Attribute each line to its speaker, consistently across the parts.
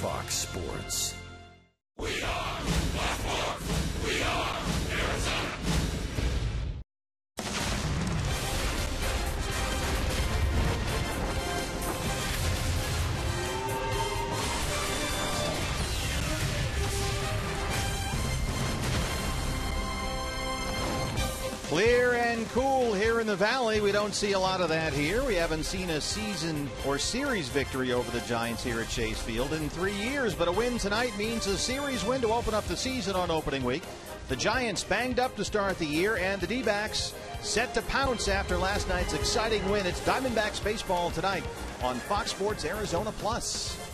Speaker 1: Fox Sports.
Speaker 2: We are
Speaker 3: the Valley. We don't see a lot of that here. We haven't seen a season or series victory over the Giants here at Chase Field in three years, but a win tonight means a series win to open up the season on opening week. The Giants banged up to start the year, and the D backs set to pounce after last night's exciting win. It's Diamondbacks baseball tonight on Fox Sports Arizona Plus.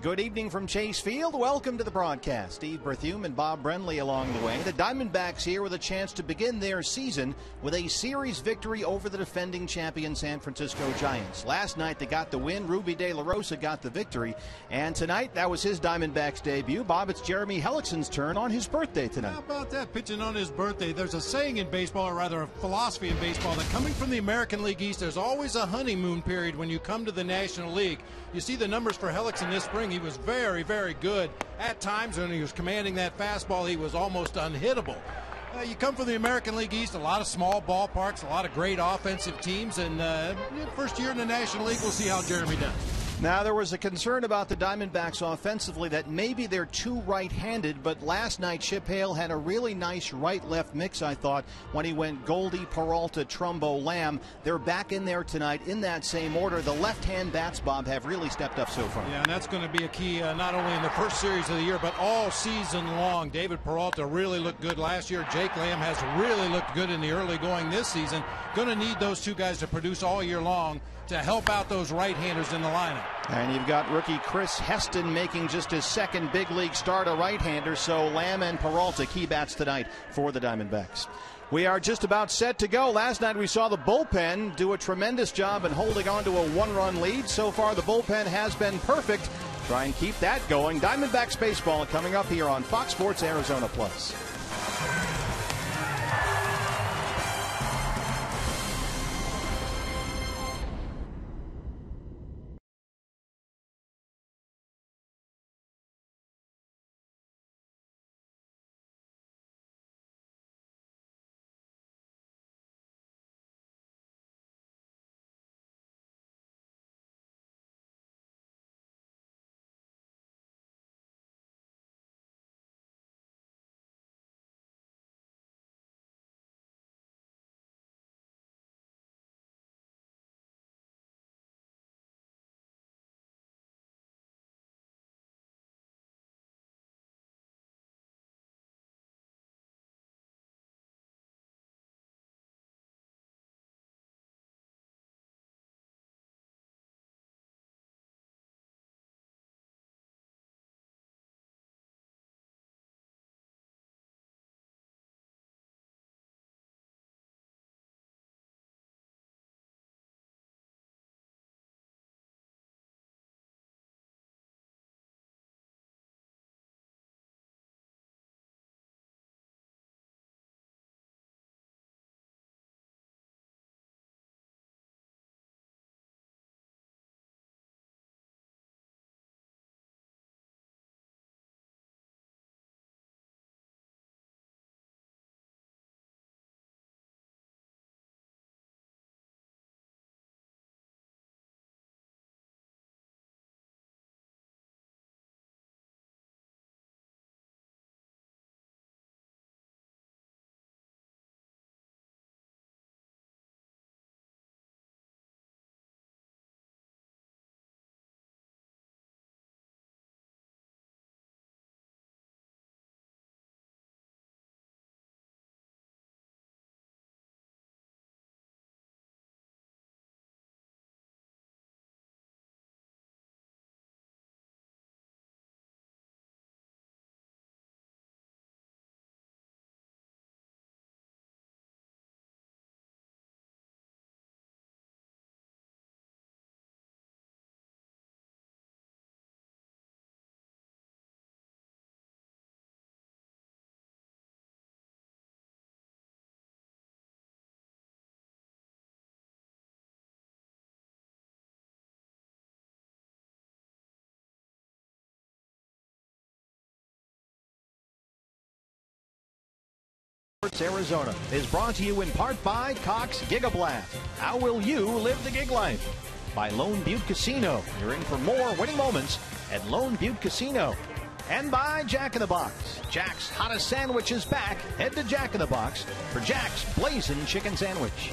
Speaker 3: Good evening from Chase Field. Welcome to the broadcast. Steve Berthiaume and Bob Brenly along the way. The Diamondbacks here with a chance to begin their season with a series victory over the defending champion San Francisco Giants. Last night they got the win. Ruby De La Rosa got the victory. And tonight that was his Diamondbacks debut. Bob, it's Jeremy Hellickson's turn on his birthday tonight.
Speaker 4: How about that? Pitching on his birthday. There's a saying in baseball, or rather a philosophy in baseball, that coming from the American League East, there's always a honeymoon period when you come to the National League. You see the numbers for Hellickson this spring. He was very, very good. At times when he was commanding that fastball, he was almost unhittable. Uh, you come from the American League East, a lot of small ballparks, a lot of great offensive teams, and uh, first year in the National League, we'll see how Jeremy does.
Speaker 3: Now, there was a concern about the Diamondbacks offensively that maybe they're too right handed, but last night Chip Hale had a really nice right left mix, I thought, when he went Goldie, Peralta, Trumbo, Lamb. They're back in there tonight in that same order. The left hand bats, Bob, have really stepped up so far.
Speaker 4: Yeah, and that's going to be a key uh, not only in the first series of the year, but all season long. David Peralta really looked good last year. Jake Lamb has really looked good in the early going this season. Going to need those two guys to produce all year long to help out those right-handers in the lineup.
Speaker 3: And you've got rookie Chris Heston making just his second big league start, a right-hander. So Lamb and Peralta key bats tonight for the Diamondbacks. We are just about set to go. Last night we saw the bullpen do a tremendous job in holding on to a one-run lead. So far the bullpen has been perfect. Try and keep that going. Diamondbacks baseball coming up here on Fox Sports Arizona Plus. Sports Arizona is brought to you in part by Cox Gigablast. How will you live the gig life? By Lone Butte Casino. You're in for more winning moments at Lone Butte Casino. And by Jack in the Box. Jack's hottest sandwich is back. Head to Jack in the Box for Jack's Blazing Chicken Sandwich.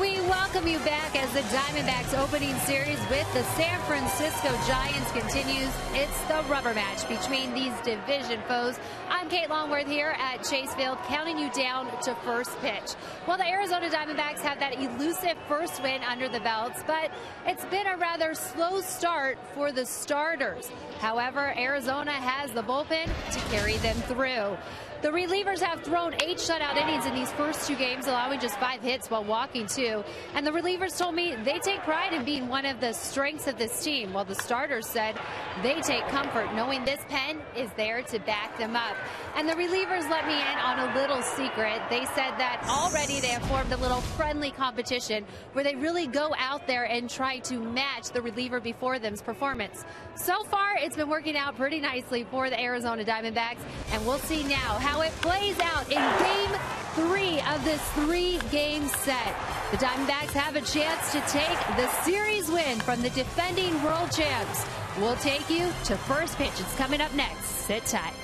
Speaker 5: We welcome you back as the Diamondbacks opening series with the San Francisco Giants continues. It's the rubber match between these division foes. I'm Kate Longworth here at Chase Field, counting you down to first pitch. Well, the Arizona Diamondbacks have that elusive first win under the belts, but it's been a rather slow start for the starters. However, Arizona has the bullpen to carry them through. The relievers have thrown eight shutout innings in these first two games, allowing just five hits while walking two. And the relievers told me they take pride in being one of the strengths of this team, while the starters said they take comfort knowing this pen is there to back them up. And the relievers let me in on a little secret. They said that already they have formed a little friendly competition where they really go out there and try to match the reliever before them's performance. So far, it's been working out pretty nicely for the Arizona Diamondbacks, and we'll see now how it plays out in game three of this three game set. The Diamondbacks have a chance to take the series win from the defending world champs. We'll take you to first pitch. It's coming up next. Sit tight.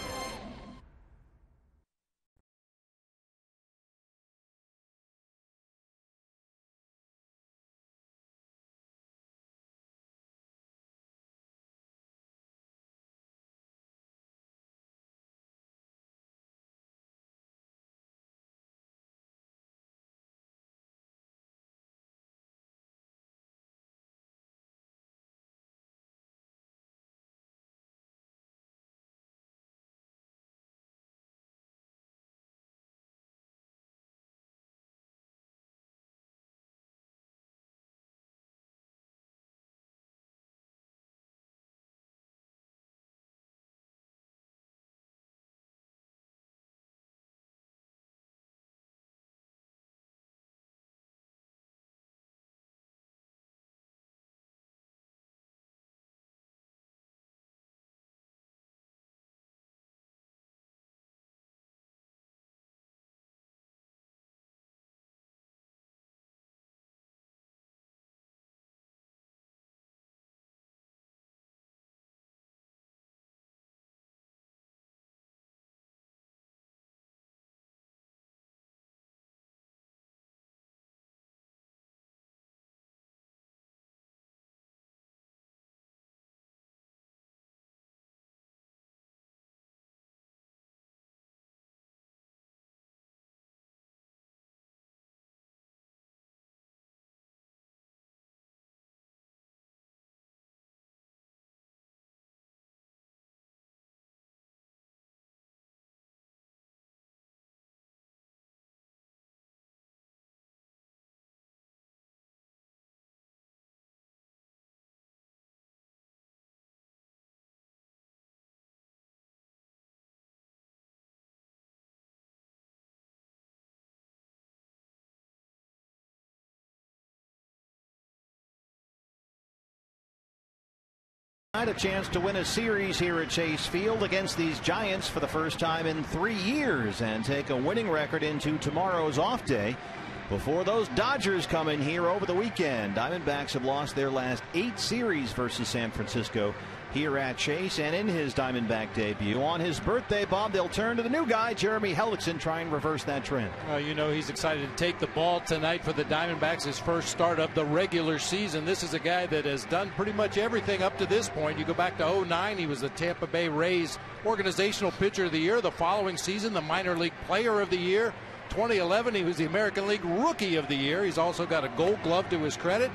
Speaker 3: A chance to win a series here at Chase Field against these Giants for the first time in three years and take a winning record into tomorrow's off day before those Dodgers come in here over the weekend. Diamondbacks have lost their last eight series versus San Francisco here at Chase and in his Diamondback debut. On his birthday, Bob, they'll turn to the new guy, Jeremy Hellickson, try and reverse that trend.
Speaker 4: Well, you know, he's excited to take the ball tonight for the Diamondbacks, his first start of the regular season. This is a guy that has done pretty much everything up to this point. You go back to 09, he was the Tampa Bay Rays organizational pitcher of the year. The following season, the minor league player of the year. 2011, he was the American League Rookie of the Year. He's also got a gold glove to his credit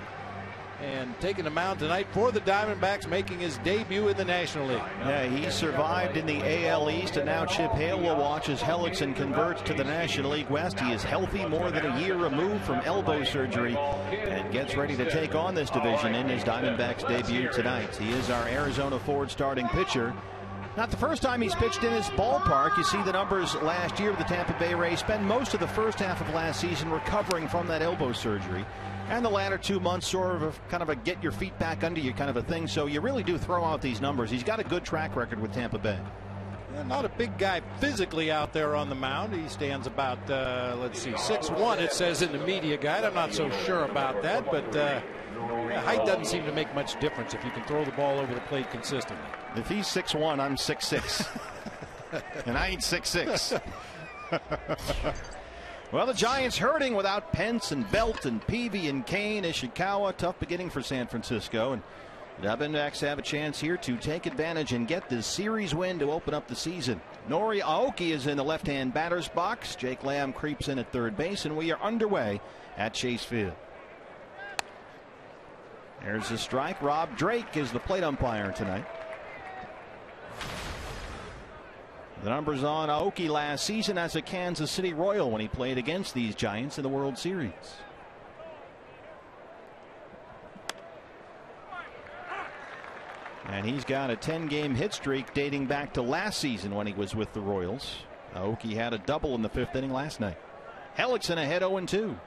Speaker 4: and taking the mound tonight for the Diamondbacks, making his debut in the National League.
Speaker 3: Yeah, he survived in the AL East, and now Chip Hale will watch as Hellickson converts to the National League West. He is healthy, more than a year removed from elbow surgery, and gets ready to take on this division in his Diamondbacks debut tonight. He is our Arizona Ford starting pitcher. Not the first time he's pitched in his ballpark. You see the numbers last year with the Tampa Bay Rays. Spent most of the first half of last season recovering from that elbow surgery and the latter two months sort of a, kind of a get your feet back under you kind of a thing. So you really do throw out these numbers. He's got a good track record with Tampa Bay.
Speaker 4: not a big guy physically out there on the mound. He stands about, uh, let's see, six one. it says in the media guide. I'm not so sure about that, but uh, height doesn't seem to make much difference if you can throw the ball over the plate consistently.
Speaker 3: If he's six one, I'm six six, and I ain't six six. well, the Giants hurting without Pence and Belt and Peavy and Cain. Ishikawa, tough beginning for San Francisco. And the Diamondbacks have a chance here to take advantage and get this series win to open up the season. Nori Aoki is in the left hand batter's box. Jake Lamb creeps in at third base, and we are underway at Chase Field. There's the strike. Rob Drake is the plate umpire tonight. The numbers on Aoki last season as a Kansas City Royal when he played against these Giants in the World Series. And he's got a 10 game hit streak dating back to last season when he was with the Royals. Aoki had a double in the fifth inning last night. Hellickson ahead 0 2.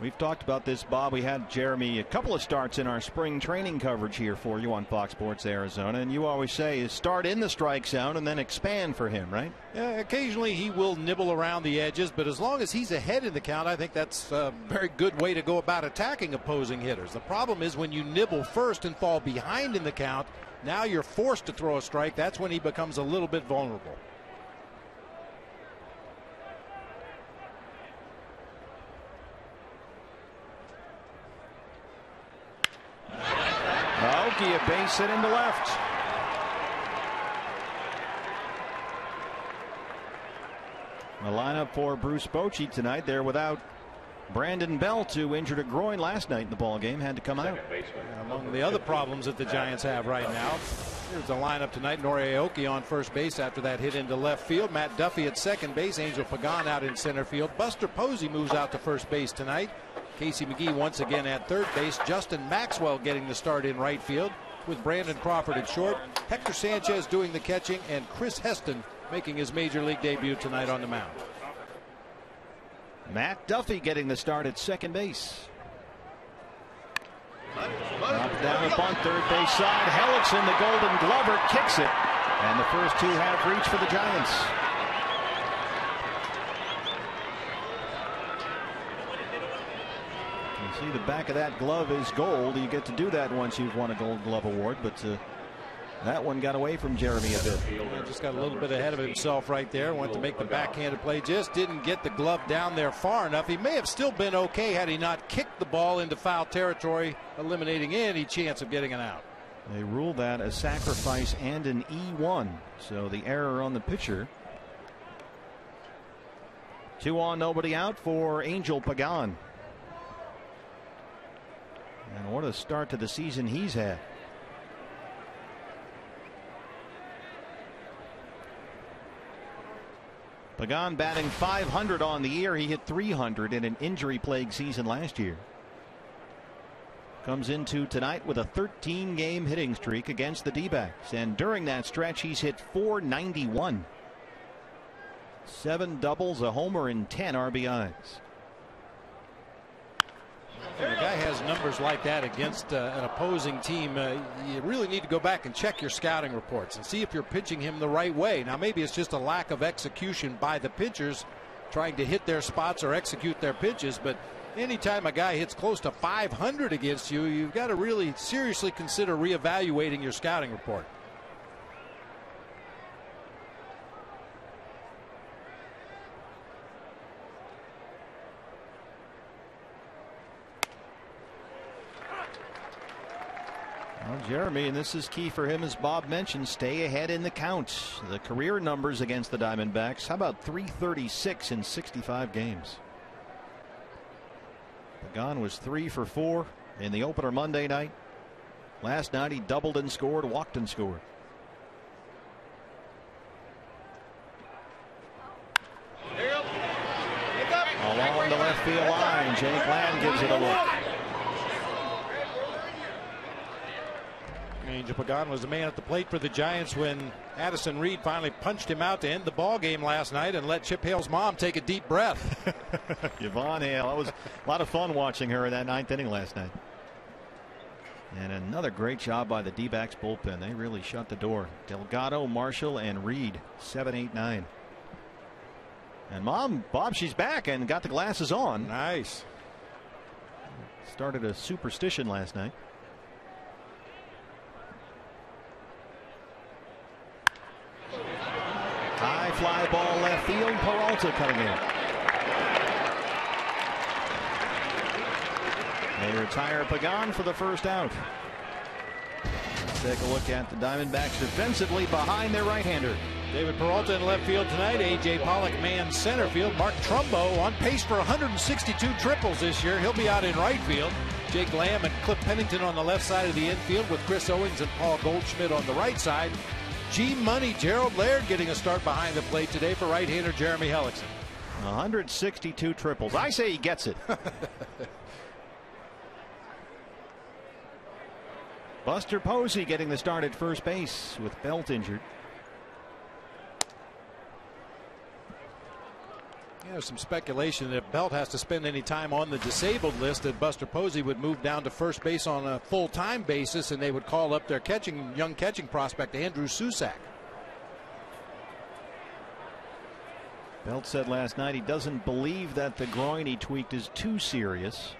Speaker 3: We've talked about this, Bob. We had Jeremy a couple of starts in our spring training coverage here for you on Fox Sports Arizona, and you always say is start in the strike zone and then expand for him, right?
Speaker 4: Yeah, occasionally he will nibble around the edges, but as long as he's ahead in the count, I think that's a very good way to go about attacking opposing hitters. The problem is when you nibble first and fall behind in the count, now you're forced to throw a strike. That's when he becomes a little bit vulnerable.
Speaker 3: Oh, Aoki a base hit into left. The lineup for Bruce Bochy tonight. They're without Brandon Belt, who injured a groin last night in the ball game, had to come out.
Speaker 4: Among the other problems that the Giants have right now, here's the lineup tonight. Nori Aoki on first base after that hit into left field. Matt Duffy at second base. Angel Pagan out in center field. Buster Posey moves out to first base tonight. Casey McGehee once again at third base. Justin Maxwell getting the start in right field with Brandon Crawford at short. Hector Sanchez doing the catching and Chris Heston making his major league debut tonight on the mound.
Speaker 3: Matt Duffy getting the start at second base. Up down up on third base side. Hellickson, the golden glover, kicks it. And the first two have reached for the Giants. You see the back of that glove is gold. You get to do that once you've won a gold glove award, but uh, that one got away from Jeremy a bit.
Speaker 4: Yeah, just got a little bit ahead of himself right there. Went to make the backhanded play. Just didn't get the glove down there far enough. He may have still been okay had he not kicked the ball into foul territory, eliminating any chance of getting an out.
Speaker 3: They ruled that a sacrifice and an E1. So the error on the pitcher. Two on, nobody out for Angel Pagan. And what a start to the season he's had. Pagan batting 500 on the year. He hit 300 in an injury plagued season last year. Comes into tonight with a 13 game hitting streak against the D backs. And during that stretch, he's hit 491. Seven doubles, a homer, and 10 RBIs.
Speaker 4: When a guy has numbers like that against uh, an opposing team, uh, you really need to go back and check your scouting reports and see if you're pitching him the right way. Now, maybe it's just a lack of execution by the pitchers trying to hit their spots or execute their pitches, but anytime a guy hits close to 500 against you, you've got to really seriously consider reevaluating your scouting report.
Speaker 3: Well, Jeremy, and this is key for him, as Bob mentioned, stay ahead in the count. The career numbers against the Diamondbacks, how about 336 in 65 games? Pagan was three for four in the opener Monday night. Last night he doubled and scored, walked and scored. Along the left field line, Jake Lamb gives it a look.
Speaker 4: Angel Pagan was the man at the plate for the Giants when Addison Reed finally punched him out to end the ball game last night and let Chip Hale's mom take a deep breath.
Speaker 3: Yvonne Hale. That was a lot of fun watching her in that ninth inning last night. And another great job by the D backs bullpen. They really shut the door. Delgado, Marshall, and Reed. 7 8 9. And mom, Bob, she's back and got the glasses on.
Speaker 4: Nice.
Speaker 3: Started a superstition last night. High fly ball left field. Peralta coming in. They retire Pagan for the first out. Let's take a look at the Diamondbacks defensively behind their right-hander.
Speaker 4: David Peralta in left field tonight. A.J. Pollock man center field. Mark Trumbo on pace for 162 triples this year. He'll be out in right field. Jake Lamb and Cliff Pennington on the left side of the infield with Chris Owings and Paul Goldschmidt on the right side. G Money Gerald Laird getting a start behind the plate today for right-hander Jeremy Hellickson.
Speaker 3: 162 triples. I say he gets it. Buster Posey getting the start at first base with Belt injured.
Speaker 4: Yeah, there's some speculation that if Belt has to spend any time on the disabled list that Buster Posey would move down to first base on a full-time basis and they would call up their catching young catching prospect Andrew Susac.
Speaker 3: Belt said last night he doesn't believe that the groin he tweaked is too serious.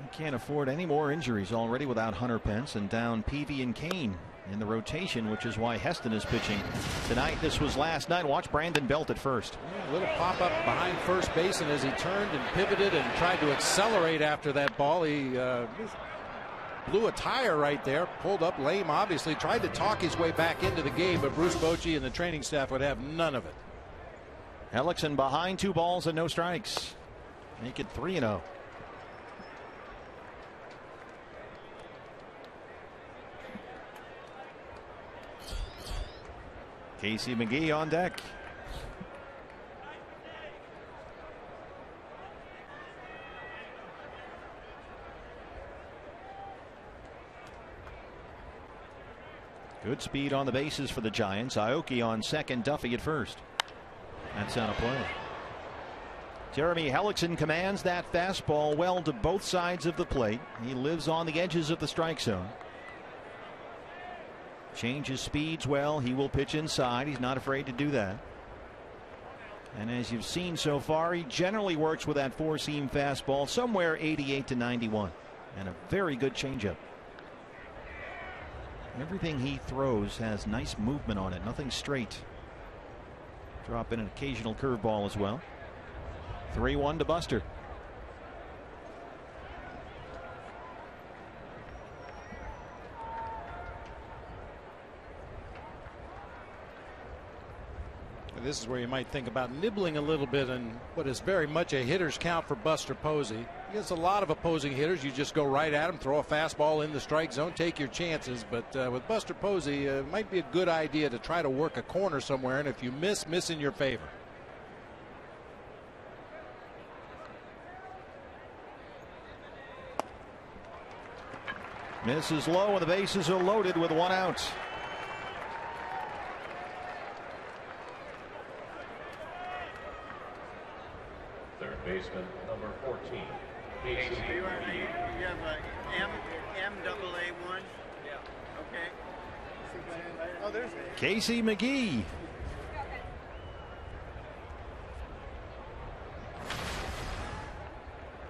Speaker 3: He can't afford any more injuries already without Hunter Pence and down Peavy and Cain in the rotation, which is why Heston is pitching tonight. This was last night. Watch Brandon Belt at first.
Speaker 4: Yeah, a little pop up behind first base, and as he turned and pivoted and tried to accelerate after that ball, he uh, blew a tire right there, pulled up lame, obviously, tried to talk his way back into the game, but Bruce Bochy and the training staff would have none of it.
Speaker 3: Hellickson behind two balls and no strikes. Make it 3 0. Casey McGehee on deck. Good speed on the bases for the Giants. Aoki on second, Duffy at first. That's on a play. Jeremy Hellickson commands that fastball well to both sides of the plate. He lives on the edges of the strike zone. Changes speeds well. He will pitch inside. He's not afraid to do that. And as you've seen so far, he generally works with that four seam fastball somewhere 88 to 91. And a very good changeup. Everything he throws has nice movement on it, nothing straight. Drop in an occasional curveball as well. 3 1 to Buster.
Speaker 4: This is where you might think about nibbling a little bit in what is very much a hitter's count for Buster Posey. Against a lot of opposing hitters, you just go right at him, throw a fastball in the strike zone, take your chances. But uh, with Buster Posey, uh, it might be a good idea to try to work a corner somewhere, and if you miss, miss in your favor.
Speaker 3: Misses low, and the bases are loaded with one out.
Speaker 6: Third baseman, number 14. Casey
Speaker 7: You are, you,
Speaker 6: McGee.
Speaker 7: you have a M, M double A one? Yeah. Okay. Oh, there's
Speaker 3: Casey McGehee.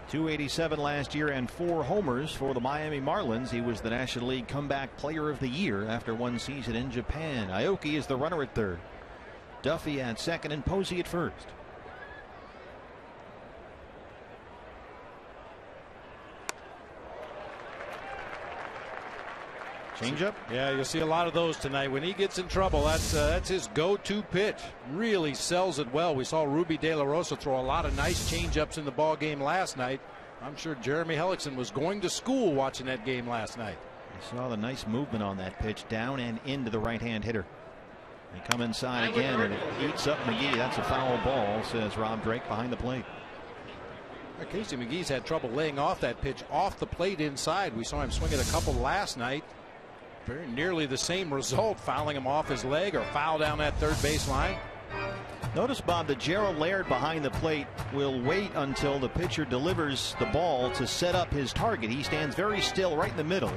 Speaker 3: Two eighty seven last year and four homers for the Miami Marlins. He was the National League Comeback Player of the Year after one season in Japan. Aoki is the runner at third. Duffy at second and Posey at first. Changeup.
Speaker 4: Yeah, you'll see a lot of those tonight. When he gets in trouble, that's uh, that's his go-to pitch. Really sells it well. We saw Ruby De La Rosa throw a lot of nice changeups in the ball game last night. I'm sure Jeremy Hellickson was going to school watching that game last night.
Speaker 3: You saw the nice movement on that pitch down and into the right-hand hitter. They come inside again and it eats up McGehee. That's a foul ball, says Rob Drake behind the plate.
Speaker 4: Casey McGehee's had trouble laying off that pitch off the plate inside. We saw him swing it a couple last night. Very nearly the same result, fouling him off his leg or foul down that third base line.
Speaker 3: Notice, Bob, that Gerald Laird behind the plate will wait until the pitcher delivers the ball to set up his target. He stands very still right in the middle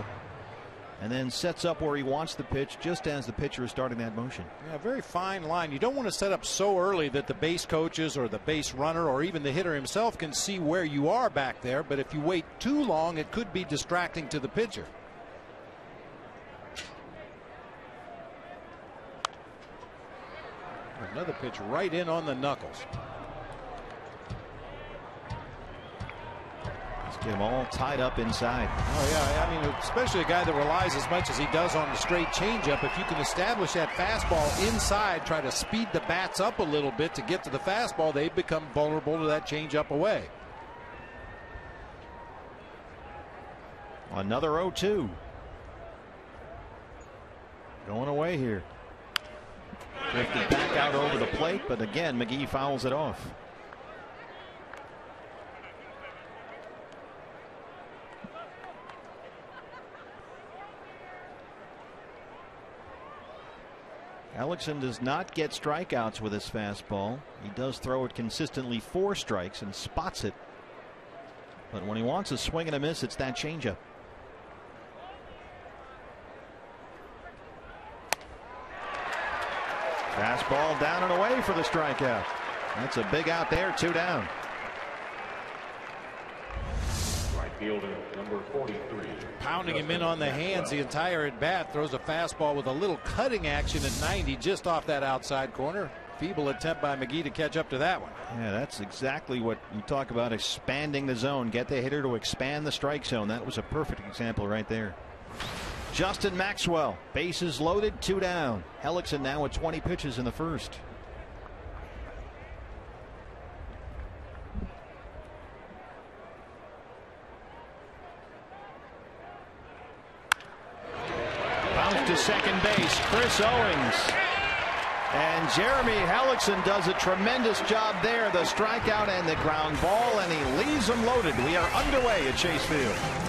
Speaker 3: and then sets up where he wants the pitch just as the pitcher is starting that motion.
Speaker 4: Yeah, very fine line. You don't want to set up so early that the base coaches or the base runner or even the hitter himself can see where you are back there. But if you wait too long, it could be distracting to the pitcher. Another pitch right in on the knuckles.
Speaker 3: Let's get them all tied up inside.
Speaker 4: Oh, yeah. I mean, especially a guy that relies as much as he does on the straight changeup. If you can establish that fastball inside, try to speed the bats up a little bit to get to the fastball, they become vulnerable to that changeup away.
Speaker 3: Another 0 2. Going away here. Drifted back out over the plate, but again, McGehee fouls it off. Hellickson does not get strikeouts with his fastball. He does throw it consistently four strikes and spots it. But when he wants a swing and a miss, it's that changeup. Fastball down and away for the strikeout. That's a big out there, two down.
Speaker 6: Right fielder, number 43.
Speaker 4: Pounding him in on the hands the entire at bat. Throws a fastball with a little cutting action at 90 just off that outside corner. Feeble attempt by McGehee to catch up to that one.
Speaker 3: Yeah, that's exactly what you talk about expanding the zone. Get the hitter to expand the strike zone. That was a perfect example right there. Justin Maxwell, bases loaded, two down. Hellickson now with 20 pitches in the first. Bounce to second base, Chris Owings. And Jeremy Hellickson does a tremendous job there. The strikeout and the ground ball, and he leaves them loaded. We are underway at Chase Field.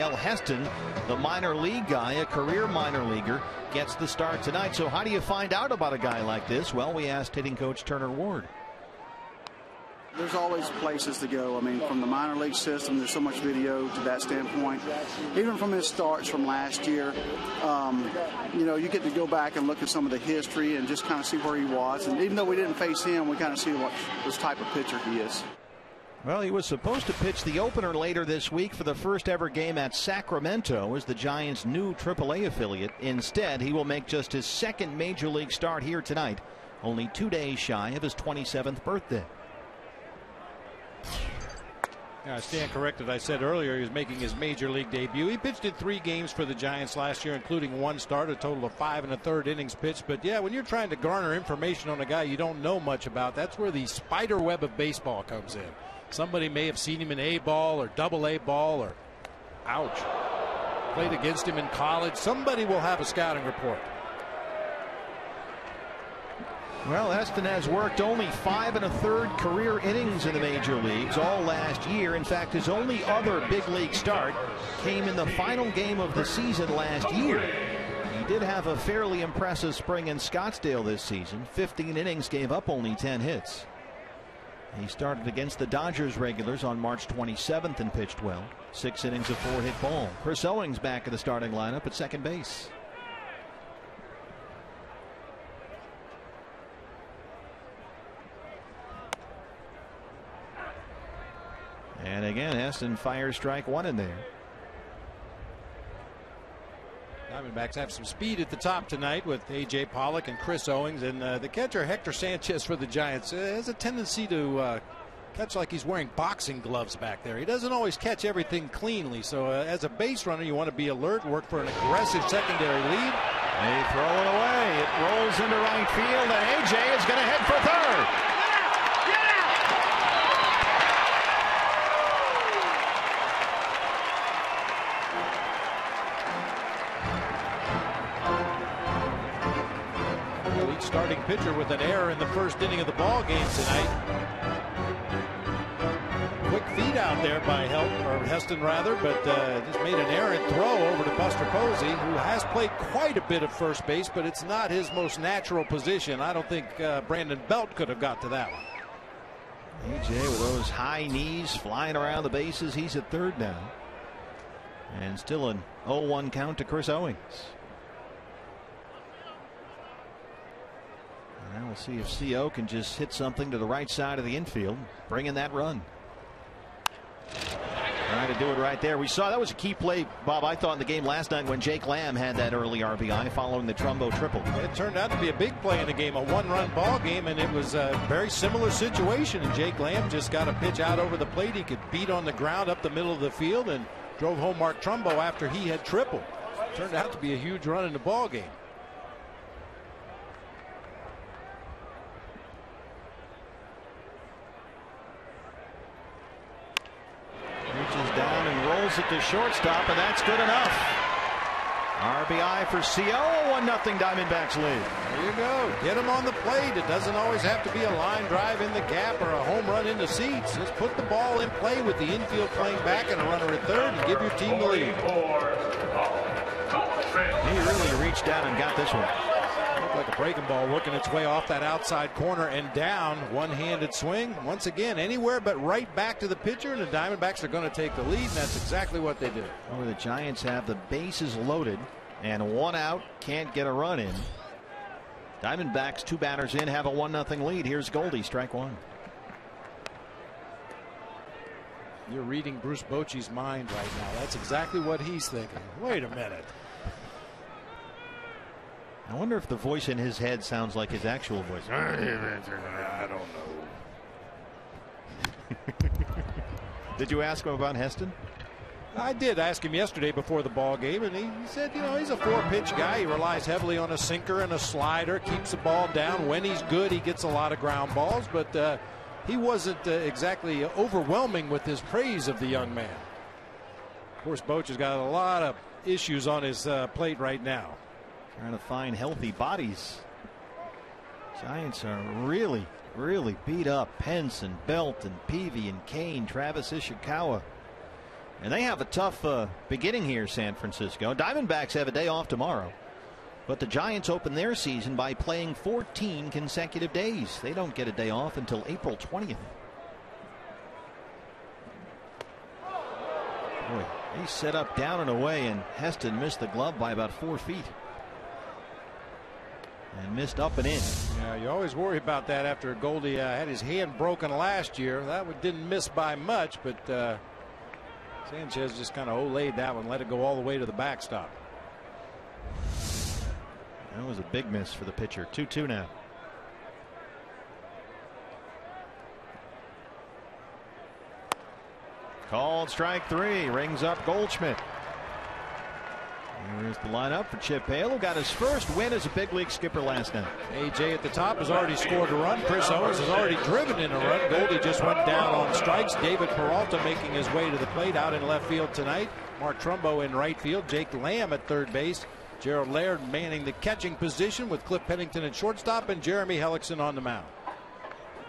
Speaker 3: El Heston, the minor league guy, a career minor leaguer, gets the start tonight. So, how do you find out about a guy like this? Well, we asked hitting coach Turner Ward.
Speaker 8: There's always places to go. I mean, from the minor league system, there's so much video to that standpoint. Even from his starts from last year, um, you know, you get to go back and look at some of the history and just kind of see where he was. And even though we didn't face him, we kind of see what this type of pitcher he is.
Speaker 3: Well, he was supposed to pitch the opener later this week for the first ever game at Sacramento as the Giants' new AAA affiliate. Instead, he will make just his second major league start here tonight, only two days shy of his 27th birthday.
Speaker 4: I stand corrected. I said earlier he was making his major league debut. He pitched in three games for the Giants last year, including one start, a total of five and a third innings pitched. But yeah, when you're trying to garner information on a guy you don't know much about, that's where the spider web of baseball comes in. Somebody may have seen him in A ball or double A ball or, ouch, played against him in college. Somebody will have a scouting report.
Speaker 3: Well, Heston has worked only five and a third career innings in the major leagues all last year. In fact, his only other big league start came in the final game of the season last year. He did have a fairly impressive spring in Scottsdale this season. 15 innings, gave up only 10 hits. He started against the Dodgers regulars on March 27th and pitched well. Six innings of four hit ball. Chris Owings back in the starting lineup at second base. And again, Heston fires strike one in there.
Speaker 4: Diamondbacks have some speed at the top tonight with A.J. Pollock and Chris Owings. And uh, the catcher, Hector Sanchez, for the Giants, uh, has a tendency to uh, catch like he's wearing boxing gloves back there. He doesn't always catch everything cleanly. So, uh, as a base runner, you want to be alert, work for an aggressive secondary lead.
Speaker 3: They throw it away. It rolls into right field, and A.J. is going to head for third.
Speaker 4: Pitcher with an error in the first inning of the ball game tonight. Quick feed out there by Help or Heston rather, but uh, just made an errant throw over to Buster Posey, who has played quite a bit of first base, but it's not his most natural position. I don't think uh, Brandon Belt could have got to that one.
Speaker 3: AJ with those high knees flying around the bases. He's at third now. And still an 0-1 count to Chris Owings. Now we'll see if CO can just hit something to the right side of the infield, bring in that run. Trying to do it right there. We saw that was a key play, Bob, I thought in the game last night when Jake Lamb had that early RBI following the Trumbo triple.
Speaker 4: It turned out to be a big play in the game, a one run ball game, and it was a very similar situation. And Jake Lamb just got a pitch out over the plate. He could beat on the ground up the middle of the field and drove home Mark Trumbo after he had tripled. Turned out to be a huge run in the ball game.
Speaker 3: It to shortstop, and that's good enough. RBI for CO, 1 0 Diamondbacks lead.
Speaker 4: There you go. Get him on the plate. It doesn't always have to be a line drive in the gap or a home run into seats. Just put the ball in play with the infield playing back and a runner at third and give your team the lead.
Speaker 3: He really reached down and got this one
Speaker 4: breaking ball working its way off that outside corner and down. One handed swing. Once again, anywhere but right back to the pitcher, and the Diamondbacks are going to take the lead, and that's exactly what they did.
Speaker 3: Where the Giants have the bases loaded and one out, can't get a run in. Diamondbacks, two batters in, have a 1 0 lead. Here's Goldie, strike one.
Speaker 4: You're reading Bruce Bochy's mind right now. That's exactly what he's thinking. Wait a minute.
Speaker 3: I wonder if the voice in his head sounds like his actual voice.
Speaker 4: I don't
Speaker 3: know. did you ask him about Heston?
Speaker 4: I did ask him yesterday before the ball game, and he, he said, you know, he's a four-pitch guy. He relies heavily on a sinker and a slider, keeps the ball down. When he's good, he gets a lot of ground balls, but uh, he wasn't uh, exactly overwhelming with his praise of the young man. Of course, Boch has got a lot of issues on his uh, plate right now.
Speaker 3: Trying to find healthy bodies. Giants are really, really beat up. Pence and Belt and Peavy and Cain, Travis Ishikawa. And they have a tough uh, beginning here, San Francisco. Diamondbacks have a day off tomorrow. But the Giants open their season by playing 14 consecutive days. They don't get a day off until April 20th. Boy, he set up down and away, and Heston missed the glove by about four feet and missed up and in.
Speaker 4: Yeah, you always worry about that after Goldie uh, had his hand broken last year. That one didn't miss by much, but uh, Sanchez just kind of laid that one, let it go all the way to the backstop.
Speaker 3: That was a big miss for the pitcher. 2 2 now. Called strike three. Rings up Goldschmidt. Here's the lineup for Chip Hale, who got his first win as a big league skipper last night.
Speaker 4: AJ at the top has already scored a run. Chris Owings has already driven in a run. Goldie just went down on strikes. David Peralta making his way to the plate out in left field tonight. Mark Trumbo in right field. Jake Lamb at third base. Gerald Laird manning the catching position with Cliff Pennington at shortstop and Jeremy Hellickson on the mound.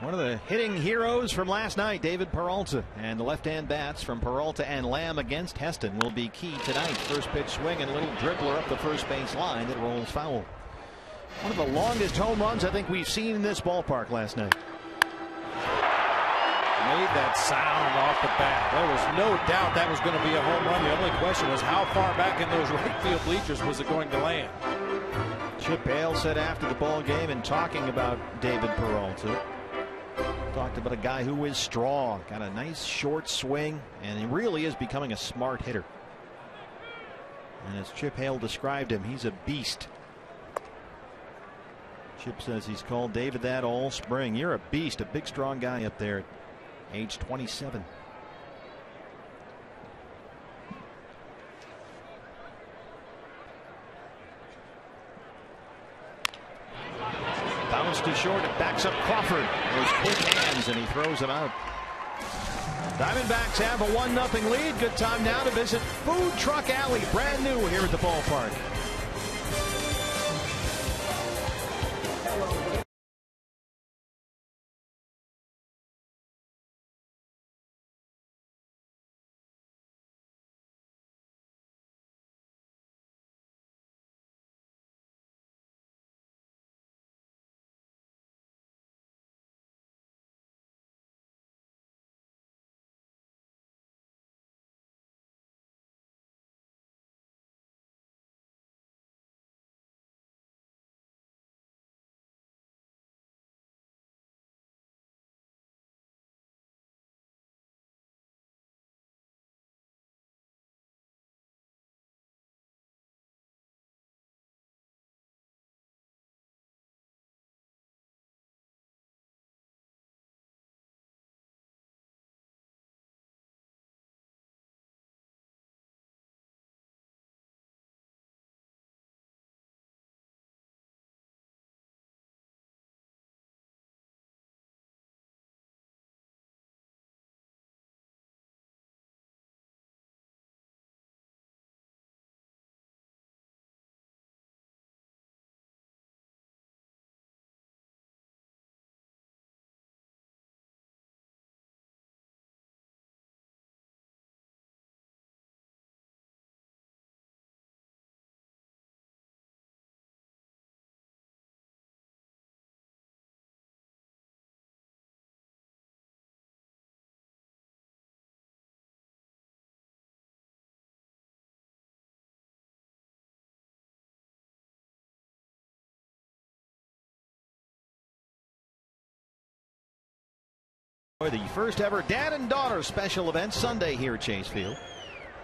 Speaker 3: One of the hitting heroes from last night, David Peralta. And the left hand bats from Peralta and Lamb against Heston will be key tonight. First pitch swing and a little dribbler up the first base line that rolls foul. One of the longest home runs I think we've seen in this ballpark last night.
Speaker 4: Made that sound off the bat. There was no doubt that was going to be a home run. The only question was how far back in those right field bleachers was it going to land.
Speaker 3: Chip Hale said after the ball game and talking about David Peralta talked about a guy who is strong, got a nice short swing, and he really is becoming a smart hitter. And as Chip Hale described him, he's a beast. Chip says he's called David that all spring. You're a beast, a big, strong guy up there at age 27. To short. It backs up Crawford. Those quick hands, and he throws him out. Diamondbacks have a 1 0 lead. Good time now to visit Food Truck Alley, brand new here at the ballpark. The first ever dad and daughter special event Sunday here at Chase Field.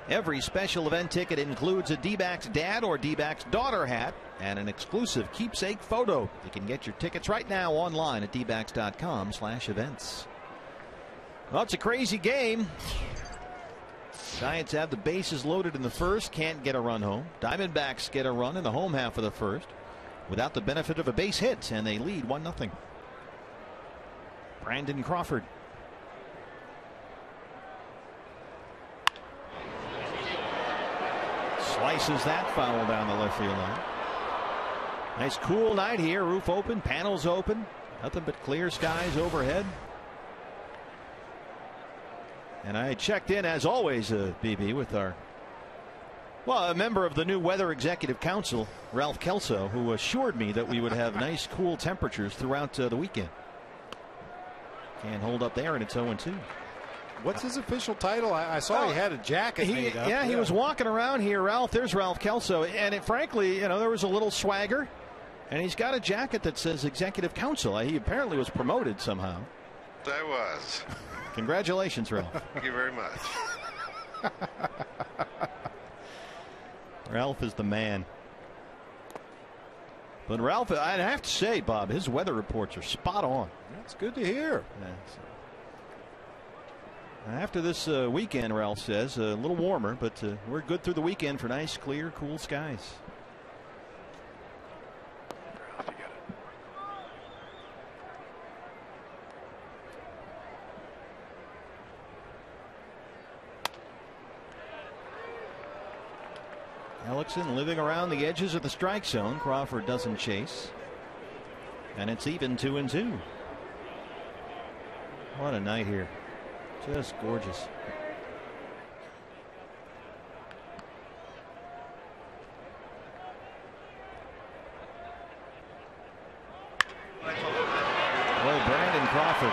Speaker 3: Every special event ticket includes a D-backs dad or D-backs daughter hat and an exclusive keepsake photo. You can get your tickets right now online at dbacks.com slash events. Well, it's a crazy game. Giants have the bases loaded in the first, can't get a run home. Diamondbacks get a run in the home half of the first without the benefit of a base hit, and they lead 1 0. Brandon Crawford Slices that foul down the left field line. Nice cool night here. Roof open, panels open. Nothing but clear skies overhead. And I checked in, as always, uh, BB, with our, well, a member of the new Weather Executive Council, Ralph Kelso, who assured me that we would have nice, cool temperatures throughout uh, the weekend. Can't hold up there, and it's 0 2.
Speaker 4: What's his official title? I, I saw oh, he had a jacket
Speaker 3: he,
Speaker 4: made up.
Speaker 3: Yeah, he was walking around here, Ralph. There's Ralph Kelso, and it, frankly, you know, there was a little swagger, and he's got a jacket that says Executive Council. He apparently was promoted somehow.
Speaker 9: I was.
Speaker 3: Congratulations, Ralph.
Speaker 9: Thank you very much.
Speaker 3: Ralph is the man. But Ralph, I'd have to say, Bob, his weather reports are spot on.
Speaker 4: That's good to hear.
Speaker 3: Yeah, After this uh, weekend, Ralph says, a little warmer, but uh, we're good through the weekend for nice, clear, cool skies. Hellickson living around the edges of the strike zone. Crawford doesn't chase. And it's even two and two. What a night here. Just gorgeous. Boy, Brandon Crawford.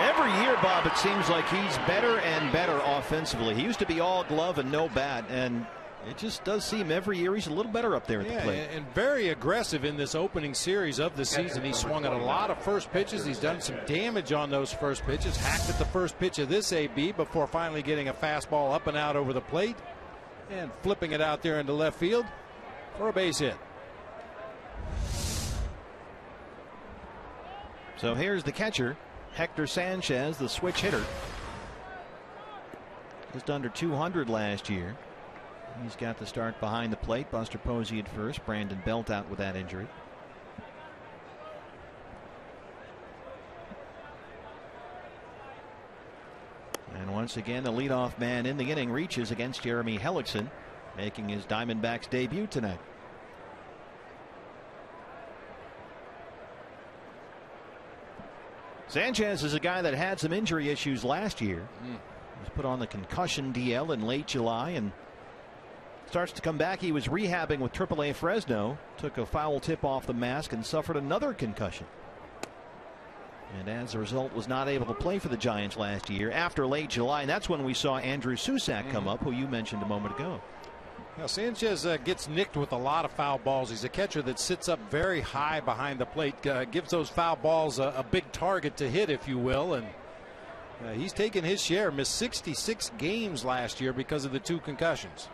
Speaker 3: Every year, Bob, it seems like he's better and better offensively. He used to be all glove and no bat, and it just does seem every year he's a little better up there at
Speaker 4: yeah,
Speaker 3: the plate.
Speaker 4: And very aggressive in this opening series of the season. He swung at a lot of first pitches. He's done some damage on those first pitches. Hacked at the first pitch of this AB before finally getting a fastball up and out over the plate and flipping it out there into left field for a base hit.
Speaker 3: So here's the catcher, Hector Sanchez, the switch hitter. Just under 200 last year. He's got the start behind the plate. Buster Posey at first. Brandon Belt out with that injury. And once again, the leadoff man in the inning reaches against Jeremy Hellickson, making his Diamondbacks debut tonight. Sanchez is a guy that had some injury issues last year. Mm. Was put on the concussion DL in late July and starts to come back. He was rehabbing with AAA Fresno, took a foul tip off the mask and suffered another concussion. And as a result, was not able to play for the Giants last year after late July. And that's when we saw Andrew Susac come up, who you mentioned a moment ago.
Speaker 4: Now, Sanchez uh, gets nicked with a lot of foul balls. He's a catcher that sits up very high behind the plate, uh, gives those foul balls a, a, big target to hit, if you will. And uh, he's taken his share, missed 66 games last year because of the two concussions.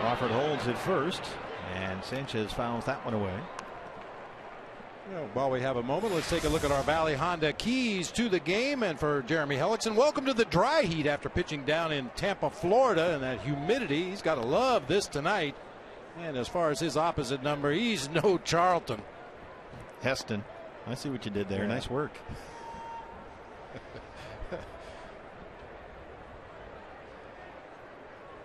Speaker 3: Crawford holds it first, and Sanchez fouls that one away.
Speaker 4: Well, while we have a moment, let's take a look at our Valley Honda keys to the game. And for Jeremy Hellickson, welcome to the dry heat after pitching down in Tampa, Florida, and that humidity. He's got to love this tonight. And as far as his opposite number, he's no Charlton.
Speaker 3: Heston. I see what you did there. Yeah. Nice work.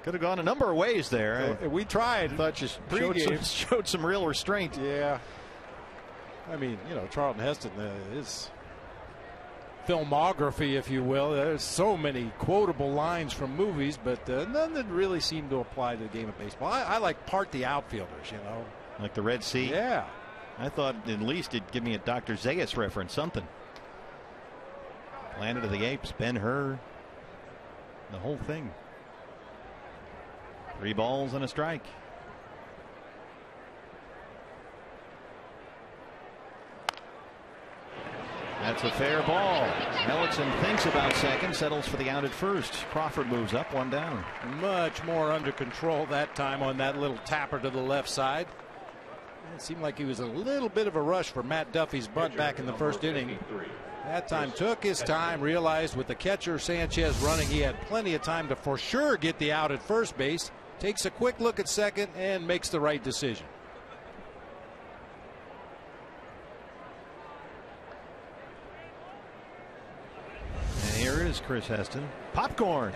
Speaker 3: Could have gone a number of ways there.
Speaker 4: we tried.
Speaker 3: I thought you showed some, showed some, real restraint.
Speaker 4: Yeah. I mean, you know, Charlton Heston, uh, his filmography, if you will, there's so many quotable lines from movies, but uh, none that really seem to apply to the game of baseball. I, I like part the outfielders, you know.
Speaker 3: Like the Red Sea?
Speaker 4: Yeah.
Speaker 3: I thought at least it'd give me a Dr. Zaius reference, something. Planet of the Apes, Ben Hur, the whole thing. Three balls and a strike. That's a fair ball. Hellickson thinks about second, settles for the out at first. Crawford moves up, one down.
Speaker 4: Much more under control that time on that little tapper to the left side. It seemed like he was a little bit of a rush for Matt Duffy's bunt back in the first inning. That time took his time, realized with the catcher Sanchez running, he had plenty of time to for sure get the out at first base takes a quick look at second and makes the right decision.
Speaker 3: And here is Chris Heston. Popcorn.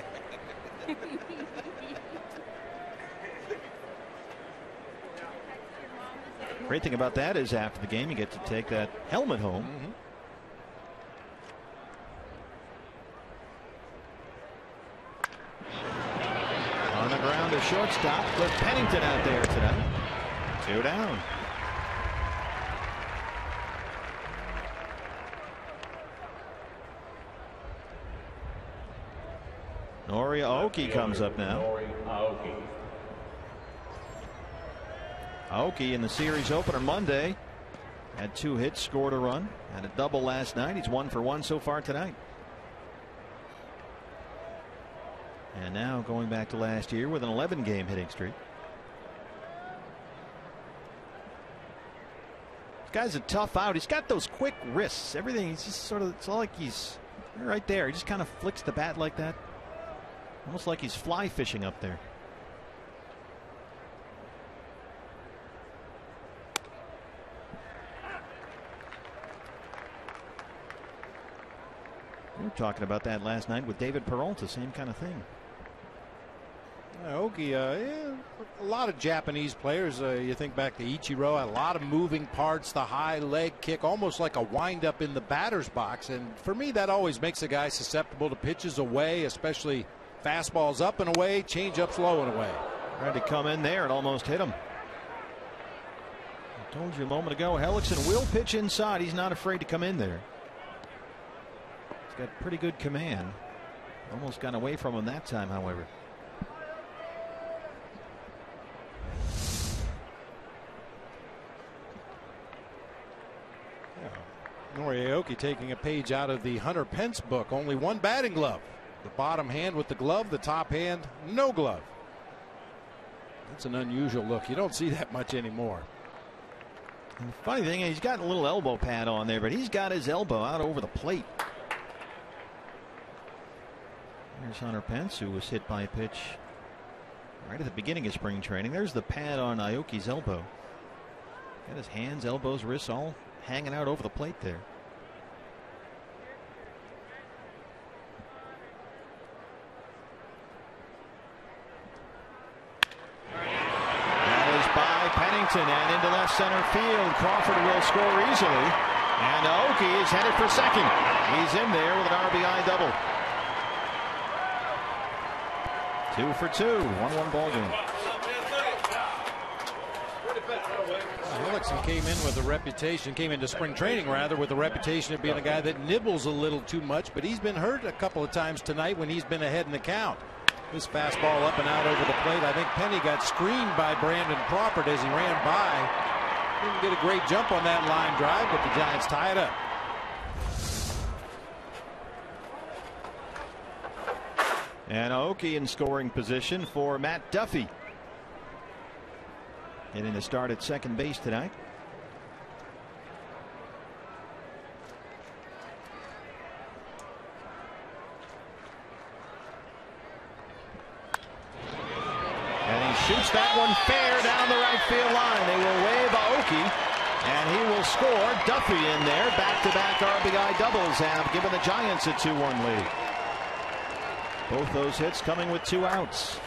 Speaker 3: Great thing about that is after the game, you get to take that helmet home. Mm -hmm. On the ground to shortstop with Pennington out there today. Two down. Nori Aoki comes up now. Aoki in the series opener Monday had two hits, scored a run, had a double last night. He's one for one so far tonight. And now going back to last year with an 11 game hitting streak. This guy's a tough out. He's got those quick wrists. Everything. He's just sort of. It's all like he's right there. He just kind of flicks the bat like that. Almost like he's fly fishing up there. We were talking about that last night with David Peralta. Same kind of thing.
Speaker 4: Aoki, uh, yeah, a lot of Japanese players. Uh, you think back to Ichiro, a lot of moving parts, the high leg kick, almost like a windup in the batter's box. And for me, that always makes a guy susceptible to pitches away, especially fastballs up and away, changeups low and away.
Speaker 3: Tried to come in there and almost hit him. I told you a moment ago, Hellickson will pitch inside. He's not afraid to come in there. He's got pretty good command. Almost got away from him that time, however.
Speaker 4: Nori Aoki taking a page out of the Hunter Pence book. Only one batting glove. The bottom hand with the glove, the top hand, no glove. That's an unusual look. You don't see that much anymore.
Speaker 3: And the funny thing, he's got a little elbow pad on there, but he's got his elbow out over the plate. There's Hunter Pence, who was hit by a pitch right at the beginning of spring training. There's the pad on Aoki's elbow. Got his hands, elbows, wrists all hanging out over the plate there. That is by Pennington and into left center field. Crawford will score easily. And Aoki is headed for second. He's in there with an RBI double. Two for two. 1 1 ball game.
Speaker 4: Came in with a reputation, came into spring training rather, with a reputation of being a guy that nibbles a little too much, but he's been hurt a couple of times tonight when he's been ahead in the count. This fastball up and out over the plate. I think Penny got screened by Brandon Crawford as he ran by. Didn't get a great jump on that line drive, but the Giants tie it up.
Speaker 3: And Aoki in scoring position for Matt Duffy. Getting to start at second base tonight. And he shoots that one fair down the right field line. They will wave Aoki. And he will score. Duffy in there. Back to back RBI doubles have given the Giants a 2 1 lead. Both those hits coming with two outs.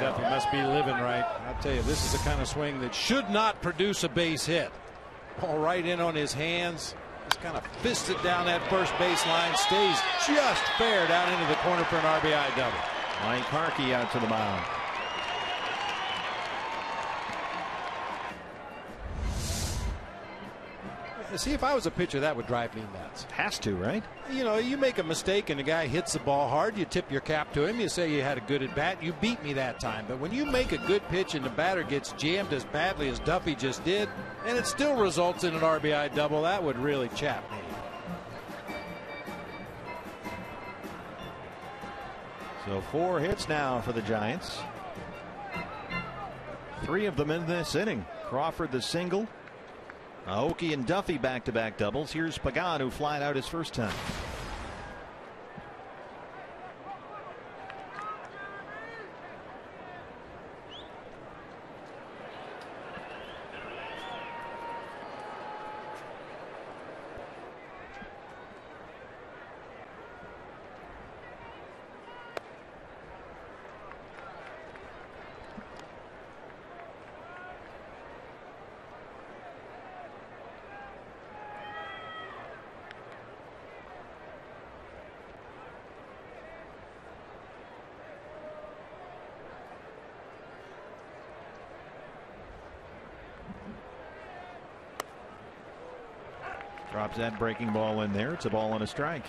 Speaker 4: Duffy must be living right. I'll tell you, this is the kind of swing that should not produce a base hit. Ball right in on his hands. Just kind of fisted down that first base line. Stays just fair down into the corner for an RBI double.
Speaker 3: Mike Harkey out to the mound.
Speaker 4: See, if I was a pitcher, that would drive me nuts.
Speaker 3: Has to, right?
Speaker 4: You know, you make a mistake and the guy hits the ball hard, you tip your cap to him, you say you had a good at bat, you beat me that time. But when you make a good pitch and the batter gets jammed as badly as Duffy just did, and it still results in an RBI double, that would really chap me.
Speaker 3: So four hits now for the Giants. Three of them in this inning. Crawford the single. Aoki and Duffy back to back doubles. Here's Pagan who flied out his first time. Drops that breaking ball in there. It's a ball and a strike.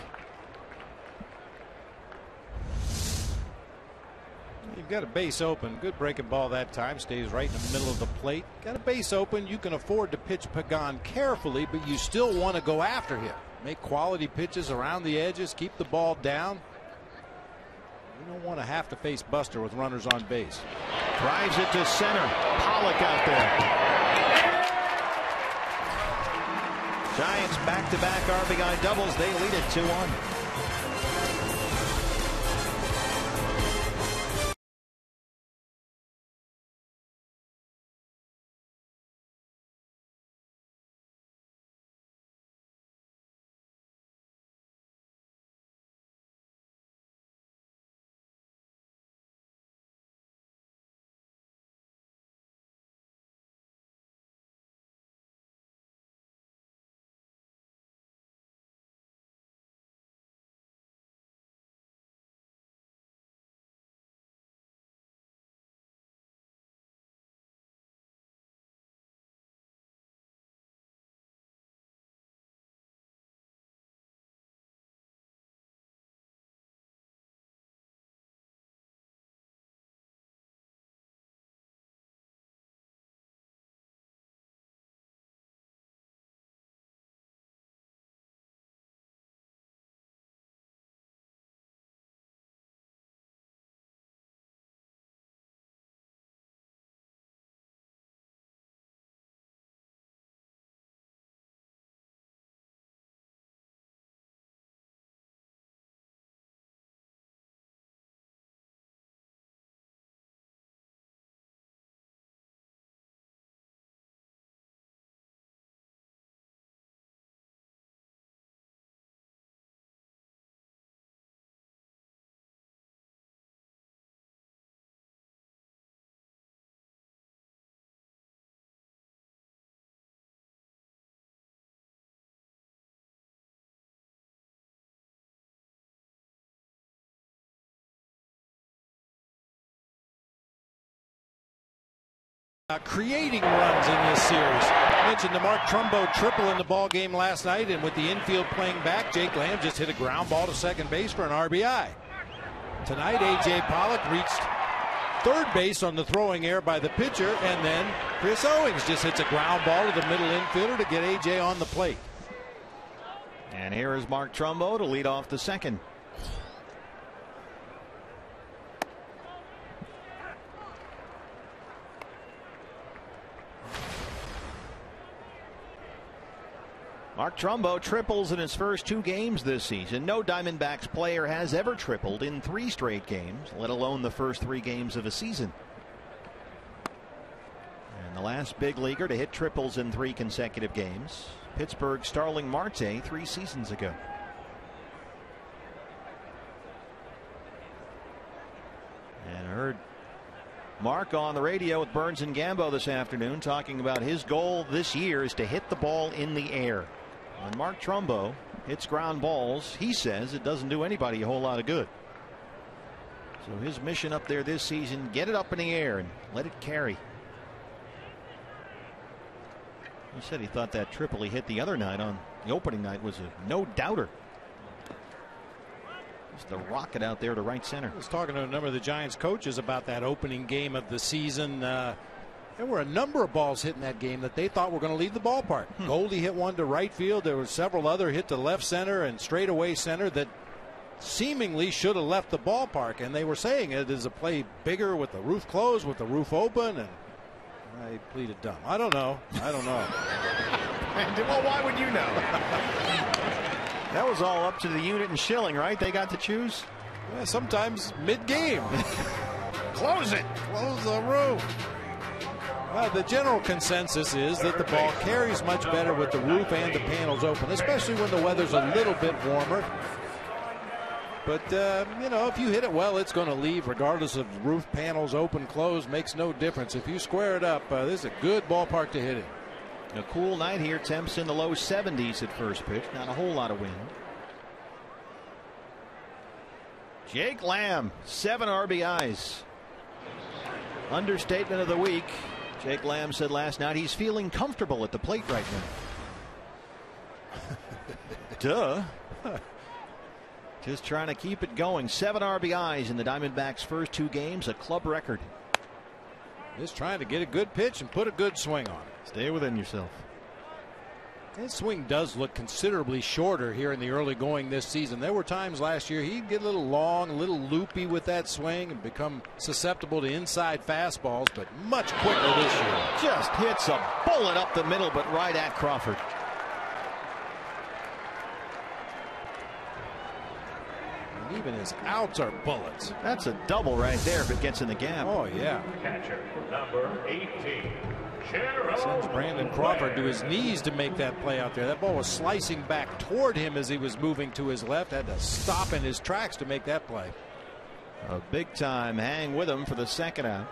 Speaker 4: You've got a base open. Good breaking ball that time. Stays right in the middle of the plate. Got a base open. You can afford to pitch Pagan carefully, but you still want to go after him. Make quality pitches around the edges. Keep the ball down. You don't want to have to face Buster with runners on base.
Speaker 3: Drives it to center. Pollock out there. Giants back-to-back RBI doubles. They lead it 2-1.
Speaker 4: Uh, creating runs in this series. I mentioned the Mark Trumbo triple in the ball game last night, and with the infield playing back, Jake Lamb just hit a ground ball to second base for an RBI. Tonight, A.J. Pollock reached third base on the throwing error by the pitcher, and then Chris Owings just hits a ground ball to the middle infielder to get A.J. on the plate.
Speaker 3: And here is Mark Trumbo to lead off the second. Mark Trumbo triples in his first two games this season. No Diamondbacks player has ever tripled in three straight games, let alone the first three games of a season. And the last big leaguer to hit triples in three consecutive games, Pittsburgh Starling Marte three seasons ago. And I heard Mark on the radio with Burns and Gambo this afternoon talking about his goal this year is to hit the ball in the air. When Mark Trumbo hits ground balls, he says it doesn't do anybody a whole lot of good. So his mission up there this season, get it up in the air and let it carry. He said he thought that triple he hit the other night on the opening night was a no doubter. Just a rocket out there to right center.
Speaker 4: I was talking to a number of the Giants coaches about that opening game of the season. Uh, there were a number of balls hit in that game that they thought were going to leave the ballpark. Hmm. Goldie hit one to right field. There were several other hit to left center and straightaway center that seemingly should have left the ballpark. And they were saying it is a play bigger with the roof closed, with the roof open, and I pleaded dumb. I don't know. I don't know.
Speaker 3: well, why would you know? that was all up to the unit and Schilling, right? They got to choose.
Speaker 4: Yeah, sometimes mid-game.
Speaker 3: Close it.
Speaker 4: Close the roof. Well, the general consensus is that the ball carries much better with the roof and the panels open, especially when the weather's a little bit warmer. But, uh, you know, if you hit it well, it's going to leave regardless of roof panels open, closed, makes no difference. If you square it up, uh, this is a good ballpark to hit it.
Speaker 3: A cool night here. Temps in the low 70s at first pitch. Not a whole lot of wind. Jake Lamb, seven RBIs. Understatement of the week. Jake Lamb said last night he's feeling comfortable at the plate right now. Duh. Just trying to keep it going. Seven RBIs in the Diamondbacks' first two games, a club record.
Speaker 4: Just trying to get a good pitch and put a good swing on it.
Speaker 3: Stay within yourself.
Speaker 4: His swing does look considerably shorter here in the early going this season. There were times last year he'd get a little long, a little loopy with that swing and become susceptible to inside fastballs, but much quicker this year.
Speaker 3: Just hits a bullet up the middle, but right at Crawford.
Speaker 4: Even his outs are bullets.
Speaker 3: That's a double right there if it gets in the gap.
Speaker 4: Oh, yeah.
Speaker 6: Catcher, number 18,
Speaker 4: Sends Brandon Crawford to his knees to make that play out there. That ball was slicing back toward him as he was moving to his left. Had to stop in his tracks to make that play.
Speaker 3: A big time hang with him for the second out.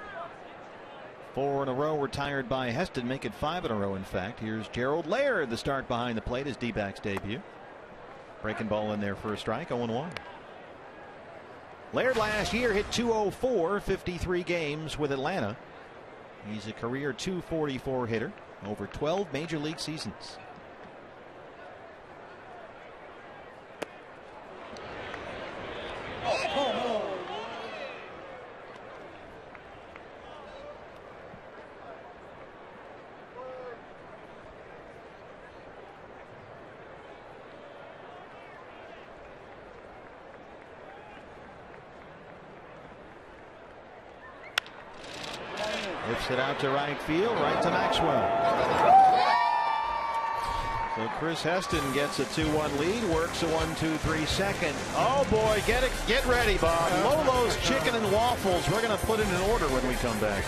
Speaker 3: Four in a row retired by Heston, make it five in a row, in fact. Here's Gerald Laird, the start behind the plate, his D backs debut. Breaking ball in there for a strike, 0 1. Laird last year hit 204, 53 games with Atlanta. He's a career 244 hitter over 12 major league seasons. Lifts it to right field, right to Maxwell. So Chris Heston gets a 2-1 lead, works a 1-2-3 second. Oh boy, get it, get ready, Bob. Lolo's Chicken and Waffles. We're going to put it in order when we come back.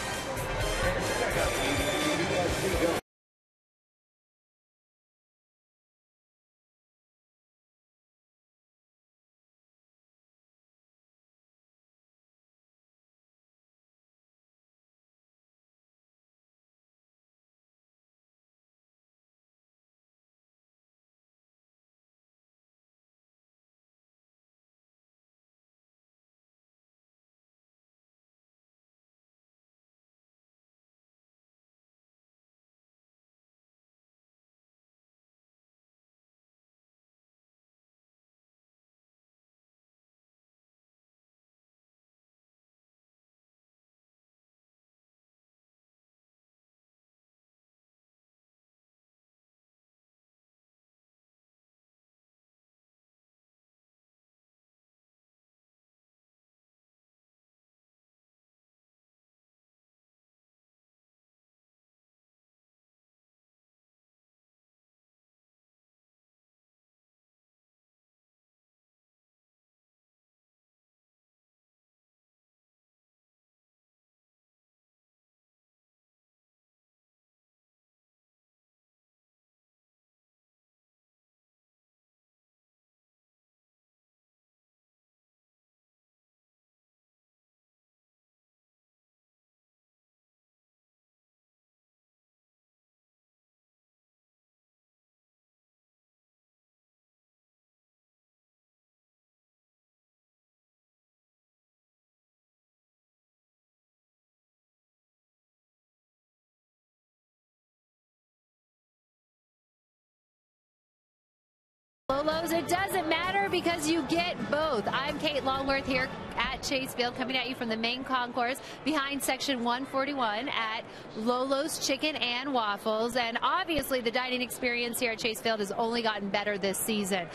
Speaker 5: Lolos, it doesn't matter because you get both. I'm Kate Longworth here at Chase Field, coming at you from the main concourse behind section 141 at Lolo's Chicken and Waffles. And obviously, the dining experience here at Chase Field has only gotten better this season.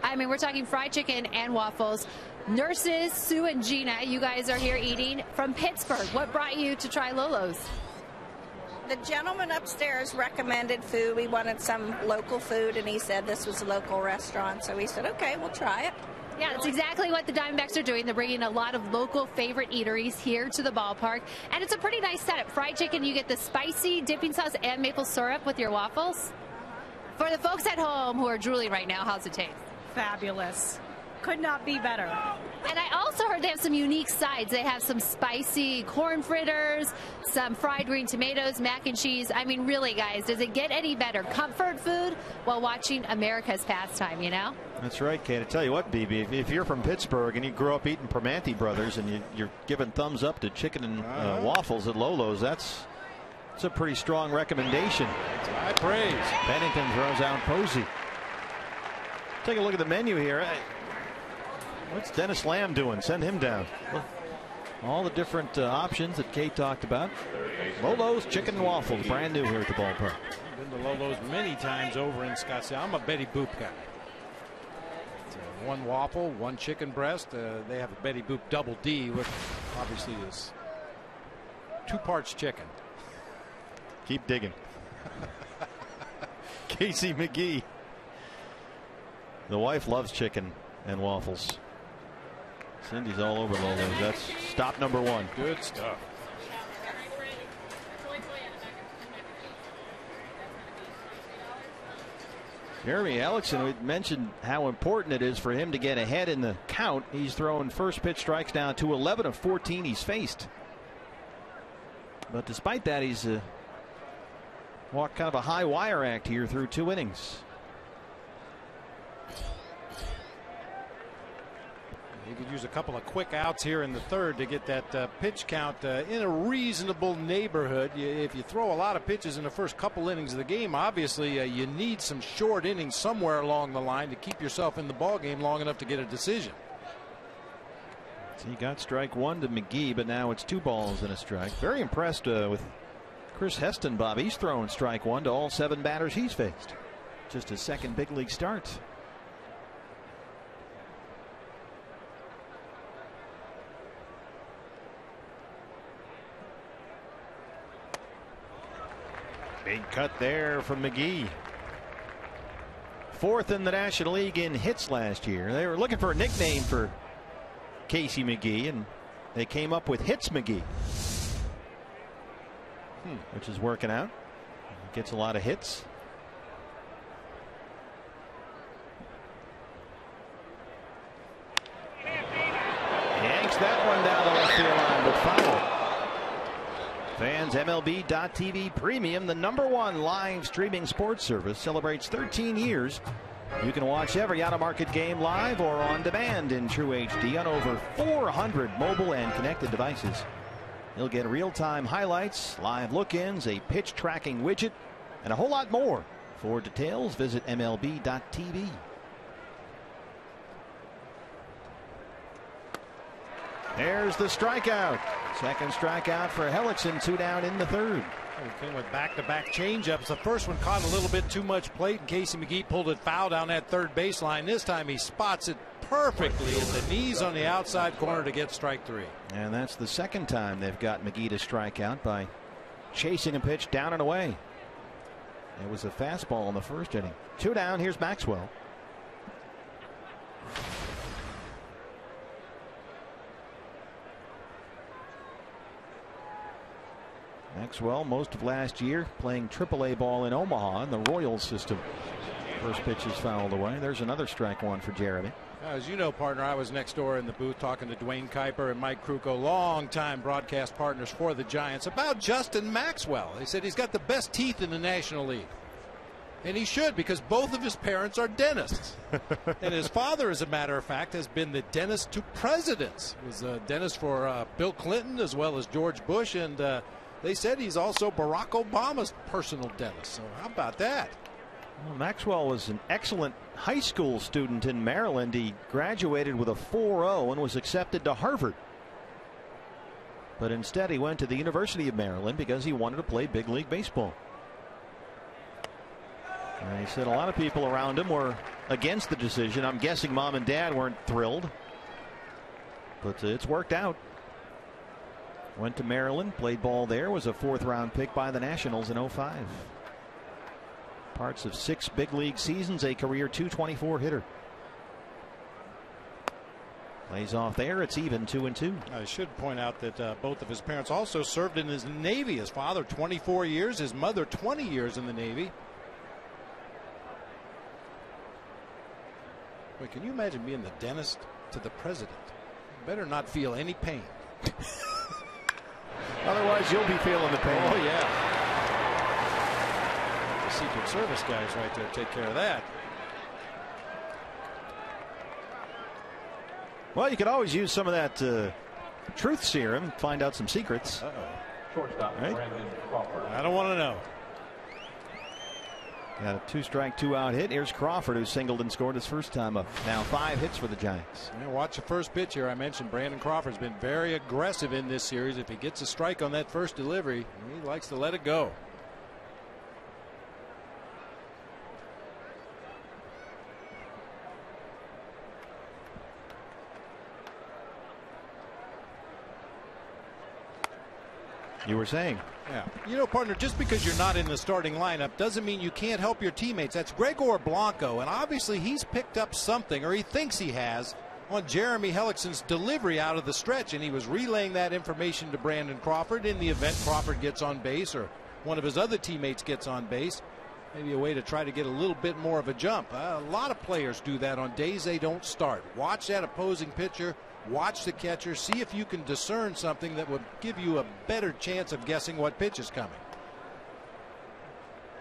Speaker 5: I mean, we're talking fried chicken and waffles. Nurses, Sue and Gina, you guys are here eating from Pittsburgh. What brought you to try Lolo's?
Speaker 10: The gentleman upstairs recommended food. We wanted some local food, and he said this was a local restaurant. So we said, okay, we'll try it.
Speaker 5: Yeah, that's exactly what the Diamondbacks are doing. They're bringing a lot of local favorite eateries here to the ballpark. And it's a pretty nice setup. Fried chicken, you get the spicy dipping sauce and maple syrup with your waffles. For the folks at home who are drooling right now, how's it taste?
Speaker 11: Fabulous. Could not be better.
Speaker 5: And I also heard they have some unique sides. They have some spicy corn fritters, some fried green tomatoes, mac and cheese. I mean, really, guys, does it get any better? Comfort food while watching America's pastime, you know?
Speaker 3: That's right, Kate. I tell you what, BB, if you're from Pittsburgh and you grew up eating Primanti Brothers and you, are giving thumbs up to chicken and uh, waffles at Lolo's, that's that's a pretty strong recommendation.
Speaker 4: It's high praise.
Speaker 3: Pennington throws out Posey. Take a look at the menu here. What's Dennis Lamb doing? Send him down. All the different uh, options that Kate talked about. Lolo's Chicken and Waffles, brand new here at the ballpark.
Speaker 4: Been to Lolo's many times over in Scottsdale. I'm a Betty Boop guy. one waffle, one chicken breast. Uh, they have a Betty Boop Double D, which obviously is two parts chicken.
Speaker 3: Keep digging. Casey McGehee. The wife loves chicken and waffles. Cindy's all over Lolo's. That's stop number one.
Speaker 4: Good stuff.
Speaker 3: Jeremy Hellickson, we mentioned how important it is for him to get ahead in the count. He's throwing first pitch strikes down to 11 of 14 he's faced. But despite that, he's uh, walked kind of a high wire act here through two innings.
Speaker 4: Could use a couple of quick outs here in the third to get that uh, pitch count uh, in a reasonable neighborhood. You, if you throw a lot of pitches in the first couple innings of the game, obviously uh, you need some short innings somewhere along the line to keep yourself in the ball game long enough to get a decision.
Speaker 3: So he got strike one to McGehee, but now it's two balls and a strike. Very impressed uh, with Chris Heston, Bob. He's thrown strike one to all seven batters he's faced. Just his second big league start. Big cut there from McGehee. Fourth in the National League in hits last year. They were looking for a nickname for Casey McGehee, and they came up with Hits McGehee, hmm. which is working out. Gets a lot of hits. Yanks that one down the left field line, but foul. Fans MLB.TV Premium, the number one live streaming sports service, celebrates 13 years. You can watch every out of market game live or on demand in True HD on over 400 mobile and connected devices. You'll get real time highlights, live look ins, a pitch tracking widget, and a whole lot more. For details, visit MLB.TV. There's the strikeout. Second strikeout for Hellickson, two down in the third.
Speaker 4: He came with back-to-back changeups. The first one caught a little bit too much plate, and Casey McGehee pulled it foul down that third baseline. This time he spots it perfectly at the knees on the outside corner to get strike three.
Speaker 3: And that's the second time they've got McGehee to strike out by chasing a pitch down and away. It was a fastball in the first inning. Two down. Here's Maxwell. Maxwell, most of last year, playing AAA ball in Omaha in the Royals system. First pitch is fouled away. There's another strike one for Jeremy.
Speaker 4: As you know, partner, I was next door in the booth talking to Duane Kuiper and Mike Krukow, longtime broadcast partners for the Giants, about Justin Maxwell. They said he's got the best teeth in the National League. And he should because both of his parents are dentists. and his father, as a matter of fact, has been the dentist to presidents. He was a dentist for uh, Bill Clinton as well as George Bush. And uh, they said he's also Barack Obama's personal dentist. So how about that?
Speaker 3: Well, Maxwell was an excellent high school student in Maryland. He graduated with a 4.0 and was accepted to Harvard. But instead, he went to the University of Maryland because he wanted to play big league baseball. And he said a lot of people around him were against the decision. I'm guessing mom and dad weren't thrilled. But it's worked out. Went to Maryland, played ball there, was a fourth round pick by the Nationals in 05. Parts of six big league seasons, a career 224 hitter. Plays off there. It's even two and two.
Speaker 4: I should point out that uh, both of his parents also served in his Navy. His father 24 years, his mother 20 years in the Navy. Wait, can you imagine being the dentist to the president? Better not feel any pain.
Speaker 3: Otherwise, you'll be feeling the pain.
Speaker 4: Oh, yeah. The Secret Service guys right there take care of that.
Speaker 3: Well, you could always use some of that uh, truth serum, find out some secrets.
Speaker 4: Uh-oh. Shortstop, right? I don't want to know.
Speaker 3: Got a two strike, two out hit. Here's Crawford, who singled and scored his first time up. Now five hits for the Giants.
Speaker 4: Yeah, watch the first pitch here. I mentioned Brandon Crawford's been very aggressive in this series. If he gets a strike on that first delivery, he likes to let it go.
Speaker 3: You were saying.
Speaker 4: Yeah. You know, partner, just because you're not in the starting lineup doesn't mean you can't help your teammates. That's Gregor Blanco, and obviously he's picked up something, or he thinks he has, on Jeremy Hellickson's delivery out of the stretch, and he was relaying that information to Brandon Crawford in the event Crawford gets on base or one of his other teammates gets on base. Maybe a way to try to get a little bit more of a jump. Uh, a lot of players do that on days they don't start. Watch that opposing pitcher watch the catcher, see if you can discern something that would give you a better chance of guessing what pitch is coming.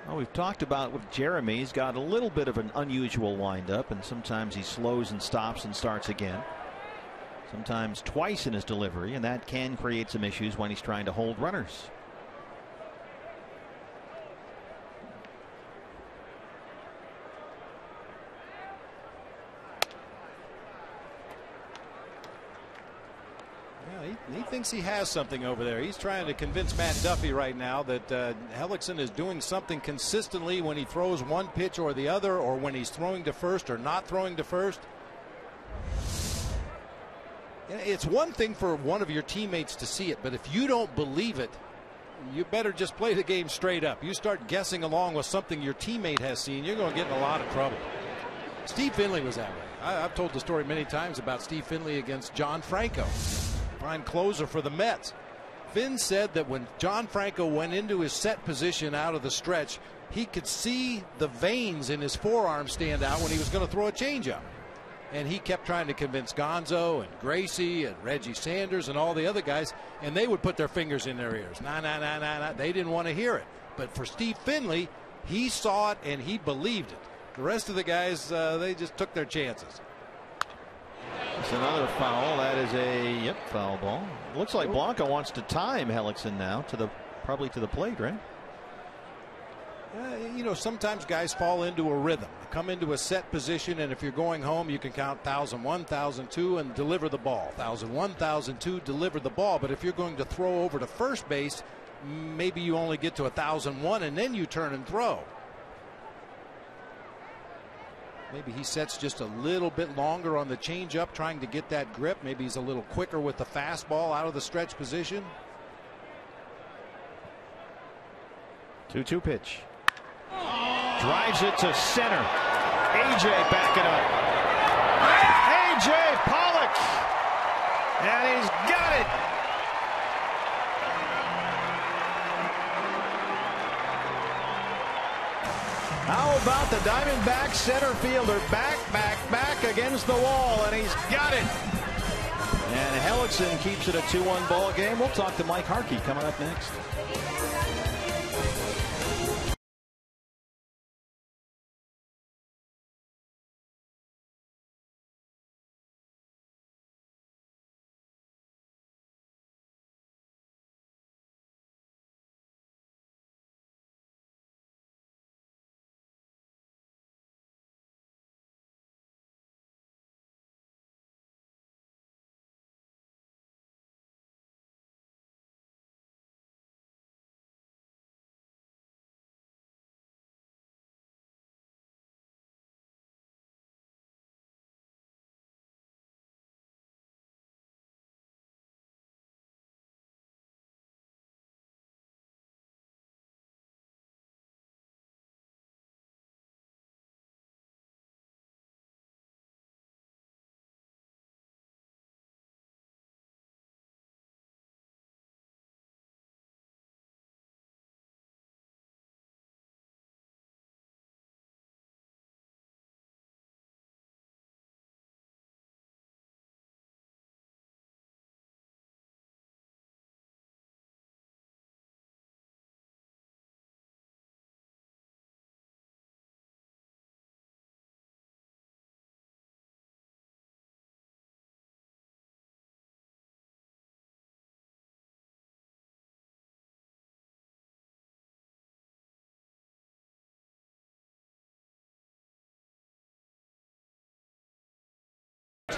Speaker 3: Well, we've talked about with Jeremy, he's got a little bit of an unusual windup, and sometimes he slows and stops and starts again. Sometimes twice in his delivery, and that can create some issues when he's trying to hold runners.
Speaker 4: He, thinks he has something over there. He's trying to convince Matt Duffy right now that uh, Hellickson is doing something consistently when he throws one pitch or the other, or when he's throwing to first or not throwing to first. It's one thing for one of your teammates to see it, but if you don't believe it, you better just play the game straight up. You start guessing along with something your teammate has seen, you're going to get in a lot of trouble. Steve Finley was that way. I, have told the story many times about Steve Finley against John Franco prime closer for the Mets. Finn said that when John Franco went into his set position out of the stretch, he could see the veins in his forearm stand out when he was going to throw a changeup. And he kept trying to convince Gonzo and Gracie and Reggie Sanders and all the other guys, and they would put their fingers in their ears. Nah, nah, nah, nah, nah. They didn't want to hear it. But for Steve Finley, he saw it and he believed it. The rest of the guys, uh, they just took their chances.
Speaker 3: It's another foul. That is a yep foul ball. Looks like Blanco wants to time Hellickson now to the probably to the plate, right?
Speaker 4: Uh, you know, sometimes guys fall into a rhythm, they come into a set position, and if you're going home, you can count 1,001, 1,002 and deliver the ball. 1,001, 1,002, deliver the ball. But if you're going to throw over to first base, maybe you only get to a 1,001 and then you turn and throw. Maybe he sets just a little bit longer on the changeup, trying to get that grip. Maybe he's a little quicker with the fastball out of the stretch position.
Speaker 3: 2 2 pitch. Drives it to center. AJ backing up. AJ Pollock. And he's got it. How about the Diamondback center fielder back, back, back against the wall, and he's got it. And Hellickson keeps it a 2-1 ball game. We'll talk to Mike Harkey coming up next.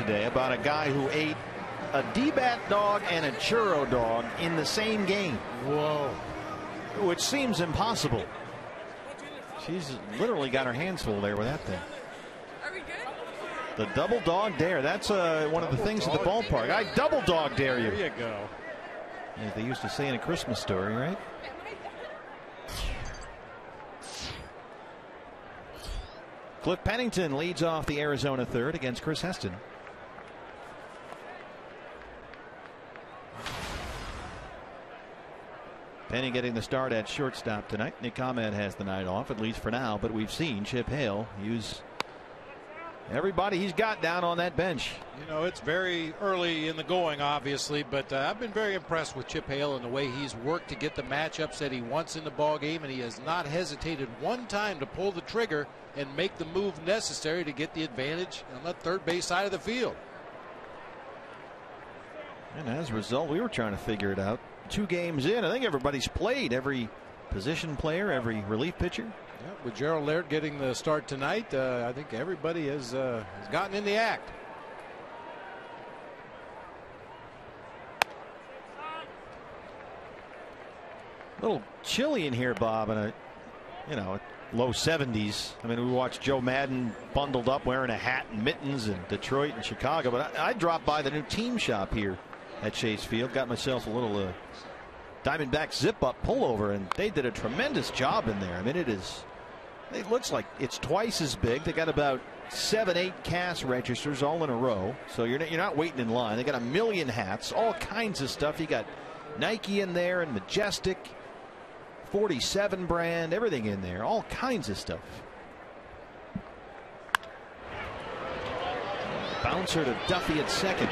Speaker 3: Today about a guy who ate a D-bat dog and a churro dog in the same game.
Speaker 4: Whoa.
Speaker 3: Which seems impossible. She's literally got her hands full there with that thing. The double dog dare. That's uh, one of the things at the ballpark. I double dog dare you.
Speaker 4: There you go.
Speaker 3: As they used to say in a Christmas story, right? Cliff Pennington leads off the Arizona third against Chris Heston. Penny getting the start at shortstop tonight. Nick Ahmed has the night off, at least for now, but we've seen Chip Hale use everybody he's got down on that bench.
Speaker 4: You know, it's very early in the going, obviously, but uh, I've been very impressed with Chip Hale and the way he's worked to get the matchups that he wants in the ball game, and he has not hesitated one time to pull the trigger and make the move necessary to get the advantage on the third base side of the field.
Speaker 3: And as a result, we were trying to figure it out. Two games in, I think everybody's played every position player, every relief pitcher.
Speaker 4: Yeah, with Gerald Laird getting the start tonight, uh, I think everybody has, uh, has gotten in the act.
Speaker 3: A little chilly in here, Bob, and a you know low 70s. I mean, we watched Joe Maddon bundled up wearing a hat and mittens in Detroit and Chicago, but I, I dropped by the new team shop here at Chase Field, got myself a little uh, Diamondback zip up pullover, and they did a tremendous job in there. I mean, it is. It looks like it's twice as big. They got about seven, eight cast registers all in a row, so you're not, you're not waiting in line. They got a million hats, all kinds of stuff. You got Nike in there and Majestic, 47 brand, everything in there, all kinds of stuff. Bouncer to Duffy at second.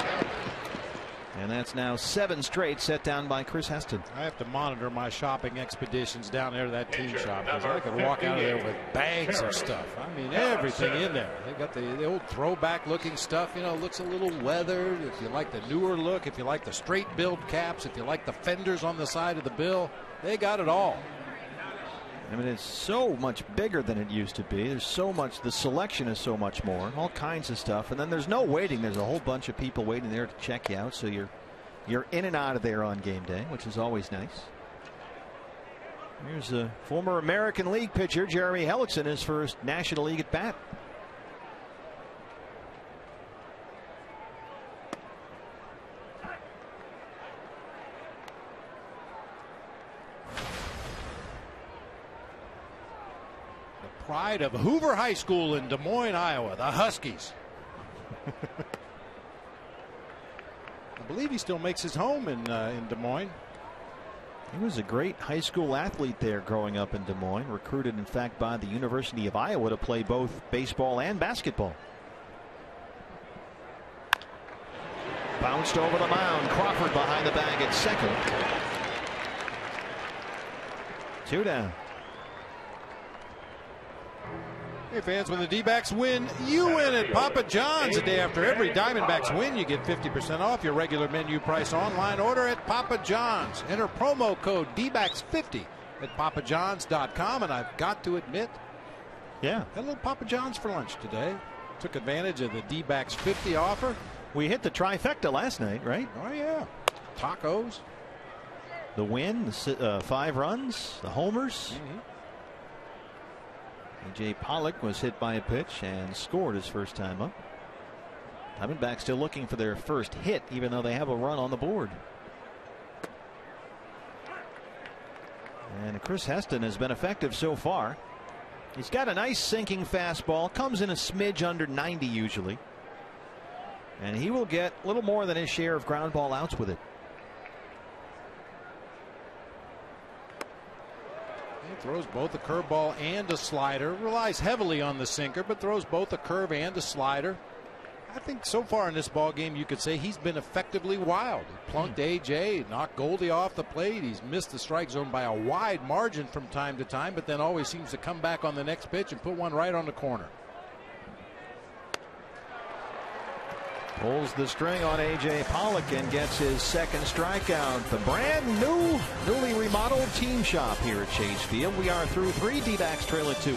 Speaker 3: And that's now seven straight set down by Chris Heston.
Speaker 4: I have to monitor my shopping expeditions down there to that team shop because I could walk out of there with bags of stuff. I mean, everything in there. They got the, the old throwback looking stuff, you know, looks a little weathered. If you like the newer look, if you like the straight build caps, if you like the fenders on the side of the bill, they got it all.
Speaker 3: I mean, it's so much bigger than it used to be. There's so much, the selection is so much more, all kinds of stuff. And then there's no waiting. There's a whole bunch of people waiting there to check you out. So you're you're in and out of there on game day, which is always nice. Here's a former American League pitcher, Jeremy Hellickson, his first National League at bat.
Speaker 4: Pride of Hoover High School in Des Moines, Iowa, the Huskies. I believe he still makes his home in uh, in Des Moines.
Speaker 3: He was a great high school athlete there growing up in Des Moines, recruited in fact by the University of Iowa to play both baseball and basketball. Bounced over the mound. Crawford behind the bag at second. Two down.
Speaker 4: Hey fans, when the D-backs win, you win at Papa John's. The day after every Diamondbacks win, you get 50% off your regular menu price online order at Papa John's. Enter promo code DBACS50 at papajohns.com. And I've got to admit,
Speaker 3: yeah,
Speaker 4: had a little Papa John's for lunch today. Took advantage of the D-backs 50 offer.
Speaker 3: We hit the trifecta last night, right?
Speaker 4: Oh yeah, tacos,
Speaker 3: the win, the uh, five runs, the homers.
Speaker 4: Mm -hmm.
Speaker 3: Jay Pollock was hit by a pitch and scored his first time up. Diamondbacks still looking for their first hit, even though they have a run on the board. And Chris Heston has been effective so far. He's got a nice sinking fastball, comes in a smidge under 90 usually. And he will get a little more than his share of ground ball outs with it.
Speaker 4: Throws both a curveball and a slider. Relies heavily on the sinker, but throws both a curve and a slider. I think so far in this ball game, you could say he's been effectively wild. He plunked hmm. AJ, knocked Goldie off the plate. He's missed the strike zone by a wide margin from time to time, but then always seems to come back on the next pitch and put one right on the corner.
Speaker 3: Pulls the string on A.J. Pollock and gets his second strikeout. The brand new, newly remodeled team shop here at Chase Field. We are through three. D-backs trail at 2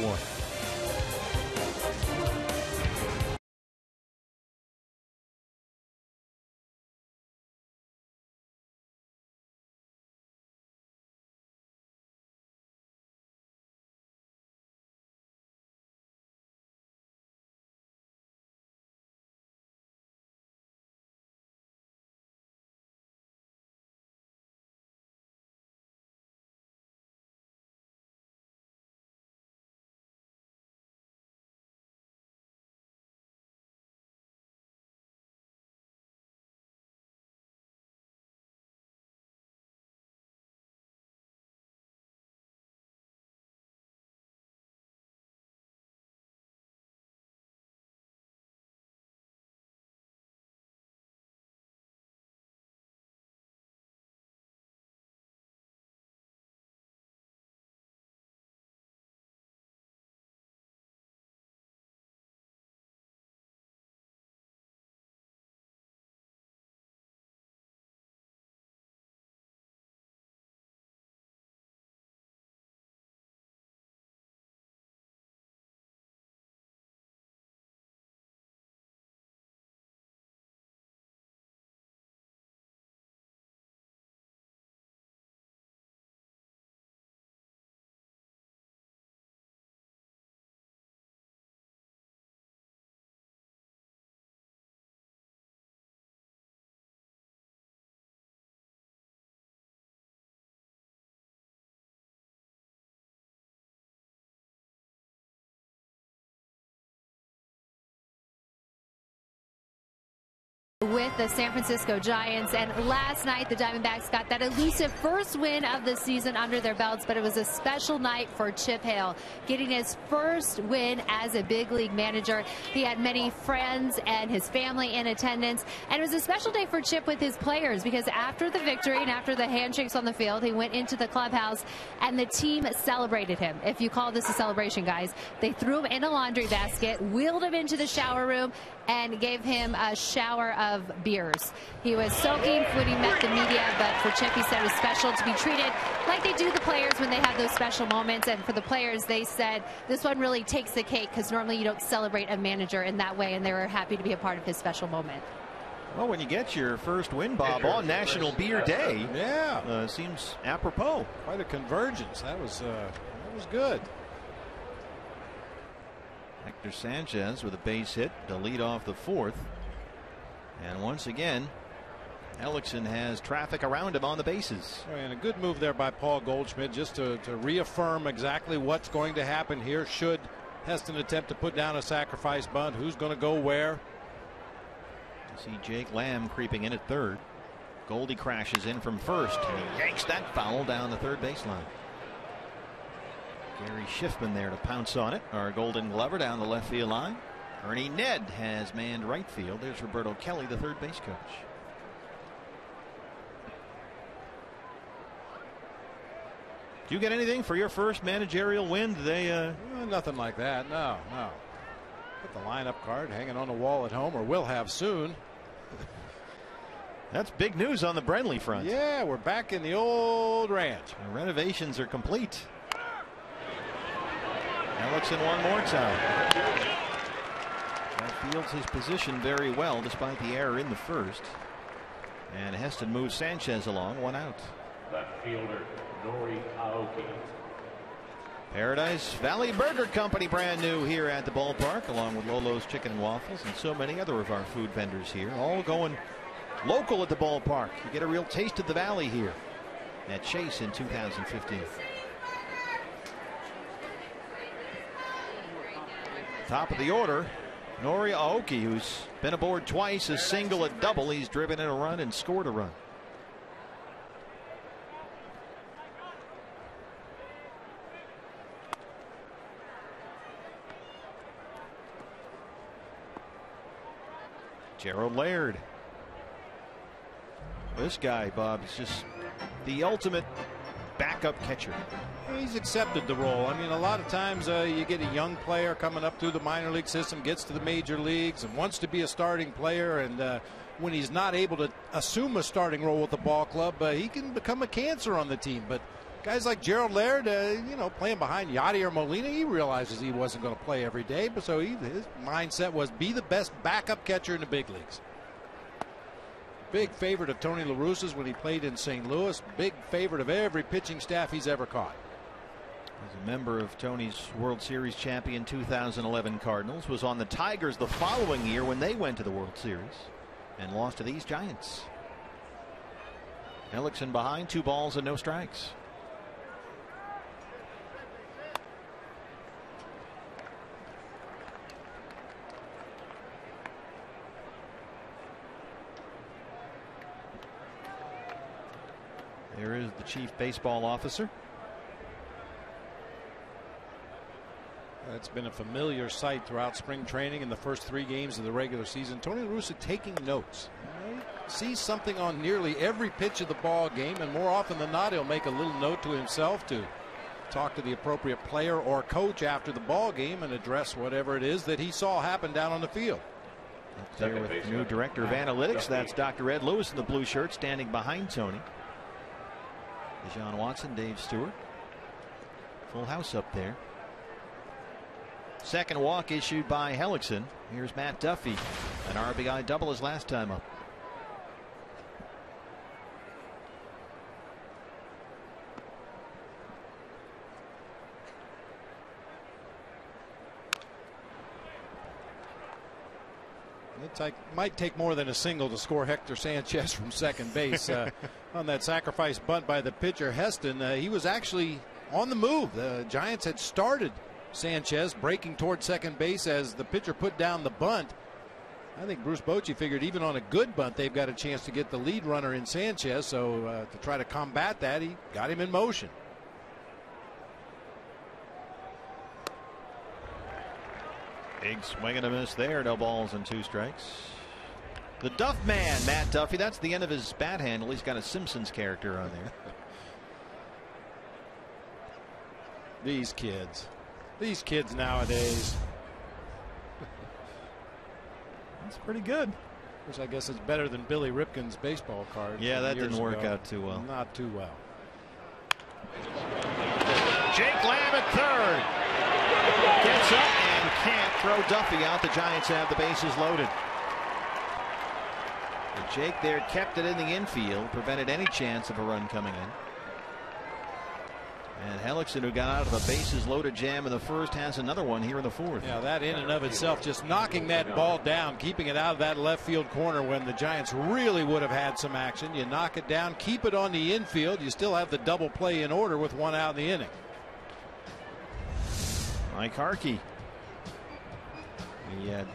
Speaker 5: with the San Francisco Giants. And last night, the Diamondbacks got that elusive first win of the season under their belts, but it was a special night for Chip Hale, getting his first win as a big league manager. He had many friends and his family in attendance, and it was a special day for Chip with his players because after the victory and after the handshakes on the field, he went into the clubhouse and the team celebrated him. If you call this a celebration, guys, they threw him in a laundry basket, wheeled him into the shower room, and gave him a shower of beers. He was soaking when he met the media, but for Chip, he said it was special to be treated like they do the players when they have those special moments. And for the players, they said this one really takes the cake because normally you don't celebrate a manager in that way, and they were happy to be a part of his special moment.
Speaker 3: Well, when you get your first win, Bob, on National Beer Day,
Speaker 4: yeah,
Speaker 3: uh, seems apropos.
Speaker 4: Quite a convergence. That was uh, that was good.
Speaker 3: Hector Sanchez with a base hit to lead off the fourth. And once again, Hellickson has traffic around him on the bases.
Speaker 4: And a good move there by Paul Goldschmidt just to, to reaffirm exactly what's going to happen here should Heston attempt to put down a sacrifice bunt. Who's going to go where?
Speaker 3: You see Jake Lamb creeping in at third. Goldie crashes in from first and he yanks that foul down the third baseline. Gary Schiffman there to pounce on it. Our Golden Glover down the left field line. Ernie Ned has manned right field. There's Roberto Kelly, the third base coach. Do you get anything for your first managerial win? They? Uh...
Speaker 4: Well, nothing like that. No, no. Put the lineup card hanging on the wall at home, or will have soon.
Speaker 3: That's big news on the Brenly front.
Speaker 4: Yeah, we're back in the old ranch.
Speaker 3: The renovations are complete. Hellickson one more time. That fields his position very well despite the error in the first. And Heston moves Sanchez along, one out.
Speaker 6: Left fielder, Nori Aoki.
Speaker 3: Paradise Valley Burger Company, brand new here at the ballpark, along with Lolo's Chicken and Waffles and so many other of our food vendors here, all going local at the ballpark. You get a real taste of the valley here at Chase in 2015. Top of the order, Nori Aoki, who's been aboard twice, a single, a double. He's driven in a run and scored a run. Gerald Laird. This guy, Bob, is just the ultimate backup catcher.
Speaker 4: He's accepted the role. I mean, a lot of times uh, you get a young player coming up through the minor league system, gets to the major leagues, and wants to be a starting player. And uh, when he's not able to assume a starting role with the ball club, uh, he can become a cancer on the team. But guys like Gerald Laird, uh, you know, playing behind Yadier Molina, he realizes he wasn't going to play every day. But so he, his mindset was be the best backup catcher in the big leagues. Big favorite of Tony La Russa's when he played in St. Louis. Big favorite of every pitching staff he's ever caught.
Speaker 3: As a member of Tony's World Series champion 2011 Cardinals, was on the Tigers the following year when they went to the World Series and lost to these Giants. Hellickson behind, two balls and no strikes. There is the chief baseball officer.
Speaker 4: It's been a familiar sight throughout spring training in the first three games of the regular season. Tony La Russa taking notes. Sees something on nearly every pitch of the ball game, and more often than not, he'll make a little note to himself to talk to the appropriate player or coach after the ball game and address whatever it is that he saw happen down on the field.
Speaker 3: Up there with the new director of analytics, that's Dr. Ed Lewis in the blue shirt standing behind Tony. John Watson, Dave Stewart. Full house up there. Second walk issued by Hellickson. Here's Matt Duffy. An RBI double his last time up.
Speaker 4: It take, might take more than a single to score Hector Sanchez from second base uh, on that sacrifice bunt by the pitcher Heston. Uh, he was actually on the move. The Giants had started Sanchez breaking toward second base as the pitcher put down the bunt. I think Bruce Bochy figured even on a good bunt, they've got a chance to get the lead runner in Sanchez. So uh, to try to combat that, he got him in motion.
Speaker 3: Big swing and a miss there. No balls and two strikes. The Duff Man, Matt Duffy. That's the end of his bat handle. He's got a Simpsons character on there.
Speaker 4: These kids. These kids nowadays.
Speaker 3: That's pretty good.
Speaker 4: Which I guess is better than Billy Ripken's baseball card.
Speaker 3: Yeah, that didn't work
Speaker 4: ago.
Speaker 3: out too well.
Speaker 4: Not too well.
Speaker 3: Jake Lamb at third. Gets up throw Duffy out. The Giants have the bases loaded. Jake there kept it in the infield, prevented any chance of a run coming in. And Hellickson, who got out of a bases loaded jam in the first, has another one here in the fourth.
Speaker 4: Yeah, that in and of itself, just knocking that ball down, keeping it out of that left field corner when the Giants really would have had some action. You knock it down, keep it on the infield. You still have the double play in order with one out in the inning.
Speaker 3: Mike Harkey. He had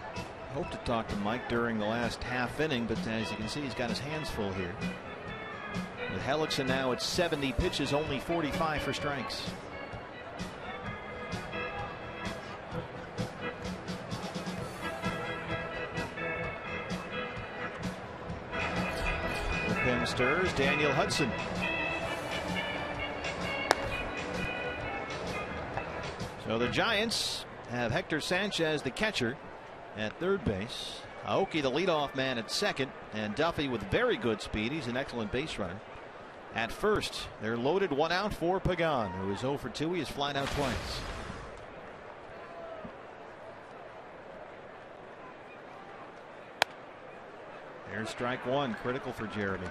Speaker 3: hoped to talk to Mike during the last half inning, but as you can see, he's got his hands full here. With Hellickson now at 70 pitches, only 45 for strikes. With him stirs Daniel Hudson. So the Giants have Hector Sanchez, the catcher, at third base. Aoki, the leadoff man, at second, and Duffy with very good speed. He's an excellent base runner. At first, they're loaded one out for Pagan, who is 0 for 2. He has flying out twice. There's strike one, critical for Jeremy.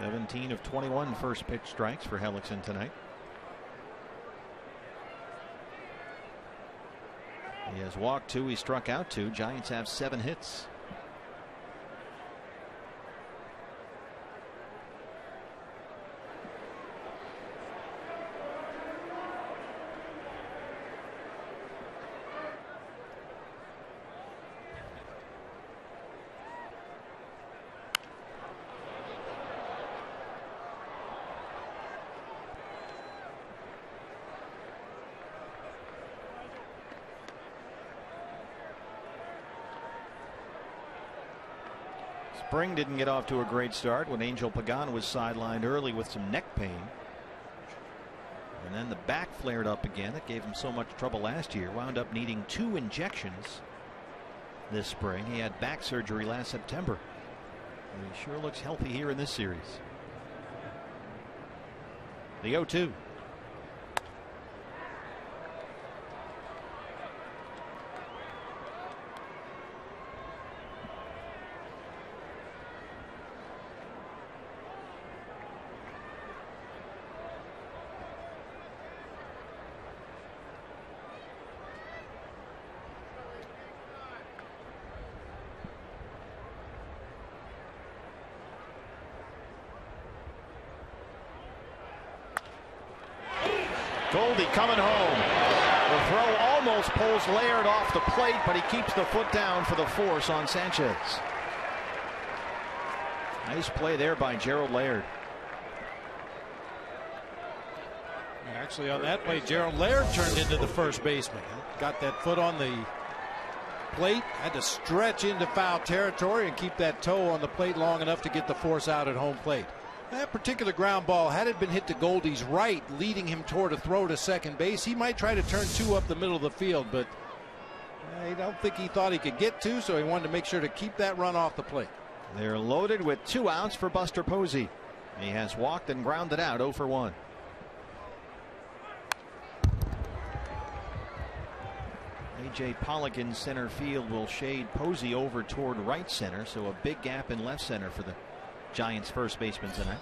Speaker 3: Seventeen of 21 first pitch strikes for Hellickson tonight. He has walked two, he struck out two. Giants have seven hits. Spring didn't get off to a great start when Angel Pagan was sidelined early with some neck pain. And then the back flared up again. That gave him so much trouble last year. Wound up needing two injections this spring. He had back surgery last September. And he sure looks healthy here in this series. The 0 2. Goldie coming home. The throw almost pulls Laird off the plate, but he keeps the foot down for the force on Sanchez. Nice play there by Gerald Laird.
Speaker 4: Actually, on that play, Gerald Laird turned into the first baseman. Got that foot on the plate, had to stretch into foul territory and keep that toe on the plate long enough to get the force out at home plate. That particular ground ball, had it been hit to Goldie's right, leading him toward a throw to second base, he might try to turn two up the middle of the field, but I don't think he thought he could get to, so he wanted to make sure to keep that run off the plate.
Speaker 3: They're loaded with two outs for Buster Posey. He has walked and grounded out 0 for 1. AJ Pollock in center field will shade Posey over toward right center, so a big gap in left center for the Giants first baseman tonight.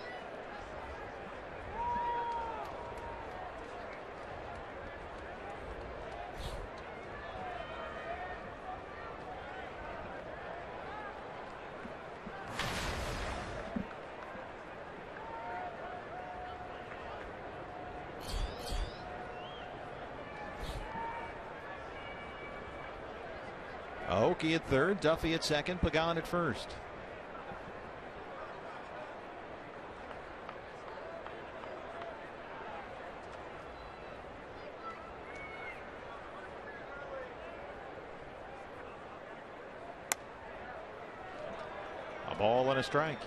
Speaker 3: Aoki at third, Duffy at second, Pagan at first. A ball and a strike.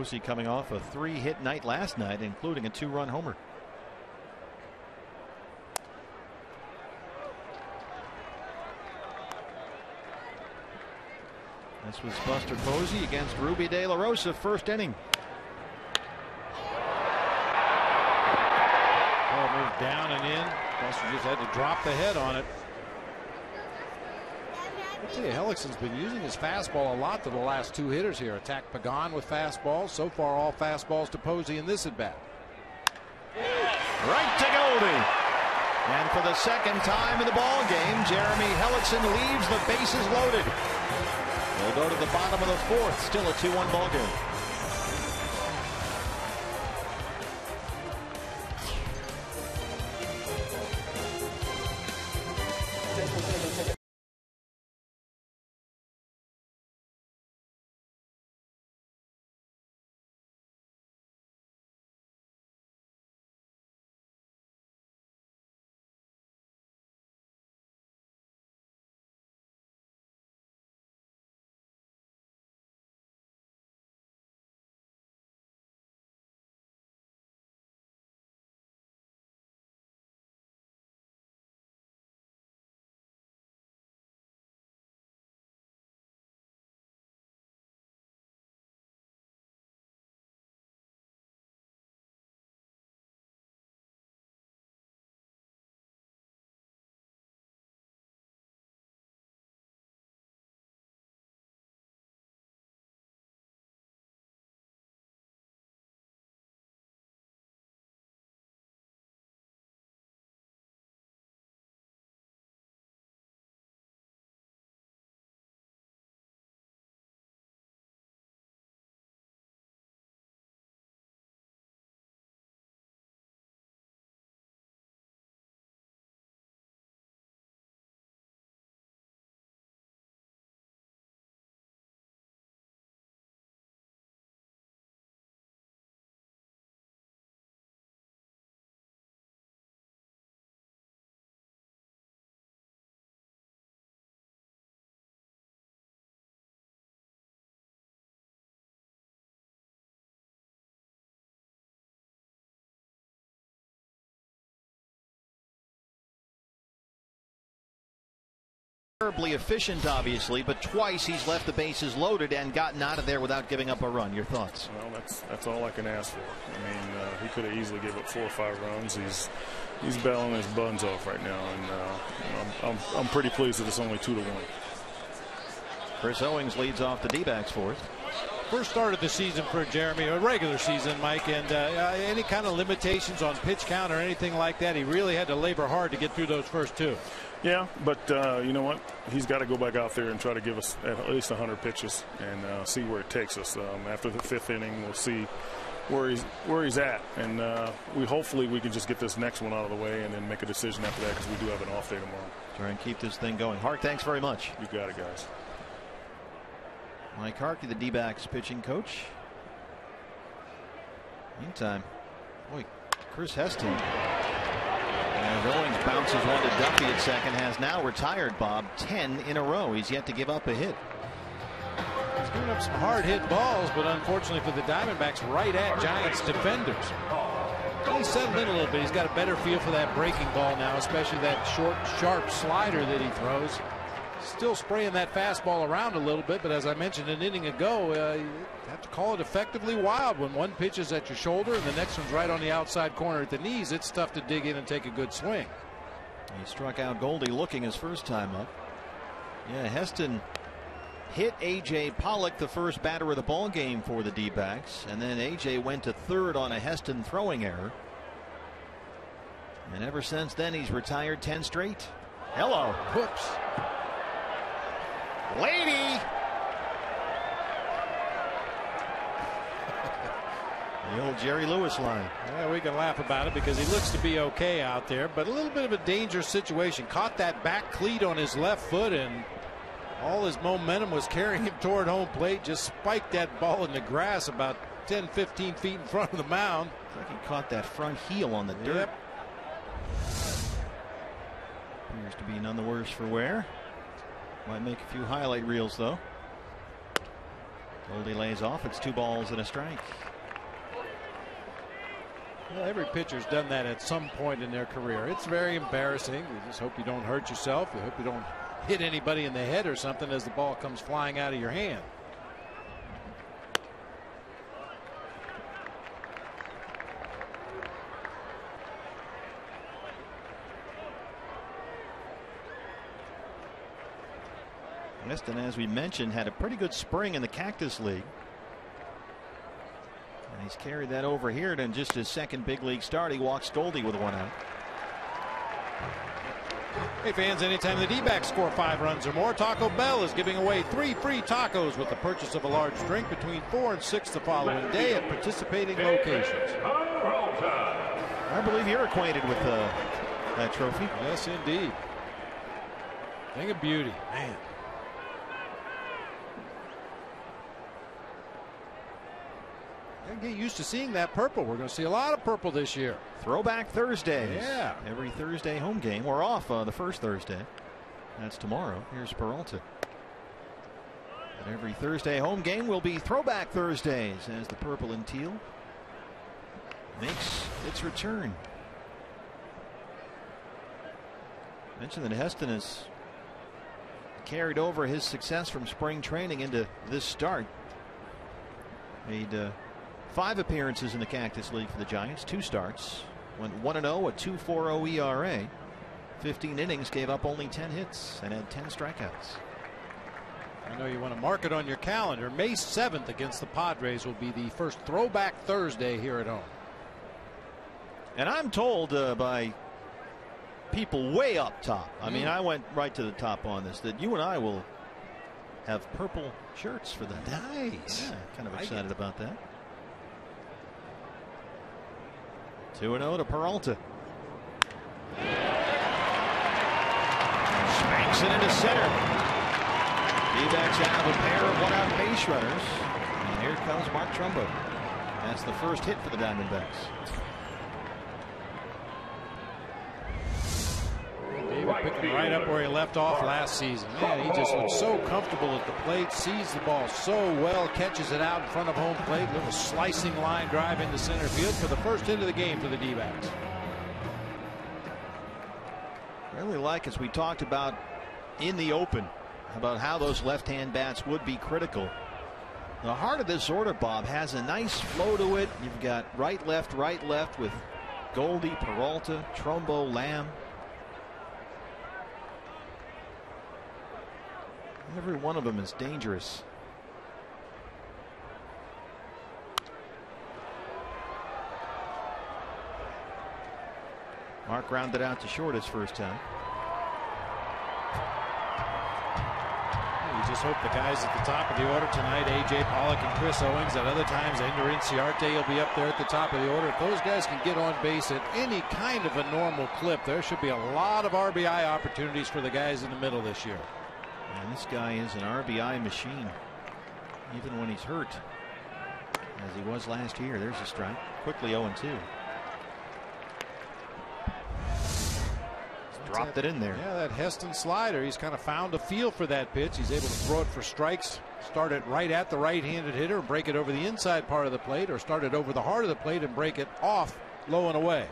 Speaker 3: Posey coming off a three hit night last night, including a two run homer. This was Buster Posey against Rubby De La Rosa, first inning.
Speaker 4: Ball moved down and in. Buster just had to drop the head on it. You, Hellickson's been using his fastball a lot to the last two hitters here. Attack Pagan with fastballs. So far, all fastballs to Posey in this at bat.
Speaker 3: Right to Goldie. And for the second time in the ball game, Jeremy Hellickson leaves the bases loaded. They'll go to the bottom of the fourth. Still a 2-1 ball game. Terribly efficient, obviously, but twice he's left the bases loaded and gotten out of there without giving up a run. Your thoughts?
Speaker 12: Well, that's that's all I can ask for. I mean, uh, he could have easily given up four or five runs. He's he's battling his buns off right now, and uh, you know, I'm, I'm I'm pretty pleased that it's only two to one.
Speaker 3: Chris Owings leads off the D-backs for fourth.
Speaker 4: First start of the season for Jeremy, a regular season, Mike, and uh, uh, any kind of limitations on pitch count or anything like that, he really had to labor hard to get through those first two.
Speaker 12: Yeah, but uh, you know what? He's got to go back out there and try to give us at least 100 pitches and uh, see where it takes us. Um, after the fifth inning, we'll see where he's where he's at, and uh, we hopefully we can just get this next one out of the way and then make a decision after that because we do have an off day tomorrow.
Speaker 3: Try and keep this thing going. Hark, thanks very much.
Speaker 12: You got it, guys.
Speaker 3: Mike Harkey, the D-backs pitching coach. Meantime, boy, Chris Heston. As bounces one to Duffy at second, has now retired Bob 10 in a row. He's yet to give up a hit.
Speaker 4: He's giving up some hard hit balls, but unfortunately for the Diamondbacks, right at Giants defenders. He's settled in a little bit. He's got a better feel for that breaking ball now, especially that short, sharp slider that he throws. Still spraying that fastball around a little bit, but as I mentioned an inning ago, uh, have to call it effectively wild when one pitch is at your shoulder and the next one's right on the outside corner at the knees. It's tough to dig in and take a good swing.
Speaker 3: He struck out Goldie looking his first time up. Yeah, Heston hit A.J. Pollock, the first batter of the ball game for the D-backs, and then A.J. went to third on a Heston throwing error. And ever since then, he's retired 10 straight. Hello.
Speaker 4: Whoops.
Speaker 3: Lady. The old Jerry Lewis line.
Speaker 4: Yeah, we can laugh about it because he looks to be okay out there, but a little bit of a dangerous situation. Caught that back cleat on his left foot, and all his momentum was carrying him toward home plate. Just spiked that ball in the grass about 10, 15 feet in front of the mound.
Speaker 3: Like he caught that front heel on the dirt. Appears to be none the worse for wear. Might make a few highlight reels though. Goldie lays off. It's two balls and a strike.
Speaker 4: Well, every pitcher's done that at some point in their career. It's very embarrassing. You just hope you don't hurt yourself. You hope you don't hit anybody in the head or something as the ball comes flying out of your hand.
Speaker 3: Heston, as we mentioned, had a pretty good spring in the Cactus League. And he's carried that over here to just his second big league start. He walks Goldie with one out.
Speaker 4: Hey fans, anytime the D-backs score five runs or more, Taco Bell is giving away three free tacos with the purchase of a large drink between four and six the following day at participating locations.
Speaker 3: I believe you're acquainted with uh, that trophy.
Speaker 4: Yes, indeed. Thing of beauty, man. get used to seeing that purple. We're going to see a lot of purple this year.
Speaker 3: Throwback Thursdays.
Speaker 4: Yeah.
Speaker 3: Every Thursday home game. We're off uh, the first Thursday. That's tomorrow. Here's Peralta. And every Thursday home game will be Throwback Thursdays as the purple and teal makes its return. Mentioned that Heston has carried over his success from spring training into this start. Made uh, five appearances in the Cactus League for the Giants, two starts, went 1 0, a 2.40 ERA, 15 innings, gave up only 10 hits, and had 10 strikeouts.
Speaker 4: I know you want to mark it on your calendar. May 7th against the Padres will be the first throwback Thursday here at home.
Speaker 3: And I'm told uh, by people way up top. I mean, I went right to the top on this that you and I will have purple shirts for that.
Speaker 4: Nice.
Speaker 3: Yeah, kind of excited about that. 2 0 to Peralta. Spanks it into center. D-backs have a pair of one out base runners. And here comes Mark Trumbo. That's the first hit for the Diamondbacks.
Speaker 4: Picking right up where he left off last season. Man, he just looks so comfortable at the plate, sees the ball so well, catches it out in front of home plate. Little slicing line drive into center field for the first hit of the game for the D-backs.
Speaker 3: Really like, as we talked about in the open, about how those left-hand bats would be critical. The heart of this order, Bob, has a nice flow to it. You've got right, left, right, left with Goldie, Peralta, Trumbo, Lamb. Every one of them is dangerous. Mark grounded out to short his first time.
Speaker 4: You just hope the guys at the top of the order tonight, A.J. Pollock and Chris Owings, at other times, Ender Inciarte will be up there at the top of the order. If those guys can get on base at any kind of a normal clip, there should be a lot of RBI opportunities for the guys in the middle this year.
Speaker 3: And this guy is an RBI machine, even when he's hurt, as he was last year. There's a strike. Quickly 0 2. Dropped
Speaker 4: that,
Speaker 3: it in there.
Speaker 4: Yeah, that Heston slider. He's kind of found a feel for that pitch. He's able to throw it for strikes, start it right at the right handed hitter, and break it over the inside part of the plate, or start it over the heart of the plate and break it off low and away.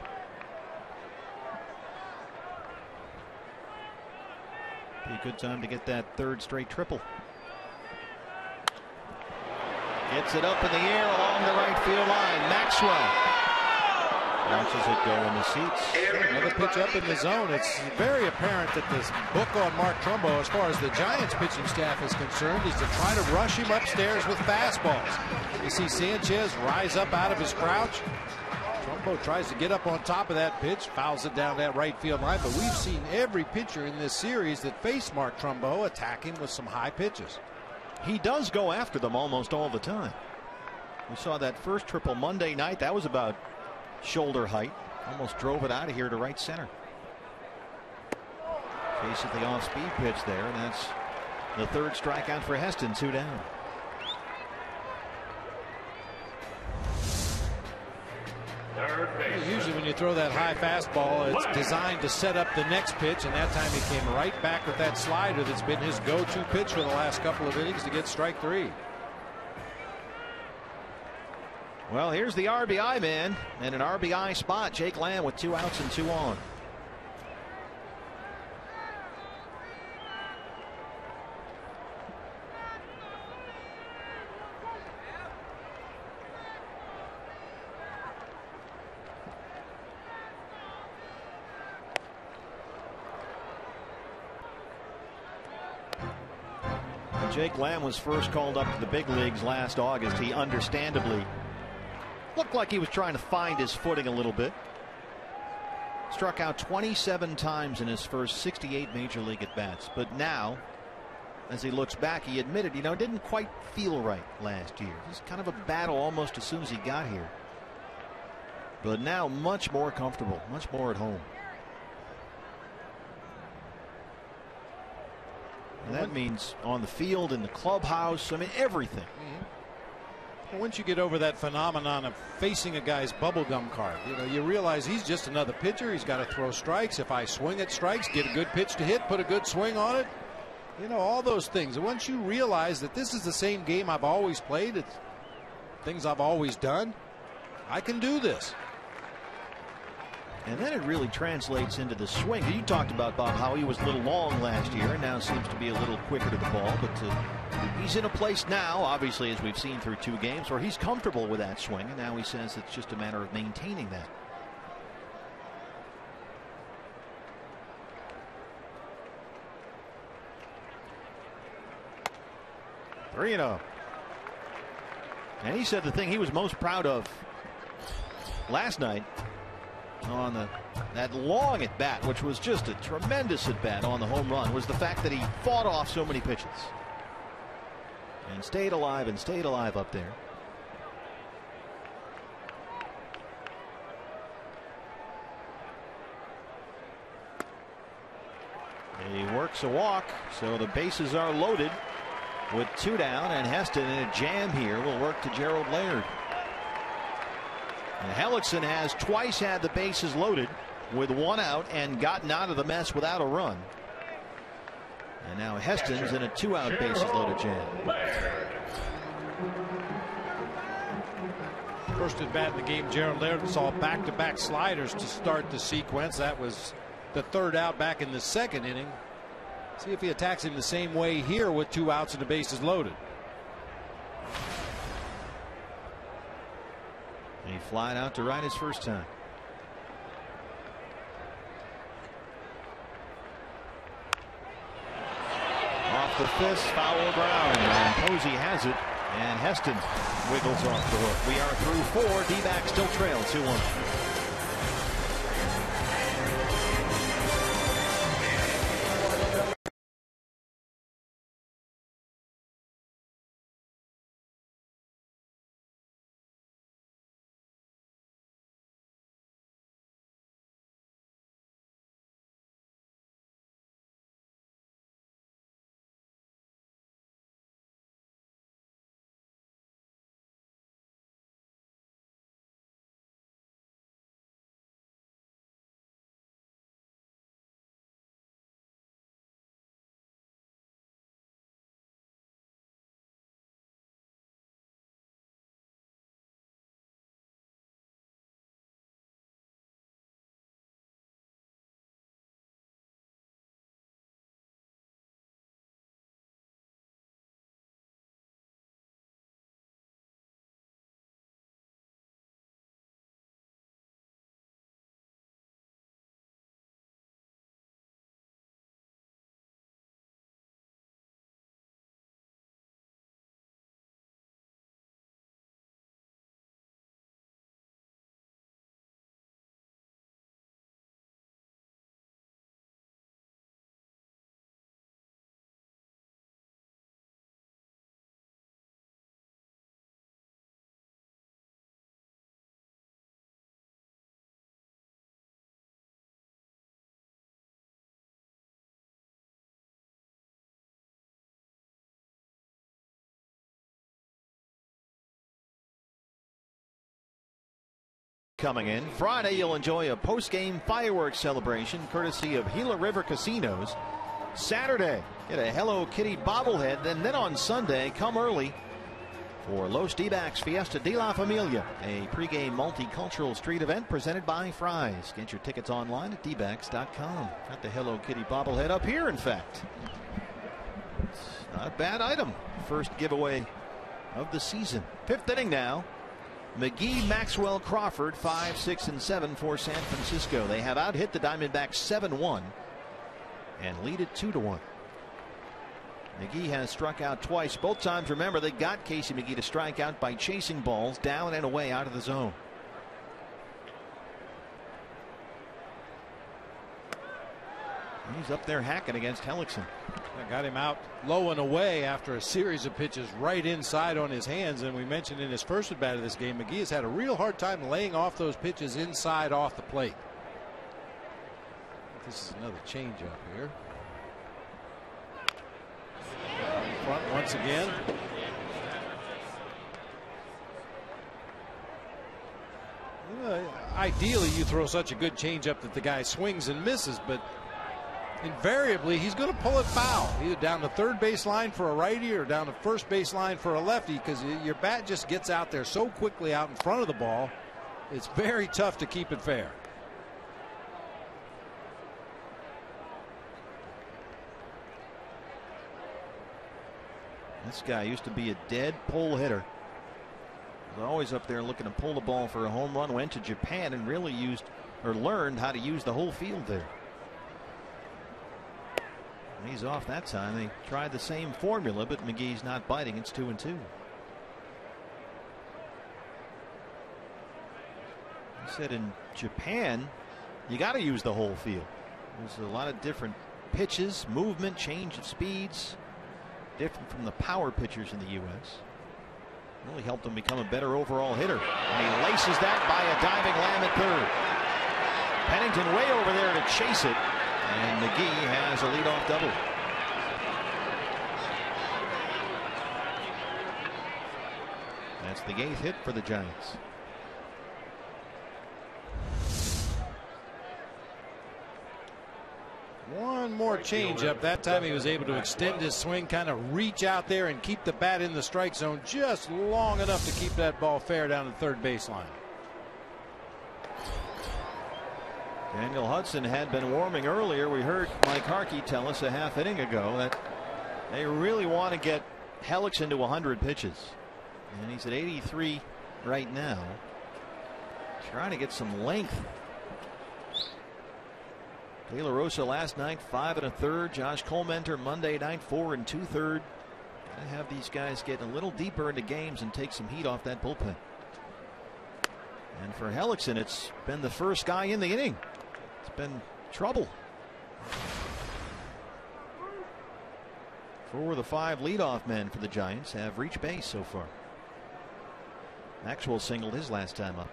Speaker 3: A good time to get that third straight triple. Gets it up in the air along the right field line. Maxwell watches it go in the seats.
Speaker 4: Another pitch up in the zone. It's very apparent that this book on Mark Trumbo, as far as the Giants pitching staff is concerned, is to try to rush him upstairs with fastballs. You see Sanchez rise up out of his crouch. Tries to get up on top of that pitch, fouls it down that right field line. But we've seen every pitcher in this series that faced Mark Trumbo attack him with some high pitches.
Speaker 3: He does go after them almost all the time. We saw that first triple Monday night. That was about shoulder height. Almost drove it out of here to right center. At the off speed pitch there, and that's the third strikeout for Heston, two down.
Speaker 4: Usually, when you throw that high fastball, it's designed to set up the next pitch, and that time he came right back with that slider that's been his go to pitch for the last couple of innings to get strike three.
Speaker 3: Well, here's the RBI man and an RBI spot. Jake Lamb with two outs and two on. Jake Lamb was first called up to the big leagues last August. He understandably looked like he was trying to find his footing a little bit. Struck out 27 times in his first 68 major league at bats. But now, as he looks back, he admitted, you know, it didn't quite feel right last year. It was kind of a battle almost as soon as he got here. But now, much more comfortable, much more at home. And that means on the field, in the clubhouse, I mean, everything. Mm-hmm.
Speaker 4: Well, once you get over that phenomenon of facing a guy's bubblegum card, you know, you realize he's just another pitcher. He's got to throw strikes. If I swing at strikes, get a good pitch to hit, put a good swing on it, you know, all those things. And once you realize that this is the same game I've always played, it's things I've always done, I can do this.
Speaker 3: And then it really translates into the swing. You talked about Bob how he was a little long last year and now seems to be a little quicker to the ball. But to, he's in a place now, obviously, as we've seen through two games, where he's comfortable with that swing. And now he says it's just a matter of maintaining that. Three and oh. And he said the thing he was most proud of last night on the that long at bat, which was just a tremendous at bat on the home run, was the fact that he fought off so many pitches and stayed alive and stayed alive up there. He works a walk, so the bases are loaded with two down, and Heston in a jam here will work to Gerald Laird. And Hellickson has twice had the bases loaded with one out and gotten out of the mess without a run. And now Heston's in a two out bases loaded jam.
Speaker 4: First at bat in the game, Gerald Laird saw back to back sliders to start the sequence. That was the third out back in the second inning. See if he attacks him the same way here with two outs and the bases loaded.
Speaker 3: Flying out to right his first time. Off the fist, foul ground, and Posey has it, and Heston wiggles off the hook. We are through four. D-back still trail 2-1. Coming in. Friday, you'll enjoy a post-game fireworks celebration courtesy of Gila River Casinos. Saturday, get a Hello Kitty bobblehead. And then on Sunday, come early for Los D-backs Fiesta de la Familia, a pregame multicultural street event presented by Fry's. Get your tickets online at dbacks.com. Got the Hello Kitty bobblehead up here, in fact. It's not a bad item. First giveaway of the season. Fifth inning now. McGehee, Maxwell, Crawford, 5, 6, and 7 for San Francisco. They have out hit the Diamondbacks 7 1 and lead it 2 to 1. McGehee has struck out twice. Both times, remember, they got Casey McGehee to strike out by chasing balls down and away out of the zone. He's up there hacking against Hellickson.
Speaker 4: Got him out low and away after a series of pitches right inside on his hands. And we mentioned in his first at bat of this game, McGehee has had a real hard time laying off those pitches inside off the plate. This is another changeup here. Front once again. Uh, ideally, you throw such a good changeup that the guy swings and misses, but invariably he's going to pull it foul, either down the third base line for a righty or down the first base line for a lefty, because your bat just gets out there so quickly out in front of the ball. It's very tough to keep it fair.
Speaker 3: This guy used to be a dead pull hitter. Was always up there looking to pull the ball for a home run. Went to Japan and really used or learned how to use the whole field there. He's off that time. They tried the same formula, but McGehee's not biting. It's two and two. He said in Japan, you got to use the whole field. There's a lot of different pitches, movement, change of speeds, different from the power pitchers in the U.S. Really helped him become a better overall hitter. And he laces that by a diving Lamb at third. Pennington way over there to chase it. And McGehee has a leadoff double. That's the eighth hit for the Giants.
Speaker 4: One more changeup. That time he was able to extend his swing, kind of reach out there and keep the bat in the strike zone just long enough to keep that ball fair down the third baseline.
Speaker 3: Daniel Hudson had been warming earlier. We heard Mike Harkey tell us a half inning ago that they really want to get Helix into 100 pitches. And he's at 83 right now. Trying to get some length. De La Rosa last night, five and a third. Josh Collmenter Monday night, four and two third. I have these guys getting a little deeper into games and take some heat off that bullpen. And for Hellickson, it's been the first guy in the inning. It's been trouble. Four of the five leadoff men for the Giants have reached base so far. Maxwell singled his last time up.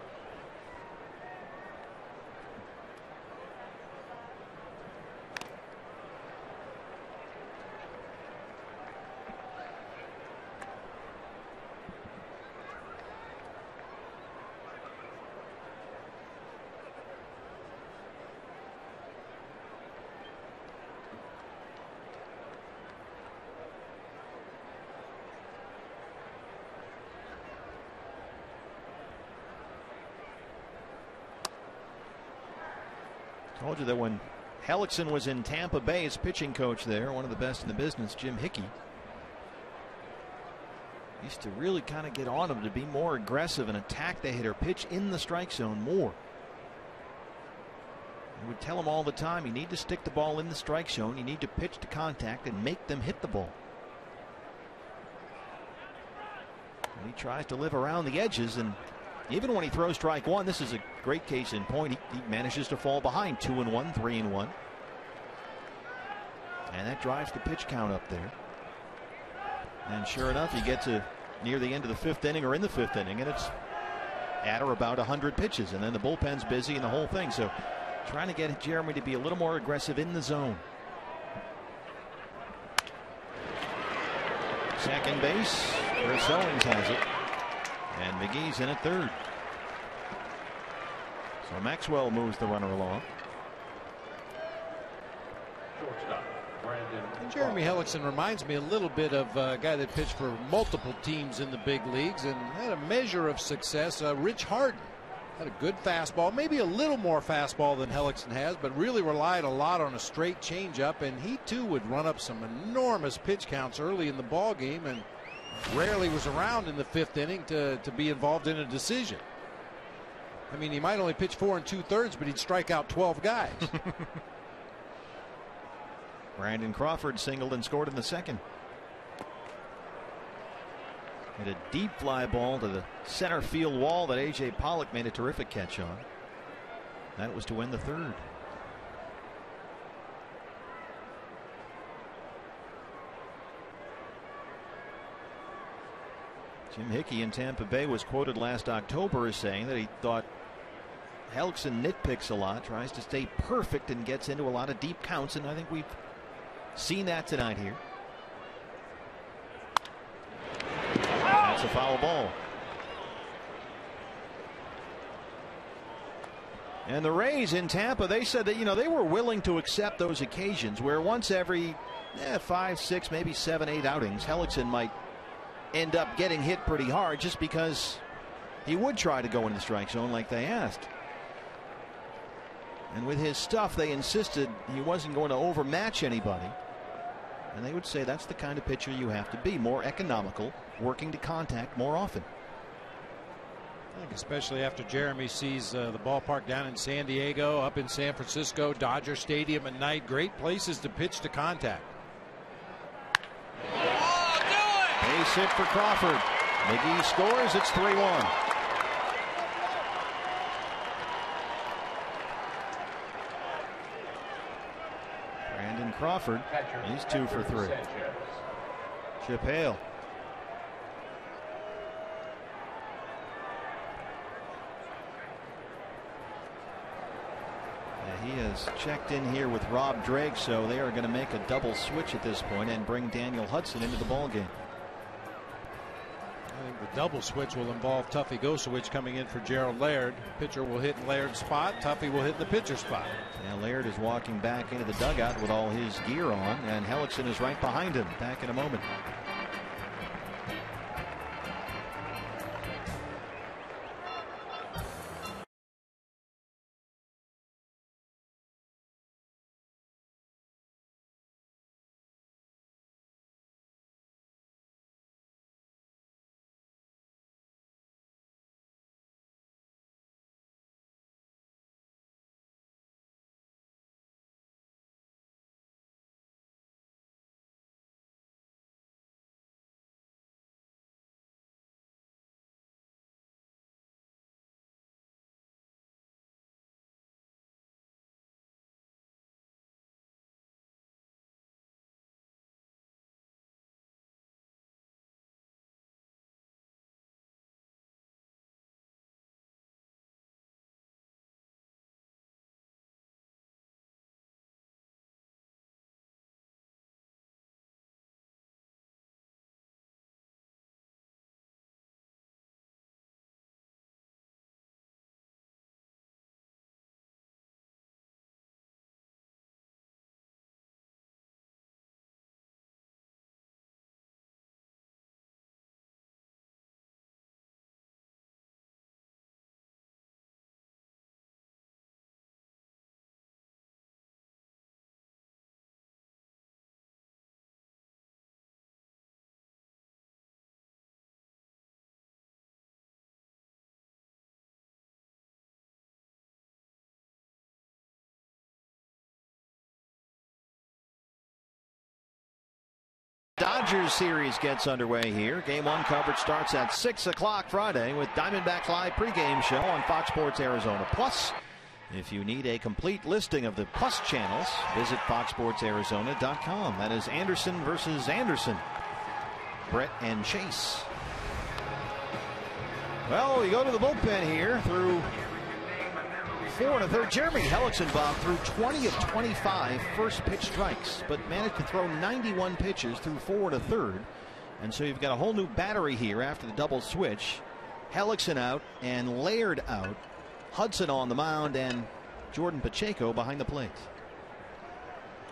Speaker 3: That when Hellickson was in Tampa Bay as pitching coach there, one of the best in the business, Jim Hickey, used to really kind of get on him to be more aggressive and attack the hitter, pitch in the strike zone more. He would tell him all the time you need to stick the ball in the strike zone, you need to pitch to contact and make them hit the ball. And he tries to live around the edges and even when he throws strike one, this is a great case in point. He, he, manages to fall behind two and one, three and one. And that drives the pitch count up there. And sure enough, you get to near the end of the fifth inning or in the fifth inning, and it's at or about 100 pitches. And then the bullpen's busy and the whole thing. So trying to get Jeremy to be a little more aggressive in the zone. Second base, Chris Owings has it. And McGehee's in at third. So Maxwell moves the runner along.
Speaker 4: And Jeremy Hellickson reminds me a little bit of a guy that pitched for multiple teams in the big leagues and had a measure of success. Uh, Rich Harden had a good fastball, maybe a little more fastball than Hellickson has, but really relied a lot on a straight changeup. And he too would run up some enormous pitch counts early in the ball game, and rarely was around in the fifth inning to to be involved in a decision. I mean, he might only pitch four and two thirds, but he'd strike out 12 guys.
Speaker 3: Brandon Crawford singled and scored in the second. Hit a deep fly ball to the center field wall that A.J. Pollock made a terrific catch on. That was to win the third. Jim Hickey in Tampa Bay was quoted last October as saying that he thought Hellickson nitpicks a lot, tries to stay perfect, and gets into a lot of deep counts. And I think we've seen that tonight here. That's a foul ball. And the Rays in Tampa, they said that, you know, they were willing to accept those occasions where once every eh, five, six, maybe seven, eight outings, Hellickson might end up getting hit pretty hard just because he would try to go in the strike zone like they asked. And with his stuff, they insisted he wasn't going to overmatch anybody. And they would say that's the kind of pitcher you have to be more economical, working to contact more often.
Speaker 4: I think especially after Jeremy sees uh, the ballpark down in San Diego, up in San Francisco, Dodger Stadium at night, great places to pitch to contact.
Speaker 3: Base hit for Crawford. McGehee scores. It's 3 1. Brandon Crawford. He's two for three. Chip Hale. He has checked in here with Rob Drake, so they are going to make a double switch at this point and bring Daniel Hudson into the ballgame.
Speaker 4: I think the double switch will involve Tuffy Gosewisch coming in for Gerald Laird. Pitcher will hit Laird's spot. Tuffy will hit the pitcher spot.
Speaker 3: Now Laird is walking back into the dugout with all his gear on, and Hellickson is right behind him. Back in a moment. Dodgers series gets underway here. Game one coverage starts at 6 o'clock Friday with Diamondback Live pregame show on Fox Sports Arizona Plus. If you need a complete listing of the Plus channels, visit foxsportsarizona.com. That is Anderson versus Anderson. Brett and Chase. Well, we go to the bullpen here through four and a third. Jeremy Hellickson, Bob, threw 20 of 25 first pitch strikes, but managed to throw 91 pitches through four and a third. And so you've got a whole new battery here after the double switch. Hellickson out and Laird out. Hudson on the mound and Jordan Pacheco behind the plate.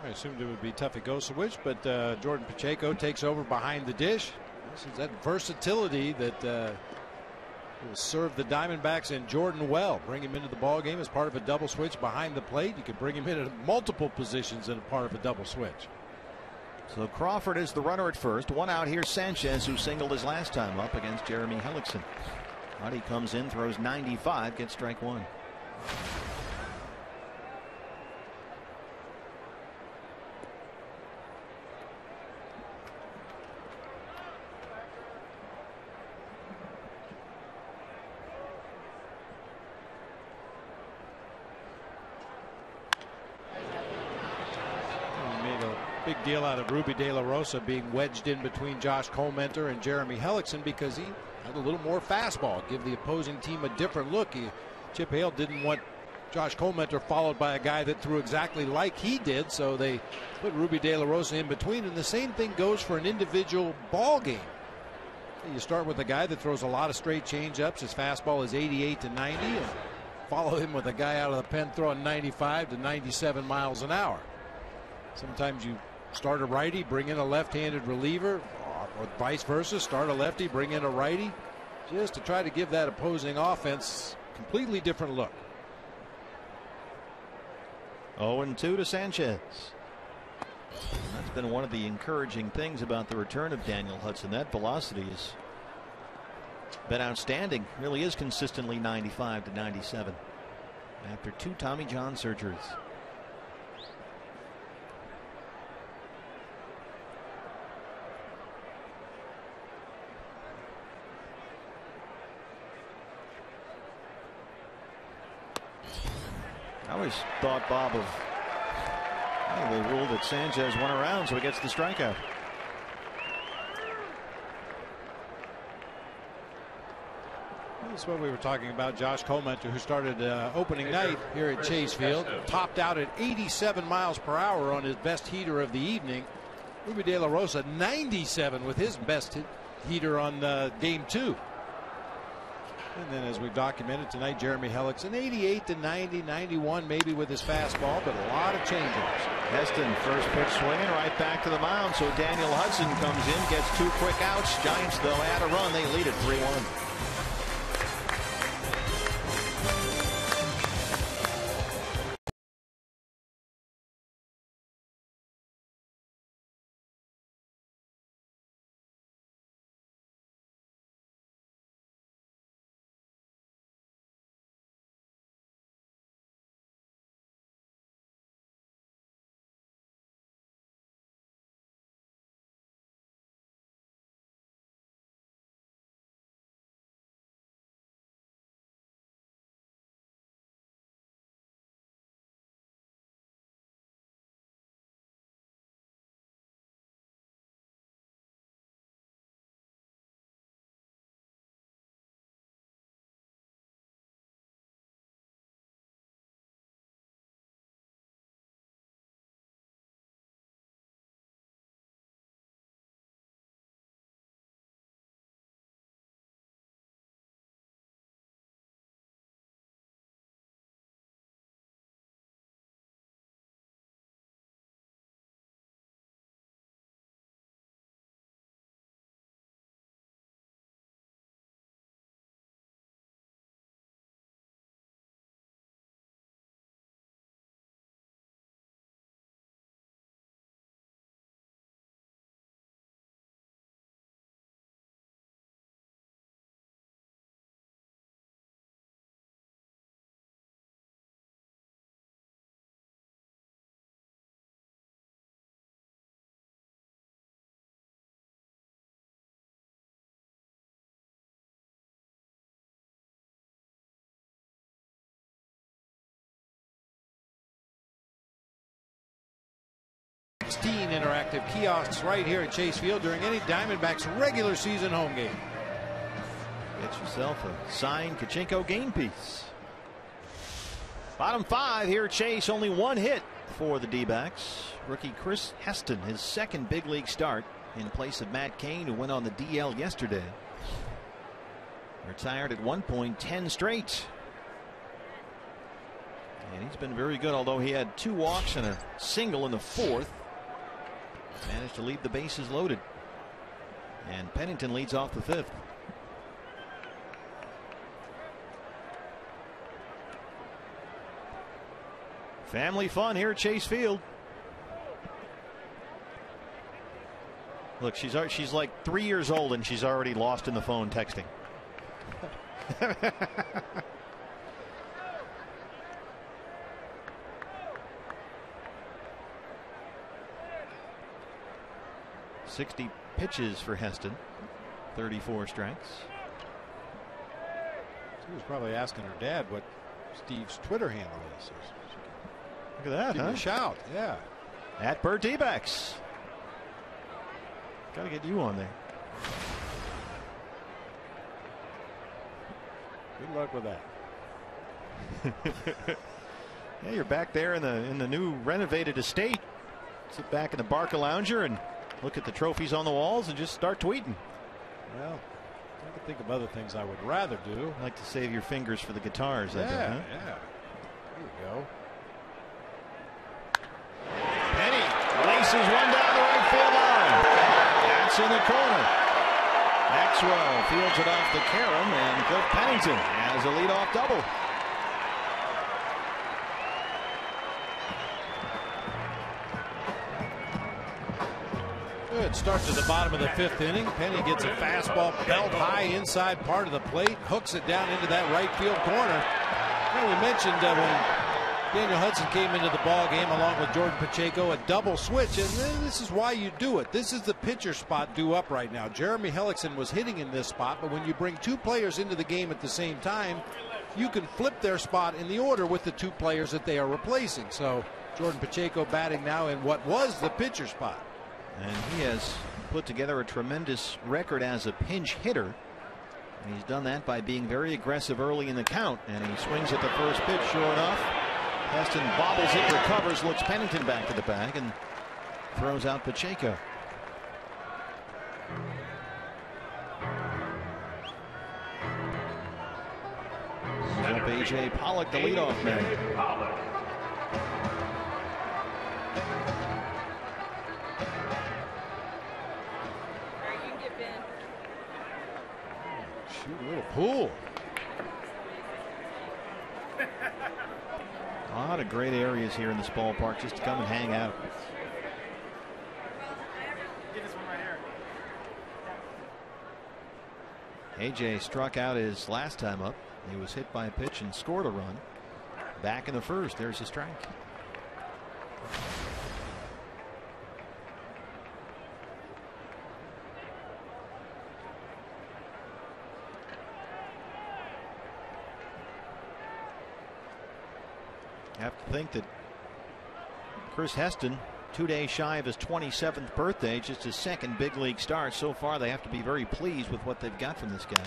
Speaker 4: I assumed it would be tough Tuffy Gosewisch, but uh, Jordan Pacheco takes over behind the dish. This is that versatility that uh, will serve the Diamondbacks and Jordan well. Bring him into the ball game as part of a double switch behind the plate. You can bring him in at multiple positions in part of a double switch.
Speaker 3: So Crawford is the runner at first. One out here, Sanchez, who singled his last time up against Jeremy Hellickson. Buddy comes in, throws 95, gets strike one.
Speaker 4: big deal out of Rubby De La Rosa being wedged in between Josh Collmenter and Jeremy Hellickson because he had a little more fastball, give the opposing team a different look. He, Chip Hale didn't want Josh Collmenter followed by a guy that threw exactly like he did, so they put Rubby De La Rosa in between. And the same thing goes for an individual ball game. You start with a guy that throws a lot of straight changeups. His fastball is 88 to 90, and follow him with a guy out of the pen throwing 95 to 97 miles an hour. Sometimes you start a righty, bring in a left-handed reliever, or vice versa. Start a lefty, bring in a righty, just to try to give that opposing offense completely different look.
Speaker 3: 0 2 to Sanchez. That's been one of the encouraging things about the return of Daniel Hudson. That velocity has been outstanding. Really is consistently 95 to 97 after two Tommy John surgeries. I always thought, Bob, of well, they ruled that Sanchez went around, so he gets the strikeout.
Speaker 4: That's what we were talking about. Josh Collmenter, who started uh, opening night here at Chase Field, topped out at 87 miles per hour on his best heater of the evening. Rubby De La Rosa 97 with his best heater on uh, game two. And then, as we've documented tonight, Jeremy Hellickson 88 to 90, 91 maybe with his fastball, but a lot of changeups.
Speaker 3: Heston, first pitch swinging right back to the mound. So Daniel Hudson comes in, gets two quick outs. Giants, though, add a run. They lead it 3 1.
Speaker 4: Sixteen interactive kiosks right here at Chase Field during any Diamondbacks regular season home game.
Speaker 3: Get yourself a signed Kachenko game piece. Bottom five here Chase, only one hit for the D backs. Rookie Chris Heston, his second big league start in place of Matt Cain, who went on the DL yesterday. Retired at one point, 10 straight. And he's been very good, although he had two walks and a single in the fourth. Managed to leave the bases loaded. And Pennington leads off the fifth. Family fun here at Chase Field. Look, she's she's like three years old and she's already lost in the phone texting. Sixty pitches for Heston. 34 strikes.
Speaker 4: She was probably asking her dad what Steve's Twitter handle is.
Speaker 3: Look at that,
Speaker 4: Give
Speaker 3: huh?
Speaker 4: shout, yeah.
Speaker 3: At Bert D-backs. Got to get you on there.
Speaker 4: Good luck with that.
Speaker 3: yeah, you're back there in the in the new renovated estate. Sit back in the Barca Lounger and look at the trophies on the walls and just start tweeting.
Speaker 4: Well, I can think of other things I would rather do.
Speaker 3: I like to save your fingers for the guitars.
Speaker 4: Yeah,
Speaker 3: I think, huh?
Speaker 4: yeah. There you go.
Speaker 3: Penny laces one down the right field line. That's in the corner. Maxwell fields it off the carom, and Cliff Pennington has a leadoff double.
Speaker 4: Good start to the bottom of the fifth inning. Penny gets a fastball belt high inside part of the plate, hooks it down into that right field corner. Well, we mentioned uh, when Daniel Hudson came into the ball game along with Jordan Pacheco, a double switch, and this is why you do it. This is the pitcher spot due up right now. Jeremy Hellickson was hitting in this spot, but when you bring two players into the game at the same time, you can flip their spot in the order with the two players that they are replacing. So Jordan Pacheco batting now in what was the pitcher spot.
Speaker 3: And he has put together a tremendous record as a pinch hitter. And he's done that by being very aggressive early in the count. And he swings at the first pitch, sure enough. Heston bobbles it, recovers, looks Pennington back to the bag, and throws out Pacheco. Up A.J. Pollock, the leadoff man.
Speaker 4: Shoot a little pool.
Speaker 3: A lot of great areas here in this ballpark just to come and hang out. AJ struck out his last time up. He was hit by a pitch and scored a run. Back in the first, there's a strike. Think that Chris Heston, two days shy of his 27th birthday, just his second big league start. So far, they have to be very pleased with what they've got from this guy.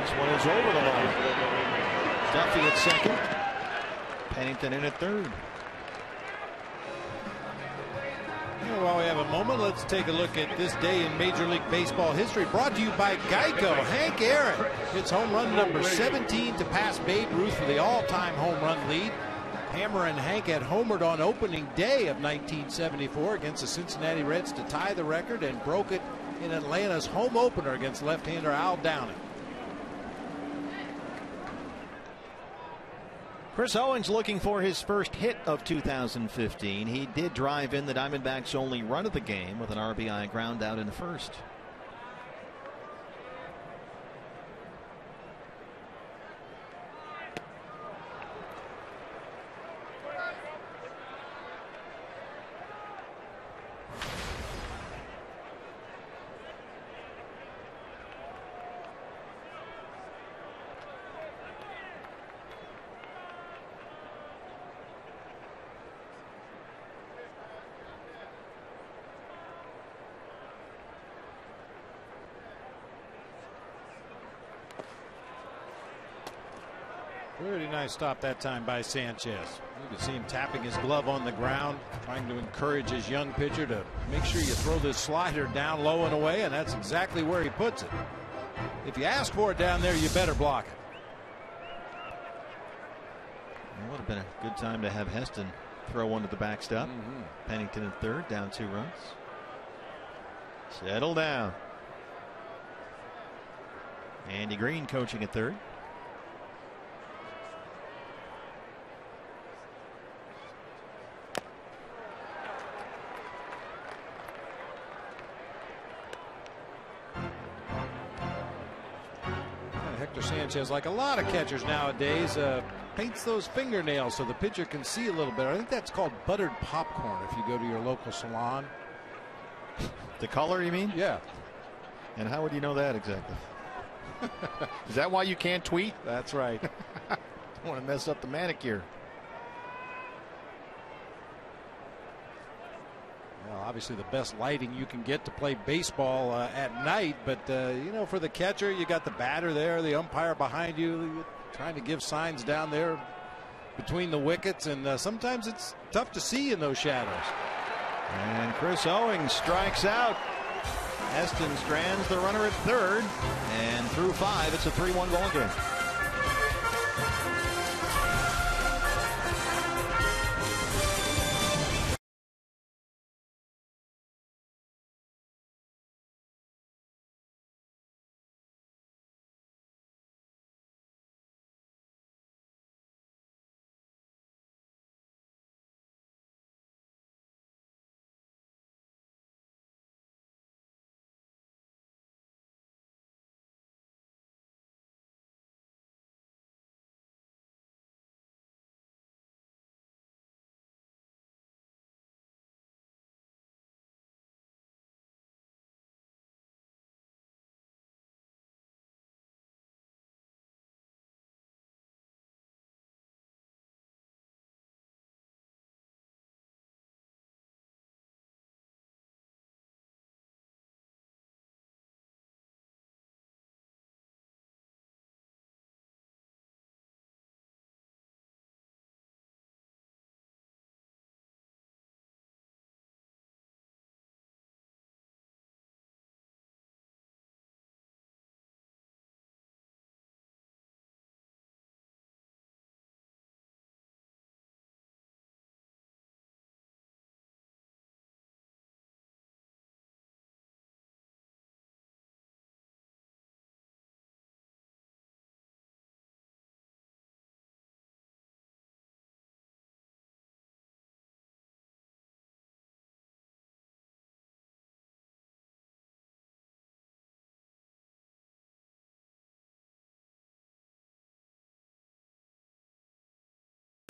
Speaker 3: This one is over the line. Duffy at second. Pennington in at third.
Speaker 4: While we have a moment, let's take a look at this day in Major League Baseball history. Brought to you by Geico. Hank Aaron hits home run number 17 to pass Babe Ruth for the all-time home run lead. Hammer and Hank had homered on opening day of 1974 against the Cincinnati Reds to tie the record and broke it in Atlanta's home opener against left-hander Al Downing.
Speaker 3: Chris Owings looking for his first hit of 2015. He did drive in the Diamondbacks' only run of the game with an RBI ground out in the first.
Speaker 4: Pretty nice stop that time by Sanchez. You can see him tapping his glove on the ground, trying to encourage his young pitcher to make sure you throw this slider down low and away, and that's exactly where he puts it. If you ask for it down there, you better block it.
Speaker 3: It would have been a good time to have Heston throw one to the backstop. Mm-hmm. Pennington in third, down two runs. Settle down. Andy Green coaching at third.
Speaker 4: Sanchez, like a lot of catchers nowadays, uh, paints those fingernails so the pitcher can see a little better. I think that's called buttered popcorn if you go to your local salon.
Speaker 3: The color, you mean?
Speaker 4: Yeah.
Speaker 3: And how would you know that exactly? Is that why you can't tweet?
Speaker 4: That's right.
Speaker 3: Don't want to mess up the manicure.
Speaker 4: Obviously, the best lighting you can get to play baseball uh, at night, but uh, you know, for the catcher, you got the batter there, the umpire behind you, trying to give signs down there between the wickets, and uh, sometimes it's tough to see in those shadows.
Speaker 3: And Chris Owings strikes out. Heston strands the runner at third, and through five, it's a 3 1 ball game.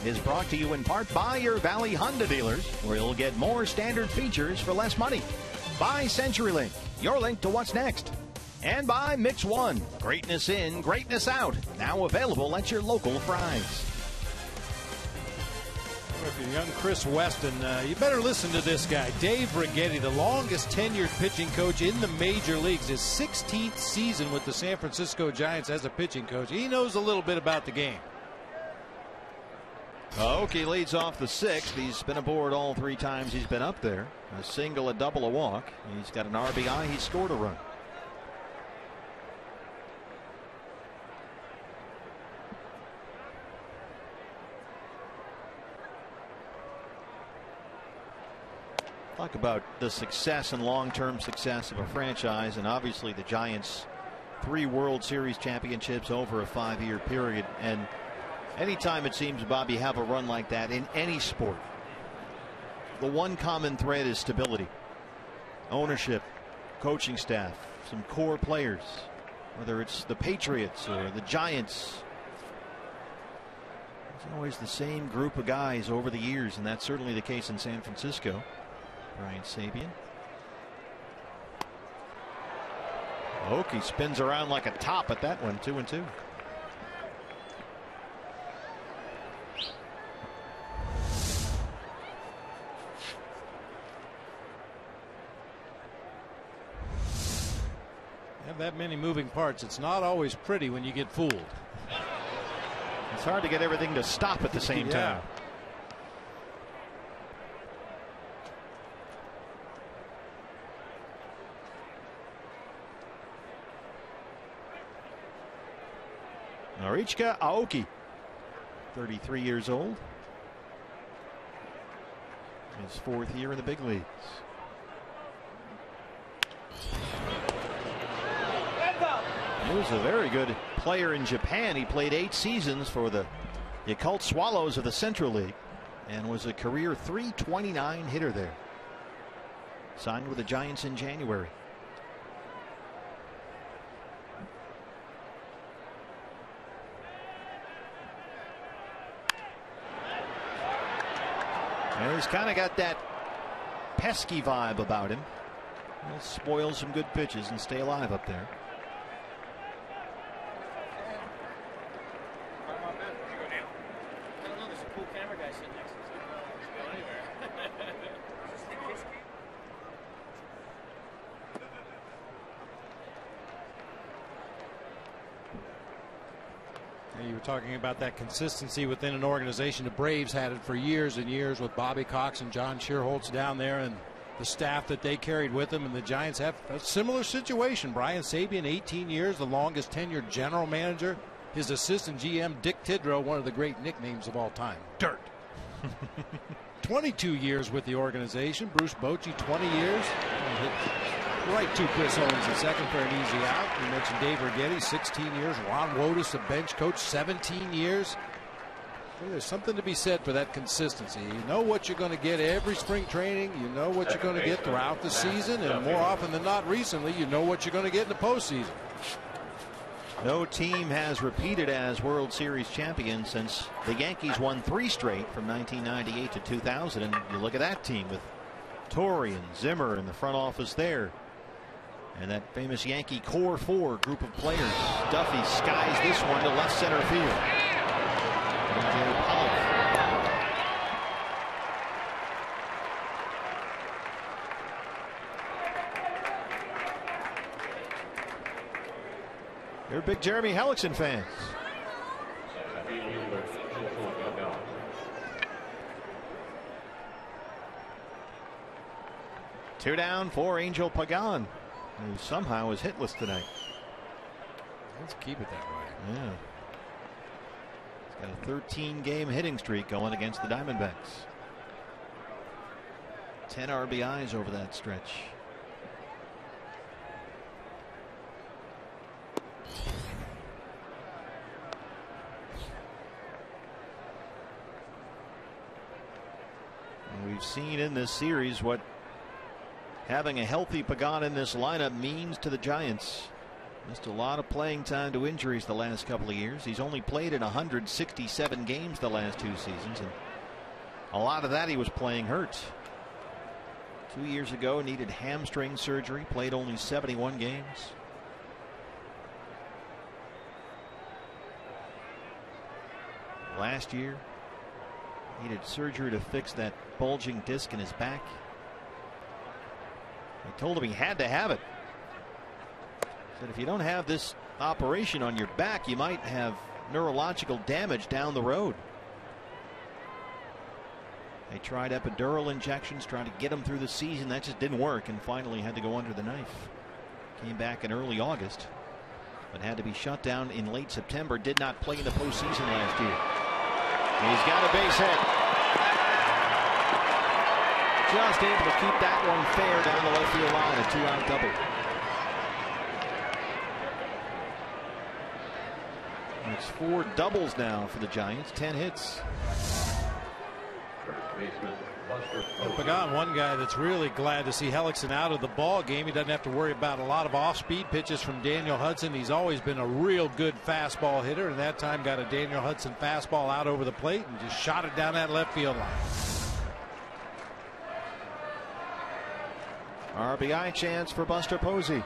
Speaker 3: Is brought to you in part by your Valley Honda dealers, where you'll get more standard features for less money. By CenturyLink, your link to what's next. And by Mix One, greatness in, greatness out. Now available at your local Fry's.
Speaker 4: If you're young Chris Heston, uh, you better listen to this guy, Dave Righetti, the longest tenured pitching coach in the major leagues. His 16th season with the San Francisco Giants as a pitching coach. He knows a little bit about the game.
Speaker 3: Aoki leads off the sixth. He's been aboard all three times he's been up there. A single, a double, a walk. He's got an RBI. He scored a run. Talk about the success and long-term success of a franchise, and obviously the Giants' three World Series championships over a five-year period, and Anytime it seems, Bob, you have a run like that in any sport, the one common thread is stability. Ownership, coaching staff, some core players, whether it's the Patriots or the Giants. It's always the same group of guys over the years, and that's certainly the case in San Francisco. Brian Sabean. Aoki spins around like a top at that one, two and two.
Speaker 4: Have that many moving parts. It's not always pretty when you get fooled.
Speaker 3: It's hard to get everything to stop at the same
Speaker 4: Yeah.
Speaker 3: time. Norichika Aoki. 33 years old. His fourth year in the big leagues. He was a very good player in Japan. He played eight seasons for the Yakult Swallows of the Central League and was a career 329 hitter there. Signed with the Giants in January. And he's kind of got that pesky vibe about him. He'll spoil some good pitches and stay alive up there.
Speaker 4: Talking about that consistency within an organization. The Braves had it for years and years with Bobby Cox and John Schuerholz down there and the staff that they carried with them. And the Giants have a similar situation. Brian Sabean, 18 years, the longest tenured general manager. His assistant GM, Dick Tidrow, one of the great nicknames of all time, Dirt. 22 years with the organization. Bruce Bochy, 20 years. Right to Chris Owings at second for an easy out. We mentioned Dave Righetti, 16 years. Ron Wotus, the bench coach, 17 years. There's something to be said for that consistency. You know what you're going to get every spring training. You know what you're going to get throughout the season. And more often than not recently, you know what you're going to get in the postseason.
Speaker 3: No team has repeated as World Series champion since the Yankees won three straight from 1998 to 2000. And you look at that team with Torre and Zimmer in the front office there. And that famous Yankee core four group of players. Duffy skies this one to left center field. You're big Jeremy Hellickson fans. Two down for Angel Pagan, who somehow is hitless tonight.
Speaker 4: Let's keep it that way.
Speaker 3: Yeah. He's got a 13 game hitting streak going against the Diamondbacks. 10 RBIs over that stretch. And we've seen in this series what having a healthy Pagan in this lineup means to the Giants. Missed a lot of playing time to injuries the last couple of years. He's only played in 167 games the last two seasons, and a lot of that he was playing hurt. Two years ago, needed hamstring surgery, played only 71 games. Last year, needed surgery to fix that bulging disc in his back. They told him he had to have it. Said if you don't have this operation on your back, you might have neurological damage down the road. They tried epidural injections, trying to get him through the season. That just didn't work, and finally had to go under the knife. Came back in early August, but had to be shut down in late September. Did not play in the postseason last year. He's got a base hit. Just able to keep that one fair down the left field line. A two out double. It's four doubles now for the Giants. Ten hits.
Speaker 4: Well, Pagan, one guy that's really glad to see Hellickson out of the ball game. He doesn't have to worry about a lot of off-speed pitches from Daniel Hudson. He's always been a real good fastball hitter, and that time got a Daniel Hudson fastball out over the plate and just shot it down that left field line.
Speaker 3: RBI chance for Buster Posey.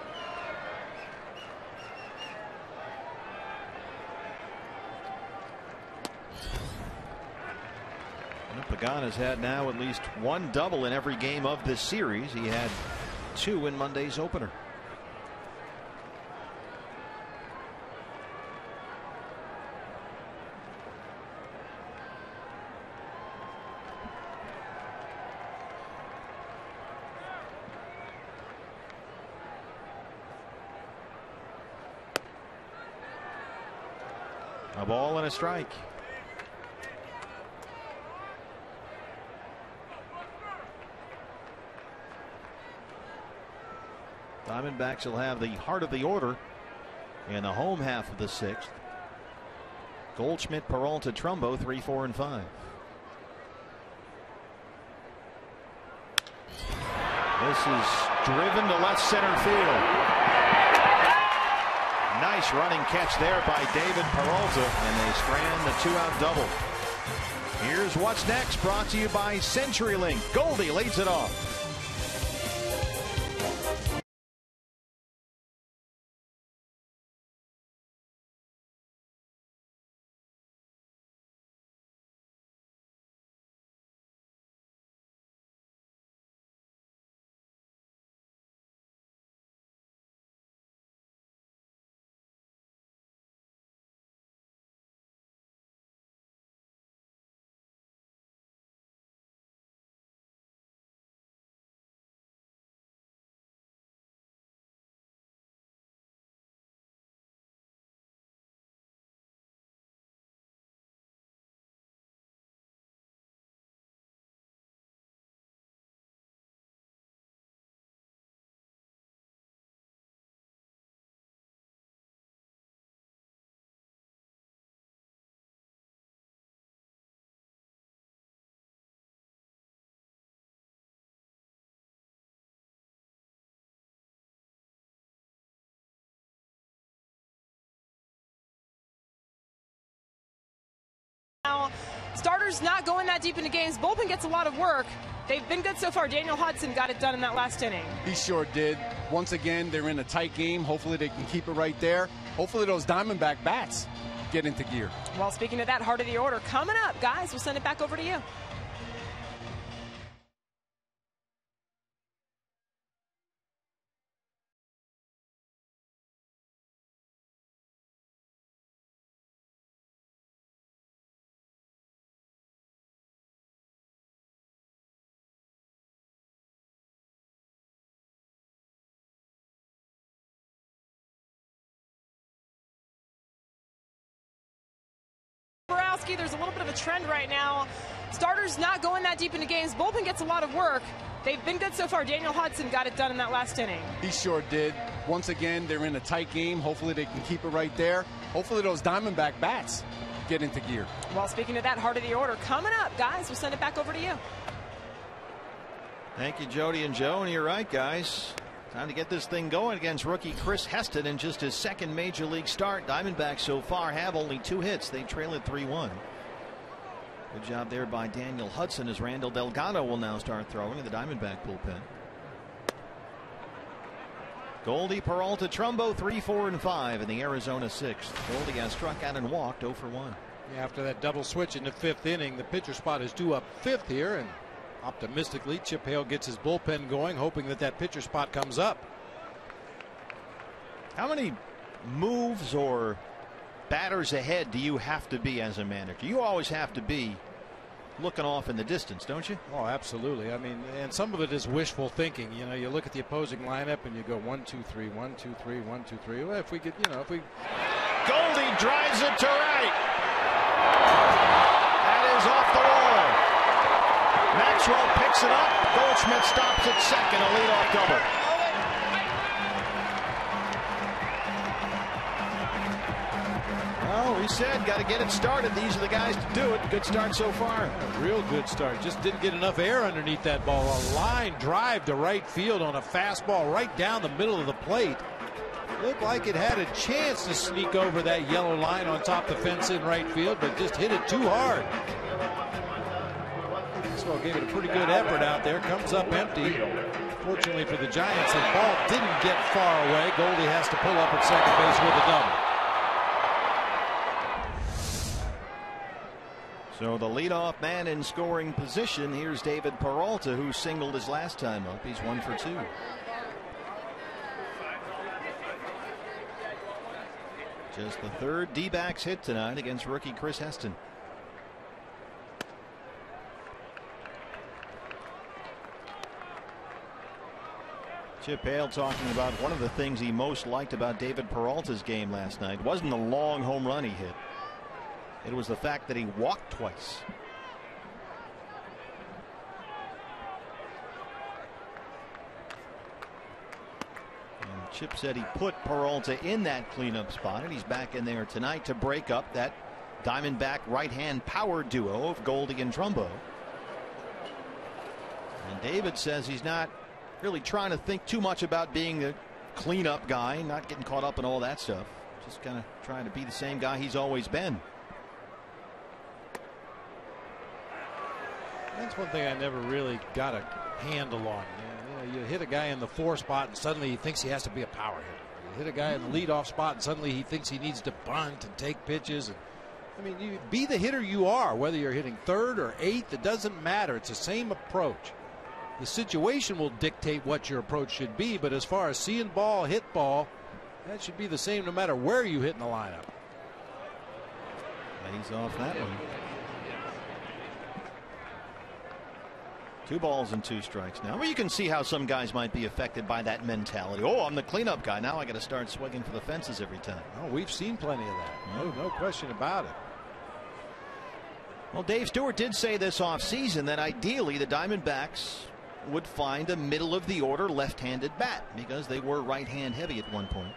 Speaker 3: Pagan has had now at least one double in every game of this series. He had two in Monday's opener. on a strike. Diamondbacks will have the heart of the order in the home half of the sixth. Goldschmidt, Peralta, Trumbo, 3, 4, and 5. This is driven to left center field. Nice running catch there by David Peralta, and they strand the two out double. Here's what's next, brought to you by CenturyLink. Goldie leads it off.
Speaker 13: Starters not going that deep into games. Bullpen gets a lot of work. They've been good so far. Daniel Hudson got it done in that last inning.
Speaker 14: He sure did. Once again, they're in a tight game. Hopefully, they can keep it right there. Hopefully, those Diamondback bats get into gear.
Speaker 13: Well, speaking of that, heart of the order coming up, guys. We'll send it back over to you. There's a little bit of a trend right now. Starters not going that deep into games. Bullpen gets a lot of work. They've been good so far. Daniel Hudson got it done in that last inning.
Speaker 14: He sure did. Once again, they're in a tight game. Hopefully, they can keep it right there. Hopefully, those Diamondback bats get into gear.
Speaker 13: Well, speaking of that, heart of the order coming up, guys. We'll send it back over to you.
Speaker 3: Thank you, Jody and Joe. And you're right, guys. Time to get this thing going against rookie Chris Heston in just his second major league start. Diamondbacks so far have only two hits. They trail it 3 1. Good job there by Daniel Hudson as Randall Delgado will now start throwing in the Diamondback bullpen. Goldie, Peralta, Trumbo, 3, 4, and 5 in the Arizona sixth. Goldie has struck out and walked 0 for 1.
Speaker 4: Yeah, after that double switch in the fifth inning, the pitcher spot is due up fifth here, and optimistically, Chip Hale gets his bullpen going, hoping that that pitcher spot comes up.
Speaker 3: How many moves or batters ahead do you have to be as a manager? You always have to be looking off in the distance, don't you?
Speaker 4: Oh, absolutely. I mean, and some of it is wishful thinking. You know, you look at the opposing lineup and you go one, two, three, one, two, three, one, two, three. Well, if we could, you know, if we.
Speaker 3: Goldie drives it to right. That is off the wall. Maxwell picks it up. Goldschmidt stops at second, a leadoff double. We said got to get it started. These are the guys to do it. Good start so far.
Speaker 4: A real good start. Just didn't get enough air underneath that ball. A line drive to right field on a fastball right down the middle of the plate. Looked like it had a chance to sneak over that yellow line on top the fence in right field, but just hit it too hard. Maxwell gave it a pretty good effort out there. Comes up empty. Fortunately for the Giants, the ball didn't get far away. Goldie has to pull up at second base with a double.
Speaker 3: So the leadoff man in scoring position. Here's David Peralta, who singled his last time up. He's one for two. Just the third D backs hit tonight against rookie Chris Heston. Chip Hale talking about one of the things he most liked about David Peralta's game last night wasn't the long home run he hit. It was the fact that he walked twice. Chip said he put Peralta in that cleanup spot, and he's back in there tonight to break up that Diamondback right hand power duo of Goldie and Trumbo. And David says he's not really trying to think too much about being the cleanup guy, not getting caught up in all that stuff. Just kind of trying to be the same guy he's always been.
Speaker 4: That's one thing I never really got a handle on. You, know, you hit a guy in the four spot and suddenly he thinks he has to be a power hitter. You hit a guy in the hmm. leadoff spot and suddenly he thinks he needs to bunt and take pitches. And, I mean, you be the hitter you are, whether you're hitting third or eighth, it doesn't matter. It's the same approach. The situation will dictate what your approach should be, but as far as seeing ball, hit ball, that should be the same no matter where you hit in the lineup.
Speaker 3: He's off that one. Two balls and two strikes now. Well, you can see how some guys might be affected by that mentality. Oh, I'm the cleanup guy. Now I got to start swinging for the fences every time.
Speaker 4: Oh, we've seen plenty of that. No, no question about it.
Speaker 3: Well, Dave Stewart did say this offseason that ideally the Diamondbacks would find a middle of the order left handed bat because they were right hand heavy at one point.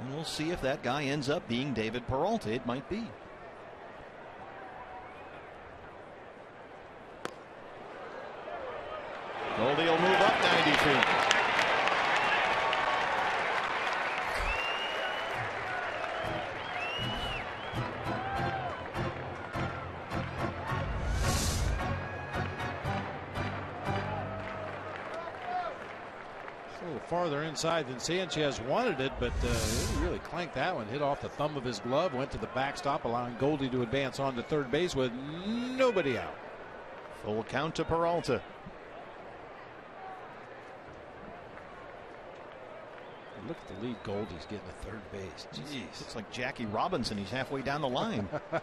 Speaker 3: And we'll see if that guy ends up being David Peralta. It might be. Goldie will move up 90 feet.
Speaker 4: A little farther inside than Sanchez wanted it, but uh, he really clanked that one. Hit off the thumb of his glove, went to the backstop, allowing Goldie to advance on to third base with nobody out.
Speaker 3: Full count to Peralta.
Speaker 4: Look at the lead Goldie's getting to third base. Jeez.
Speaker 3: Looks like Jackie Robinson. He's halfway down the line.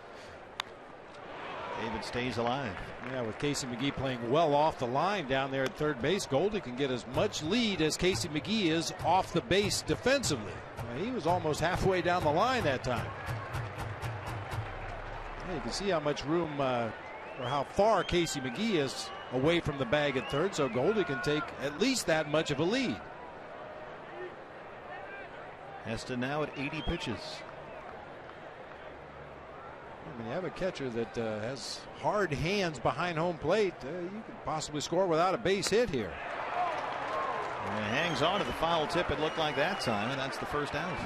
Speaker 3: David stays alive.
Speaker 4: Yeah, with Casey McGehee playing well off the line down there at third base, Goldie can get as much lead as Casey McGehee is off the base defensively. he was almost halfway down the line that time. Yeah, you can see how much room uh, or how far Casey McGehee is away from the bag at third, so Goldie can take at least that much of a lead.
Speaker 3: Heston now at 80 pitches.
Speaker 4: When you have a catcher that uh, has hard hands behind home plate, uh, you could possibly score without a base hit here.
Speaker 3: And hangs on to the foul tip, it looked like that time, and that's the first out.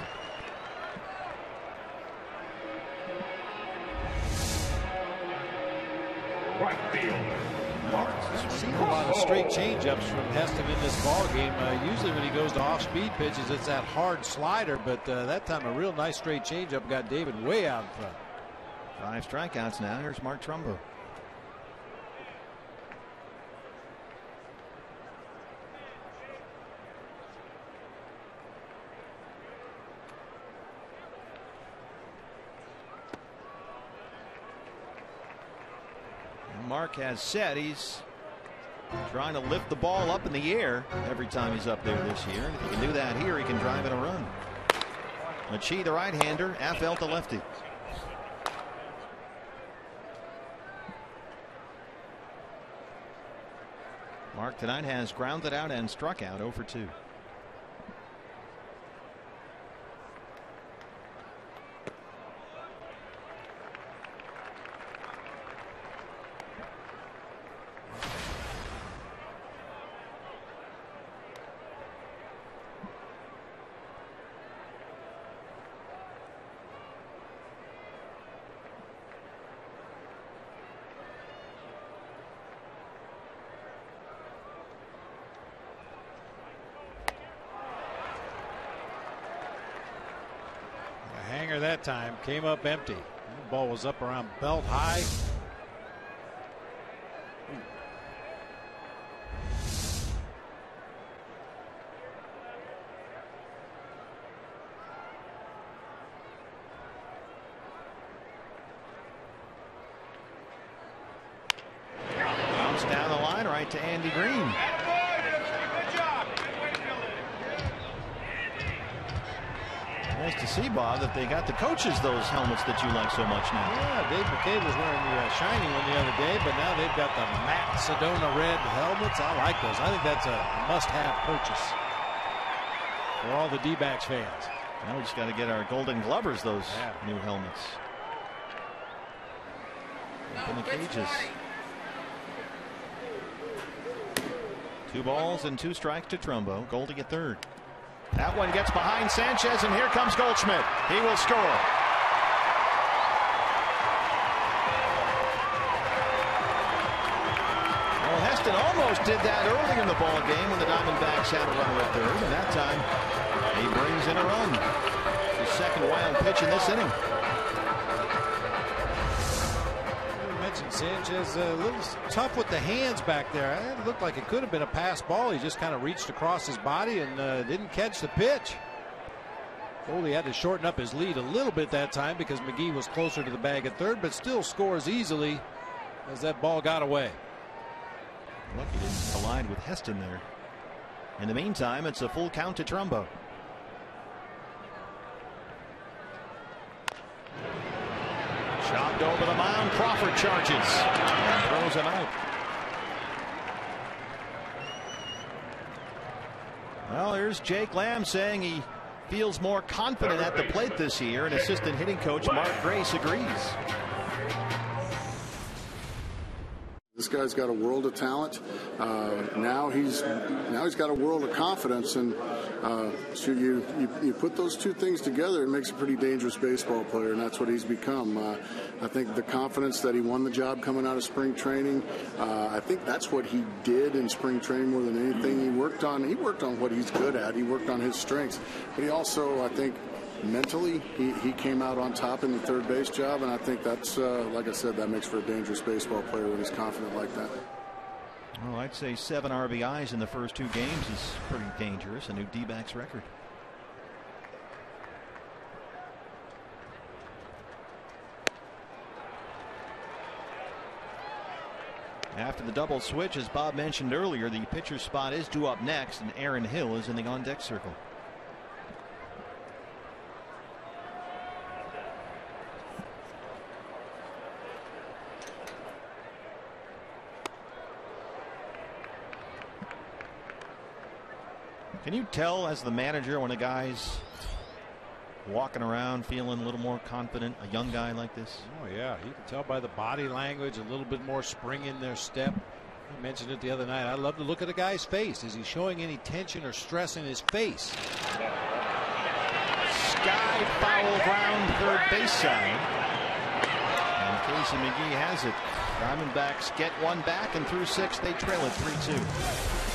Speaker 6: Right field.
Speaker 4: A lot of straight changeups from Heston in this ball game. Uh, usually, when he goes to off-speed pitches, it's that hard slider. But uh, that time, a real nice straight changeup got David way out in front.
Speaker 3: Five strikeouts now. Here's Mark Trumbo. Mark has said he's trying to lift the ball up in the air every time he's up there this year. If he can do that here, he can drive in a run. McGehee, the right hander, Affeldt, the lefty. Mark tonight has grounded out and struck out oh over 2.
Speaker 4: That time. Came up empty. Ball was up around belt high.
Speaker 3: Bounce down the line right to Andy Green. Nice to see, Bob, that they got the coaches those helmets that you like so much now.
Speaker 4: Yeah, Dave McKay was wearing the uh, shiny one the other day, but now they've got the matte Sedona red helmets. I like those. I think that's a must-have purchase. for all the D-backs fans.
Speaker 3: Now we just got to get our Golden Glovers those new helmets. Open the cages. Two balls and two strikes to Trumbo. Goldie at third. That one gets behind Sanchez, and here comes Goldschmidt. He will score. Well, Heston almost did that early in the ball game when the Diamondbacks had a runner at third, and that time he brings in a run. His second wild pitch in this inning.
Speaker 4: Sanchez a little tough with the hands back there. It looked like it could have been a pass ball. He just kind of reached across his body and uh, didn't catch the pitch. Goldie had to shorten up his lead a little bit that time because McGehee was closer to the bag at third, but still scores easily as that ball got away.
Speaker 3: Lucky didn't collide with Heston there. In the meantime, it's a full count to Trumbo. Chopped over the mound. Crawford charges and throws him out. Well, here's Jake Lamb saying he feels more confident at the plate this year, and assistant hitting coach Mark Grace agrees.
Speaker 15: This guy's got a world of talent. Uh, now he's now he's got a world of confidence, and uh, so you, you, you put those two things together, it makes a pretty dangerous baseball player, and that's what he's become. Uh, I think the confidence that he won the job coming out of spring training. Uh, I think that's what he did in spring training more than anything. He worked on he worked on what he's good at. He worked on his strengths, but he also I think mentally, he, he came out on top in the third base job, and I think that's, uh, like I said, that makes for a dangerous baseball player when he's confident like that.
Speaker 3: Well, I'd say seven RBIs in the first two games is pretty dangerous, a new D backs record. After the double switch, as Bob mentioned earlier, the pitcher spot is due up next, and Aaron Hill is in the on deck circle. Can you tell as the manager when a guy's walking around feeling a little more confident, a young guy like this?
Speaker 4: Oh, yeah. You can tell by the body language, a little bit more spring in their step. I mentioned it the other night. I love to look at a guy's face. Is he showing any tension or stress in his face?
Speaker 3: Sky foul ground third base side. And Casey McGehee has it. Diamondbacks get one back, and through six, they trail it 3 2.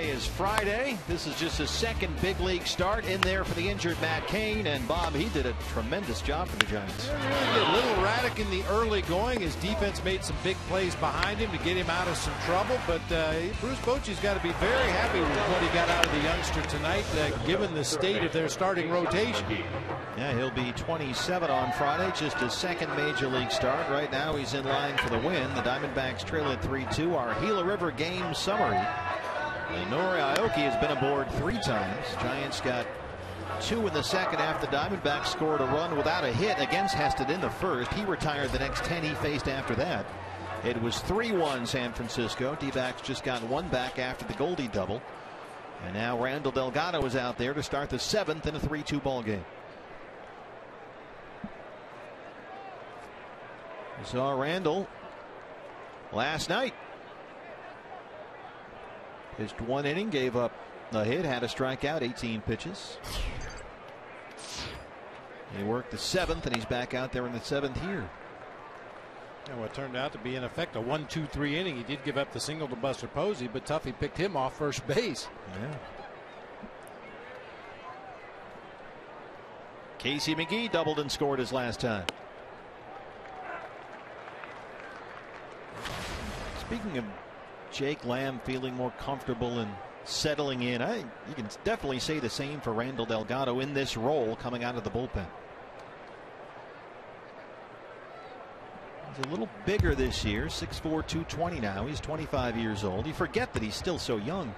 Speaker 3: Is Friday. This is just his second big league start in there for the injured Matt Cain. And Bob, he did a tremendous job for the Giants.
Speaker 4: Yeah, really A little erratic in the early going. His defense made some big plays behind him to get him out of some trouble. But uh, Bruce Bochy's got to be very happy with what he got out of the youngster tonight, uh, given the state of their starting rotation.
Speaker 3: Yeah, he'll be 27 on Friday, just his second major league start. Right now, he's in line for the win. The Diamondbacks trail at 3-2. Our Gila River game summary. Nori Aoki has been aboard three times. Giants got two in the second after the Diamondbacks scored a run without a hit against Heston in the first. He retired the next 10 he faced after that. It was 3-1 San Francisco. D-backs just got one back after the Goldie double. And now Randall Delgado is out there to start the seventh in a 3-2 ball game. We saw Randall last night. Pitched one inning, gave up a hit, had a strikeout, 18 pitches. He worked the seventh, and he's back out there in the seventh here.
Speaker 4: And what turned out to be, in effect, a one, two, three inning. He did give up the single to Buster Posey, but Tuffy picked him off first base.
Speaker 3: Yeah. Casey McGehee doubled and scored his last time. Speaking of Jake Lamb feeling more comfortable and settling in, I you can definitely say the same for Randall Delgado in this role coming out of the bullpen. He's a little bigger this year, 6'4", 220 now. He's 25 years old. You forget that he's still so young.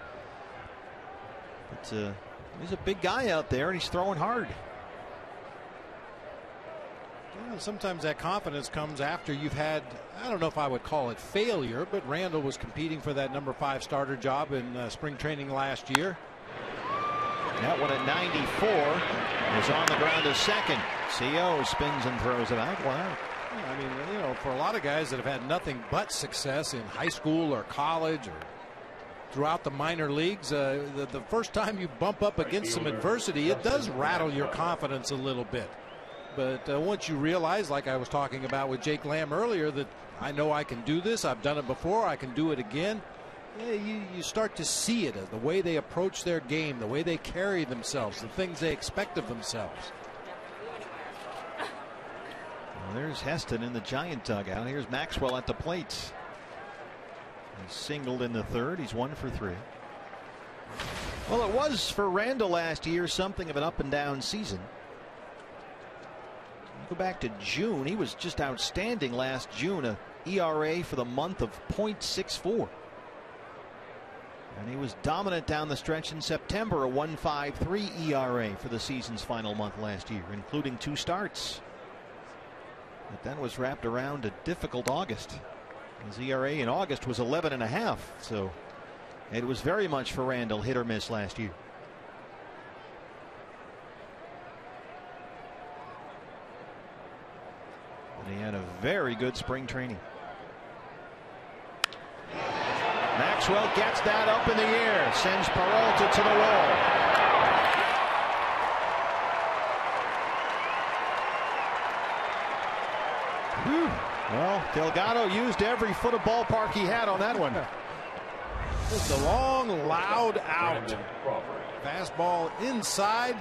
Speaker 3: But uh, he's a big guy out there, and he's throwing hard.
Speaker 4: Well, sometimes that confidence comes after you've had, I don't know if I would call it failure, but Randall was competing for that number five starter job in uh, spring training last year.
Speaker 3: That one at 94 is on the ground to second. CO spins and throws it out. Wow.
Speaker 4: I mean, you know, for a lot of guys that have had nothing but success in high school or college or throughout the minor leagues, uh, the, the first time you bump up against some adversity, it does rattle your confidence a little bit. But uh, once you realize, like I was talking about with Jake Lamb earlier, that I know I can do this, I've done it before, I can do it again. Yeah, you, you start to see it as the way they approach their game, the way they carry themselves, the things they expect of themselves.
Speaker 3: Well, there's Heston in the Giant dugout. Here's Maxwell at the plate. He singled in the third. He's one for three. Well, it was for Randall last year something of an up and down season. Go back to June. He was just outstanding last June. A ERA for the month of 0.64. And he was dominant down the stretch in September, a 1.53 ERA for the season's final month last year, including two starts. But that was wrapped around a difficult August. His ERA in August was 11 and a half, so it was very much for Randall hit or miss last year. And he had a very good spring training. Maxwell gets that up in the air, sends Peralta to the wall. Well, Delgado used every foot of ballpark he had on that one.
Speaker 4: Just a long, loud out. Fastball inside.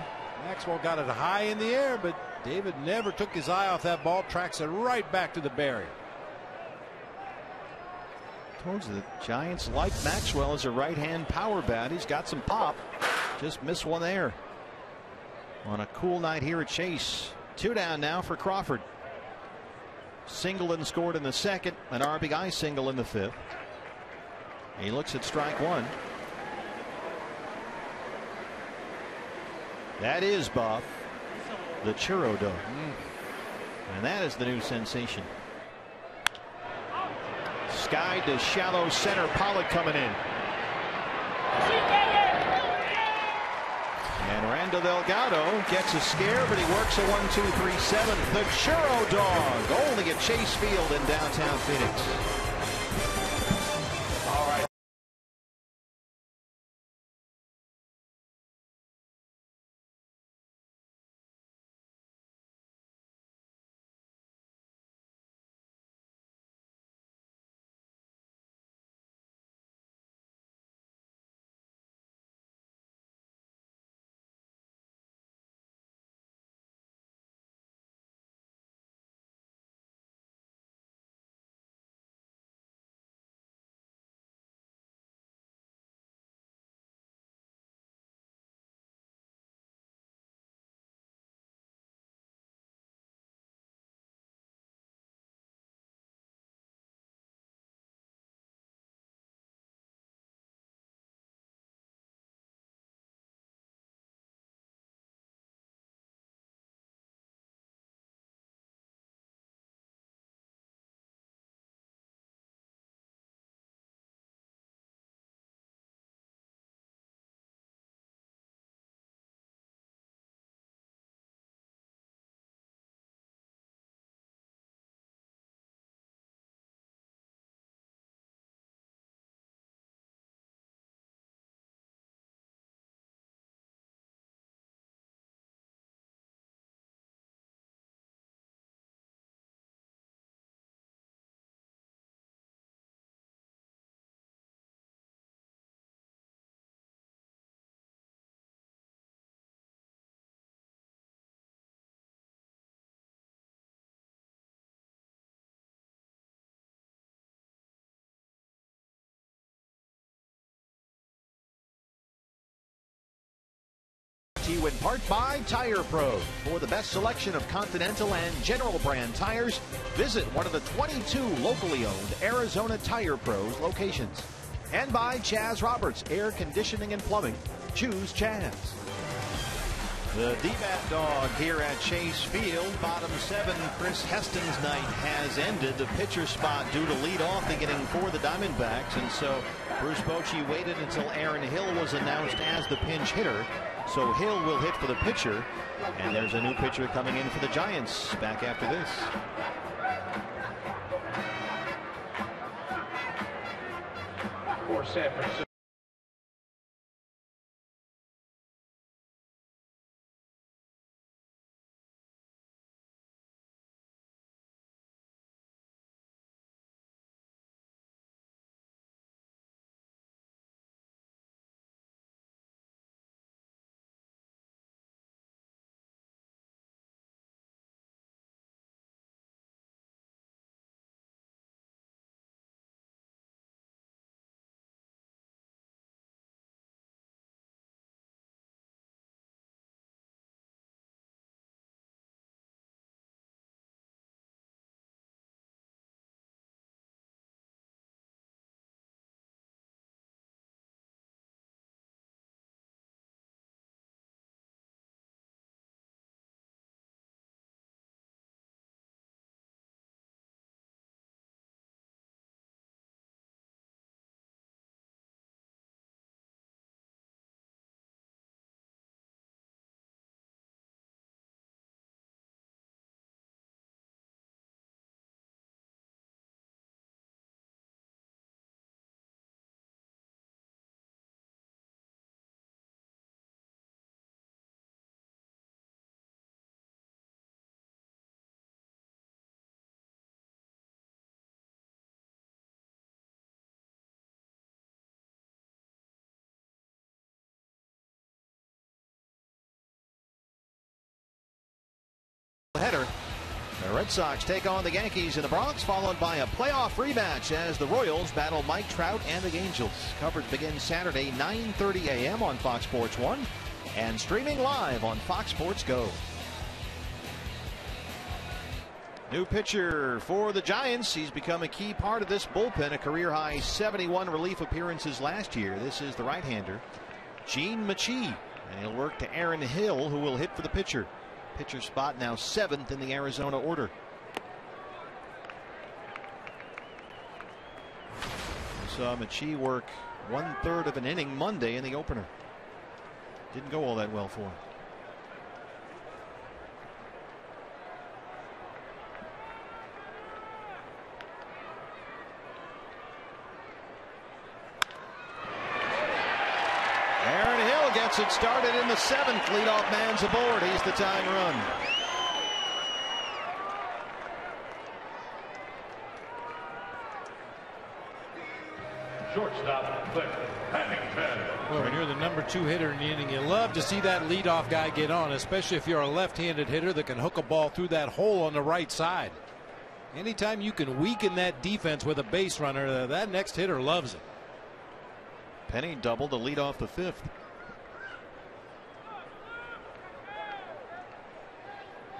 Speaker 4: Maxwell got it high in the air, but David never took his eye off that ball, tracks it right back to the barrier.
Speaker 3: You the Giants like Maxwell as a right hand power bat. He's got some pop. Just missed one there. On a cool night here at Chase. Two down now for Crawford. Singleton scored in the second, an RBI single in the fifth. He looks at strike one. That is Bob, the churro dog. And that is the new sensation. Sky to shallow center. Pollock coming in. And Randall Delgado gets a scare, but he works a 1 2 3 7. The Churro Dog, only at Chase Field in downtown Phoenix. In part by Tire Pro. For the best selection of Continental and General brand tires, visit one of the 22 locally owned Arizona Tire Pros locations. And by Chas Roberts, Air Conditioning and Plumbing. Choose Chas. The DBAT dog here at Chase Field, bottom seven, Chris Heston's night has ended. The pitcher spot due to lead off beginning for the Diamondbacks. And so Bruce Bochy waited until Aaron Hill was announced as the pinch hitter. So Hill will hit for the pitcher. And there's a new pitcher coming in for the Giants back after this.
Speaker 6: For San Francisco.
Speaker 3: Red Sox take on the Yankees in the Bronx, followed by a playoff rematch as the Royals battle Mike Trout and the Angels. Coverage begins Saturday, 9:30 a.m. on Fox Sports 1 and streaming live on Fox Sports Go. New pitcher for the Giants. He's become a key part of this bullpen, a career high 71 relief appearances last year. This is the right hander, Jean Machi, and he'll work to Aaron Hill, who will hit for the pitcher. Pitcher spot now seventh in the Arizona order. We saw Machi work one third of an inning Monday in the opener. Didn't go all that well for him. Aaron Hill gets it started in the seventh. Leadoff man's aboard. He's the tying run.
Speaker 6: Shortstop, Cliff Pennington.
Speaker 4: Well, when you're the number two hitter in the inning, you love to see that leadoff guy get on, especially if you're a left-handed hitter that can hook a ball through that hole on the right side. Anytime you can weaken that defense with a base runner, uh, that next hitter loves it.
Speaker 3: Penny doubled to lead off the fifth.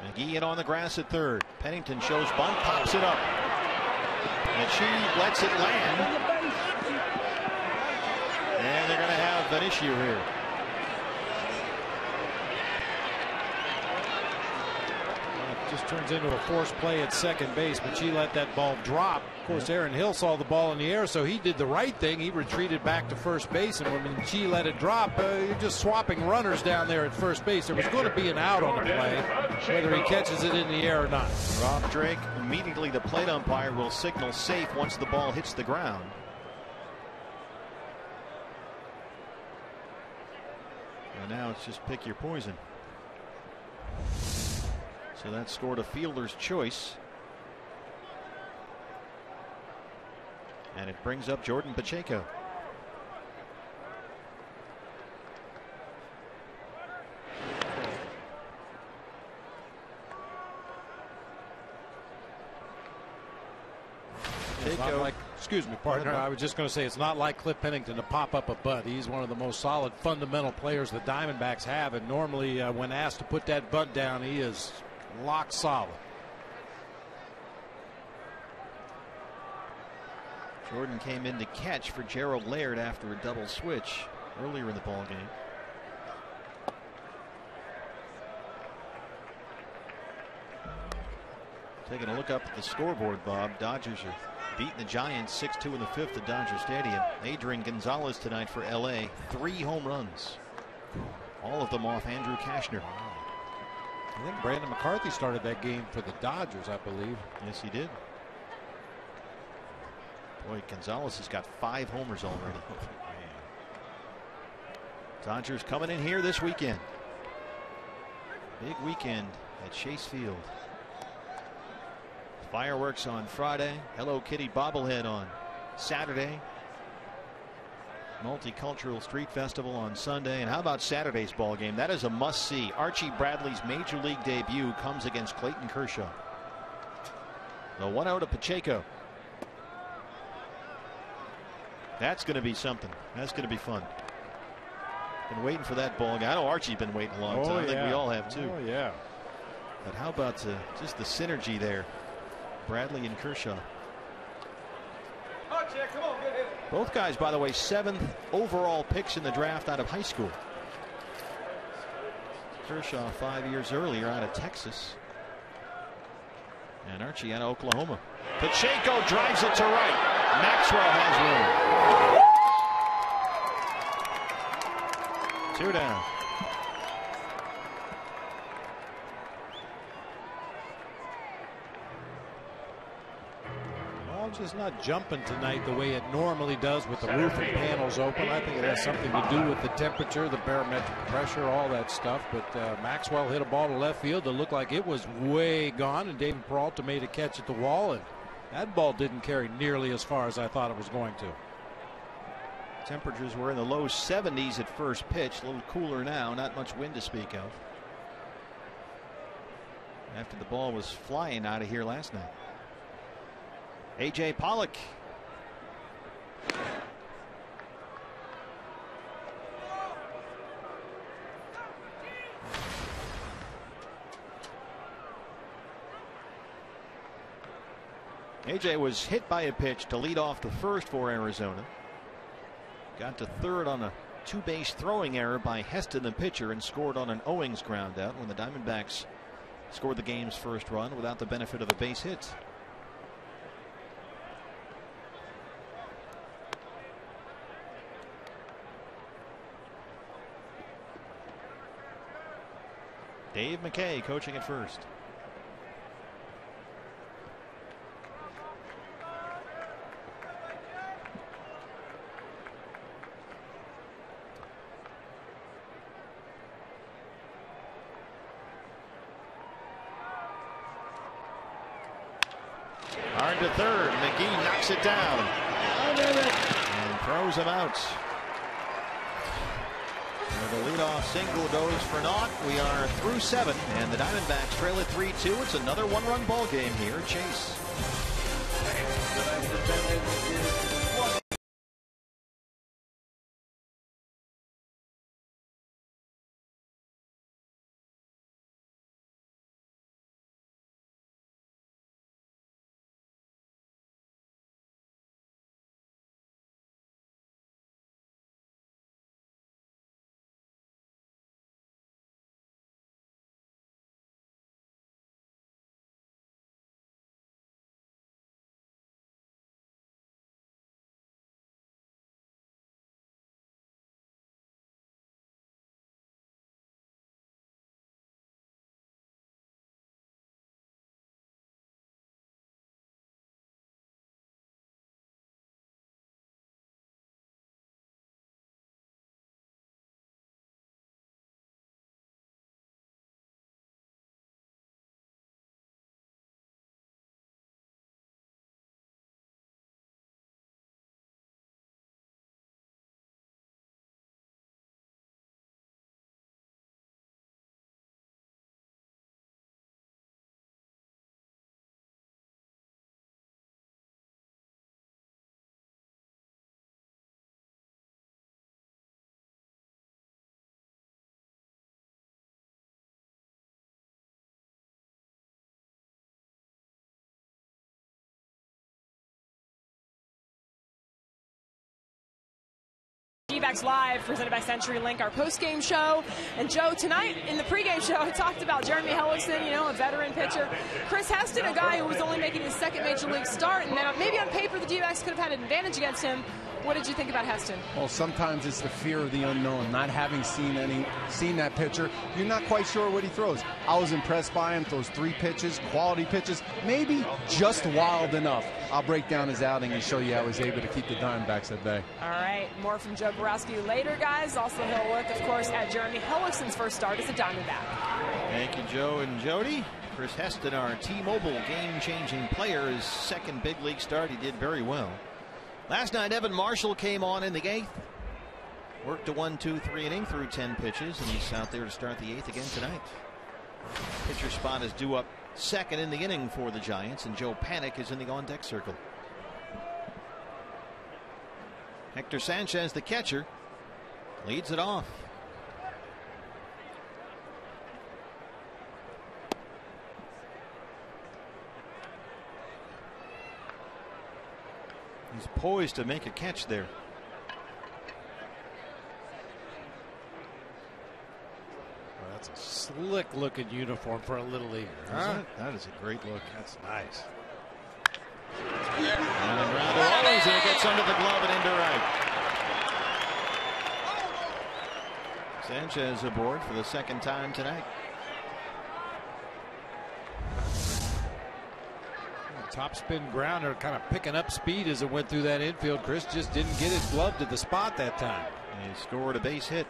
Speaker 3: McGehee in on the grass at third. Pennington shows bunt, pops it up. And she lets it land. And they're going to have an issue here.
Speaker 4: Just turns into a forced play at second base, but she let that ball drop. Of course, Aaron Hill saw the ball in the air, so he did the right thing. He retreated back to first base, and when she let it drop, uh, you're just swapping runners down there at first base. There was going to be an out on the play, whether he catches it in the air or not.
Speaker 3: Rob Drake, immediately the plate umpire will signal safe once the ball hits the ground. And now it's just pick your poison. So that scored a fielder's choice. And it brings up Jordan Pacheco. Pacheco.
Speaker 4: like, excuse me, partner. I was just going to say it's not like Cliff Pennington to pop up a butt. He's one of the most solid fundamental players the Diamondbacks have, and normally uh, when asked to put that butt down, he is lock solid.
Speaker 3: Jordan came in to catch for Gerald Laird after a double switch earlier in the ball game. Taking a look up at the scoreboard, Bob. Dodgers are beating the Giants 6-2 in the fifth at Dodger Stadium. Adrian Gonzalez tonight for LA. Three home runs. All of them off Andrew Cashner.
Speaker 4: I think Brandon McCarthy started that game for the Dodgers, I believe.
Speaker 3: Yes, he did. Boy, Gonzalez has got five homers already. Oh, Dodgers coming in here this weekend. Big weekend at Chase Field. Fireworks on Friday. Hello Kitty bobblehead on Saturday. Multicultural Street Festival on Sunday. And how about Saturday's ball game? That is a must see. Archie Bradley's major league debut comes against Clayton Kershaw. The one out of Pacheco. That's going to be something. That's going to be fun. Been waiting for that ball game. I know Archie's been waiting a long
Speaker 4: Oh,
Speaker 3: time. I think we all have too.
Speaker 4: Oh, yeah.
Speaker 3: But how about uh, just the synergy there? Bradley and Kershaw. Both guys, by the way, seventh overall picks in the draft out of high school. Kershaw five years earlier out of Texas. And Archie out of Oklahoma. Pacheco drives it to right. Maxwell has room. Two down.
Speaker 4: Just not jumping tonight the way it normally does with the roof and panels open. I think it has something to do with the temperature, the barometric pressure, all that stuff. But uh, Maxwell hit a ball to left field that looked like it was way gone, and David Peralta made a catch at the wall, and that ball didn't carry nearly as far as I thought it was going to.
Speaker 3: Temperatures were in the low 70s at first pitch. A little cooler now. Not much wind to speak of. After the ball was flying out of here last night. AJ Pollock. AJ was hit by a pitch to lead off the first for Arizona. Got to third on a two base throwing error by Heston, the pitcher, and scored on an Owings ground out when the Diamondbacks scored the game's first run without the benefit of a base hit. Dave McKay coaching at first. Hard to third. McGehee knocks it down. And throws him out. Leadoff single goes for naught. We are through seven, and the Diamondbacks trail at 3 2. It's another one run ball game here at Chase.
Speaker 13: D-backs Live, presented by CenturyLink, our post-game show. And Joe, tonight in the pregame show, I talked about Jeremy Hellickson, you know, a veteran pitcher. Chris Heston, a guy who was only making his second major league start, and maybe on paper the D-backs could have had an advantage against him. What did you think about Heston?
Speaker 14: Well, sometimes it's the fear of the unknown, not having seen any, seen that pitcher. You're not quite sure what he throws. I was impressed by him. Those three pitches, quality pitches, maybe just wild enough. I'll break down his outing and show you how he's able to keep the Diamondbacks at bay.
Speaker 13: All right, more from Joe Borowski later, guys. Also, he'll look, of course, at Jeremy Hellickson's first start as a Diamondback.
Speaker 3: Thank you, Joe and Jody. Chris Heston, our T-Mobile game-changing player, his second big league start. He did very well. Last night, Evan Marshall came on in the eighth. Worked a one, two, three inning through 10 pitches, and he's out there to start the eighth again tonight. Pitcher spot is due up second in the inning for the Giants, and Joe Panik is in the on deck circle. Hector Sanchez, the catcher, leads it off. He's poised to make a catch there.
Speaker 4: Well, that's a slick looking uniform for a little leaguer. Huh?
Speaker 3: That is a great look.
Speaker 4: That's nice.
Speaker 3: And around to Owings, and it gets under the glove and into right. Sanchez aboard for the second time tonight.
Speaker 4: Top spin grounder kind of picking up speed as it went through that infield. Chris just didn't get his glove to the spot that time.
Speaker 3: He scored a base hit.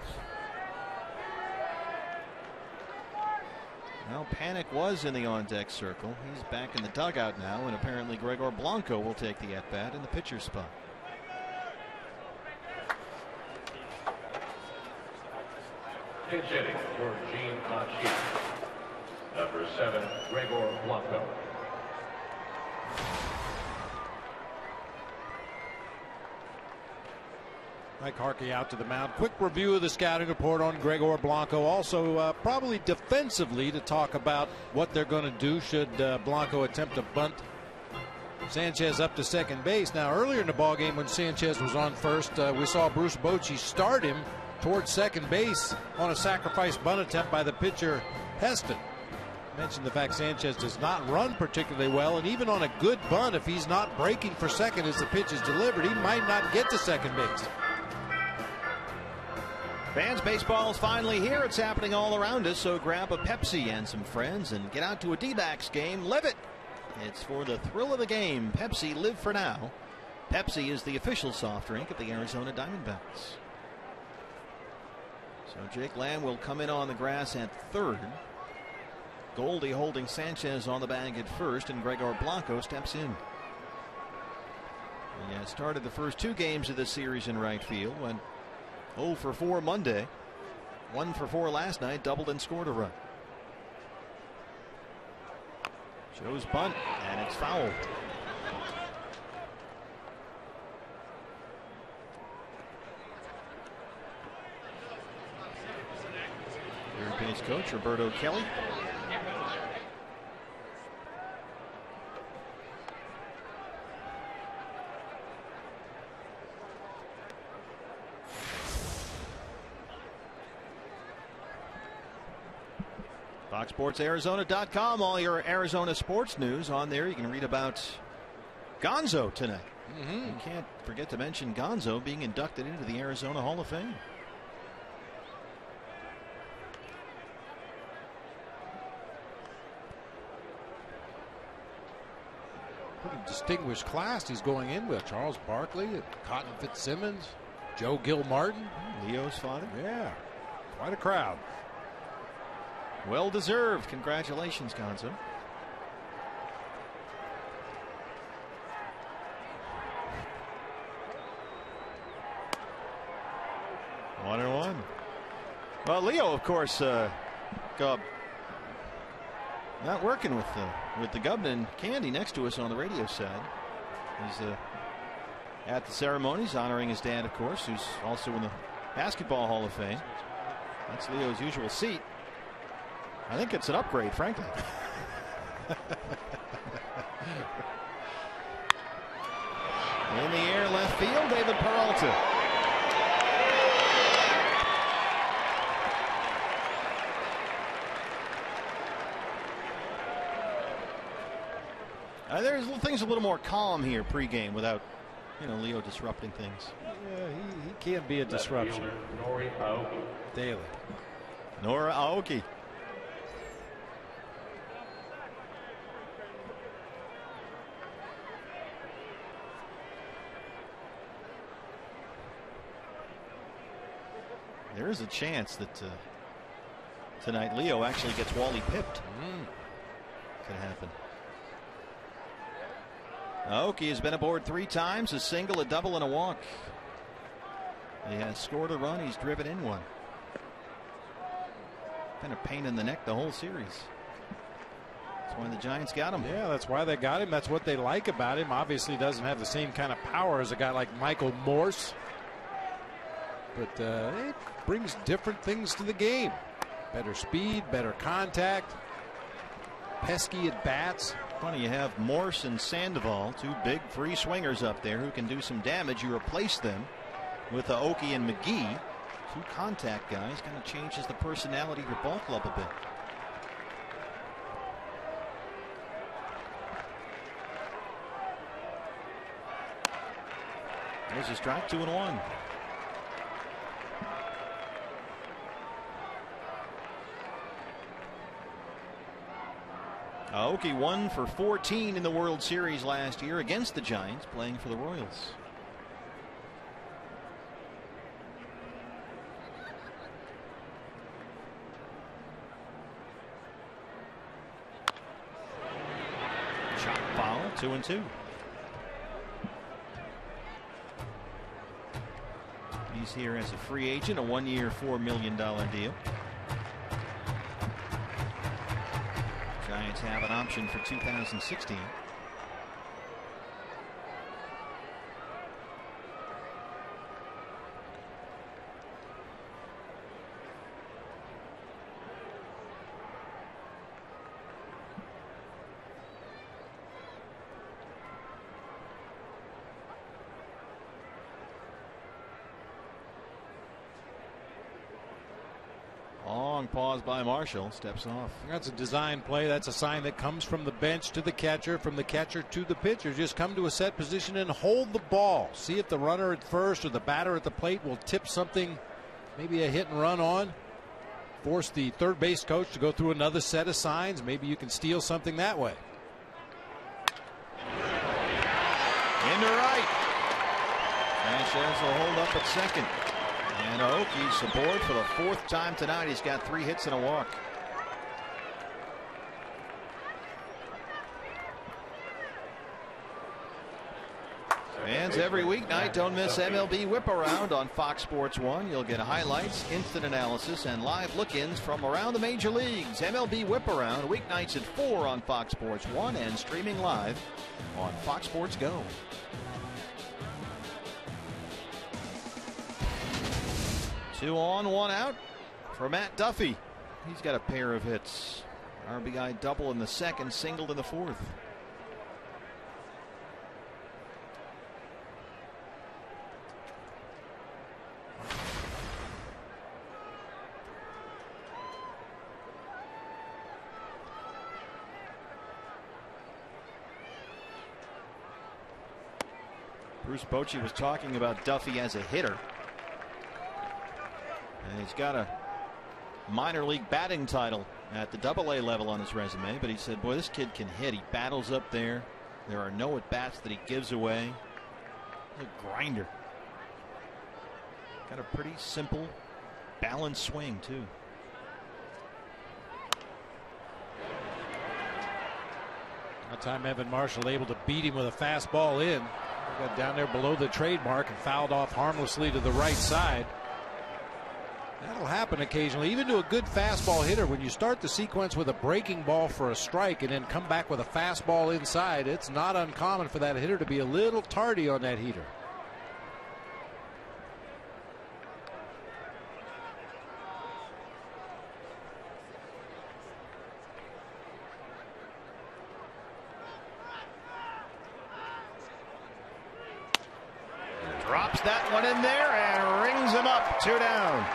Speaker 3: Now Panik was in the on deck circle. He's back in the dugout now, and apparently Gregor Blanco will take the at bat in the pitcher spot.
Speaker 6: Pinch hitting for Jean Machi. Number seven, Gregor Blanco.
Speaker 4: Mike Harkey out to the mound. Quick review of the scouting report on Gregor Blanco. Also, uh, probably defensively to talk about what they're going to do should uh, Blanco attempt to bunt Sanchez up to second base. Now, earlier in the ball game when Sanchez was on first, uh, we saw Bruce Bochy start him towards second base on a sacrifice bunt attempt by the pitcher Heston. Mentioned the fact Sanchez does not run particularly well, and even on a good bunt, if he's not breaking for second as the pitch is delivered, he might not get to second base.
Speaker 3: Fans, baseball is finally here. It's happening all around us, so grab a Pepsi and some friends and get out to a D-backs game. Live it. It's for the thrill of the game. Pepsi, live for now. Pepsi is the official soft drink of the Arizona Diamondbacks. So Jake Lamb will come in on the grass at third. Goldie holding Sanchez on the bag at first, and Gregor Blanco steps in. He has started the first two games of the series in right field. Went 0 for 4 Monday. 1 for 4 last night, doubled and scored a run. Joe's bunt, and it's foul. Europeans coach Roberto Kelly. FoxSportsArizona.com. All your Arizona sports news on there. You can read about Gonzo tonight.
Speaker 4: Mm -hmm.
Speaker 3: You can't forget to mention Gonzo being inducted into the Arizona Hall of Fame.
Speaker 4: Pretty distinguished class he's going in with. Charles Barkley, Cotton Fitzsimmons, Joe Gilmartin.
Speaker 3: Leo's father.
Speaker 4: Yeah, quite a crowd.
Speaker 3: Well deserved. Congratulations, Gonzo. One and one. Well, Leo, of course, uh, not working with the with the Gubman Candy next to us on the radio side. He's uh, at the ceremonies, honoring his dad, of course, who's also in the Basketball Hall of Fame. That's Leo's usual seat. I think it's an upgrade, frankly. In the air, left field, David Peralta. Uh, there's things a little more calm here pregame without, you know, Leo disrupting things.
Speaker 4: Yeah, he, he can be a disruption. Daily.
Speaker 3: Nori Aoki. There is a chance that uh, tonight Leo actually gets Wally pipped.
Speaker 4: Mm.
Speaker 3: Could happen. Aoki has been aboard three times, a single, a double, and a walk. He has scored a run, he's driven in one. Been a pain in the neck the whole series. That's why the Giants got him.
Speaker 4: Yeah, that's why they got him. That's what they like about him. Obviously, doesn't have the same kind of power as a guy like Michael Morse. But uh, it brings different things to the game. Better speed, better contact, pesky at bats.
Speaker 3: Funny, you have Morse and Sandoval, two big free swingers up there who can do some damage. You replace them with Aoki and McGehee, two contact guys. Kind of changes the personality of your ball club a bit. There's a strike, two and one. Aoki won for 14 in the World Series last year against the Giants, playing for the Royals. Chop foul, two and two. He's here as a free agent, a one year, $4 million deal. Have an option for 2016. By Marshall. Steps off.
Speaker 4: That's a design play. That's a sign that comes from the bench to the catcher, from the catcher to the pitcher. Just come to a set position and hold the ball. See if the runner at first or the batter at the plate will tip something, maybe a hit and run on. Force the third base coach to go through another set of signs. Maybe you can steal something that way.
Speaker 3: Into right. Sanchez will hold up at second. And Aoki's aboard for the fourth time tonight. He's got three hits and a walk. Fans every weeknight don't miss MLB Whip Around on Fox Sports 1. You'll get highlights, instant analysis, and live look ins from around the major leagues. MLB Whip Around weeknights at 4 on Fox Sports 1 and streaming live on Fox Sports Go. Two on, one out for Matt Duffy. He's got a pair of hits. RBI double in the second, singled in the fourth. Bruce Bochy was talking about Duffy as a hitter. And he's got a minor league batting title at the double A level on his resume, but he said, boy, this kid can hit. He battles up there. There are no at bats that he gives away. He's a grinder. Got a pretty simple, balanced swing, too.
Speaker 4: That time Evan Marshall able to beat him with a fastball in. Got down there below the trademark and fouled off harmlessly to the right side. That'll happen occasionally, even to a good fastball hitter. When you start the sequence with a breaking ball for a strike and then come back with a fastball inside, it's not uncommon for that hitter to be a little tardy on that heater.
Speaker 3: Drops that one in there and rings him up. Two down.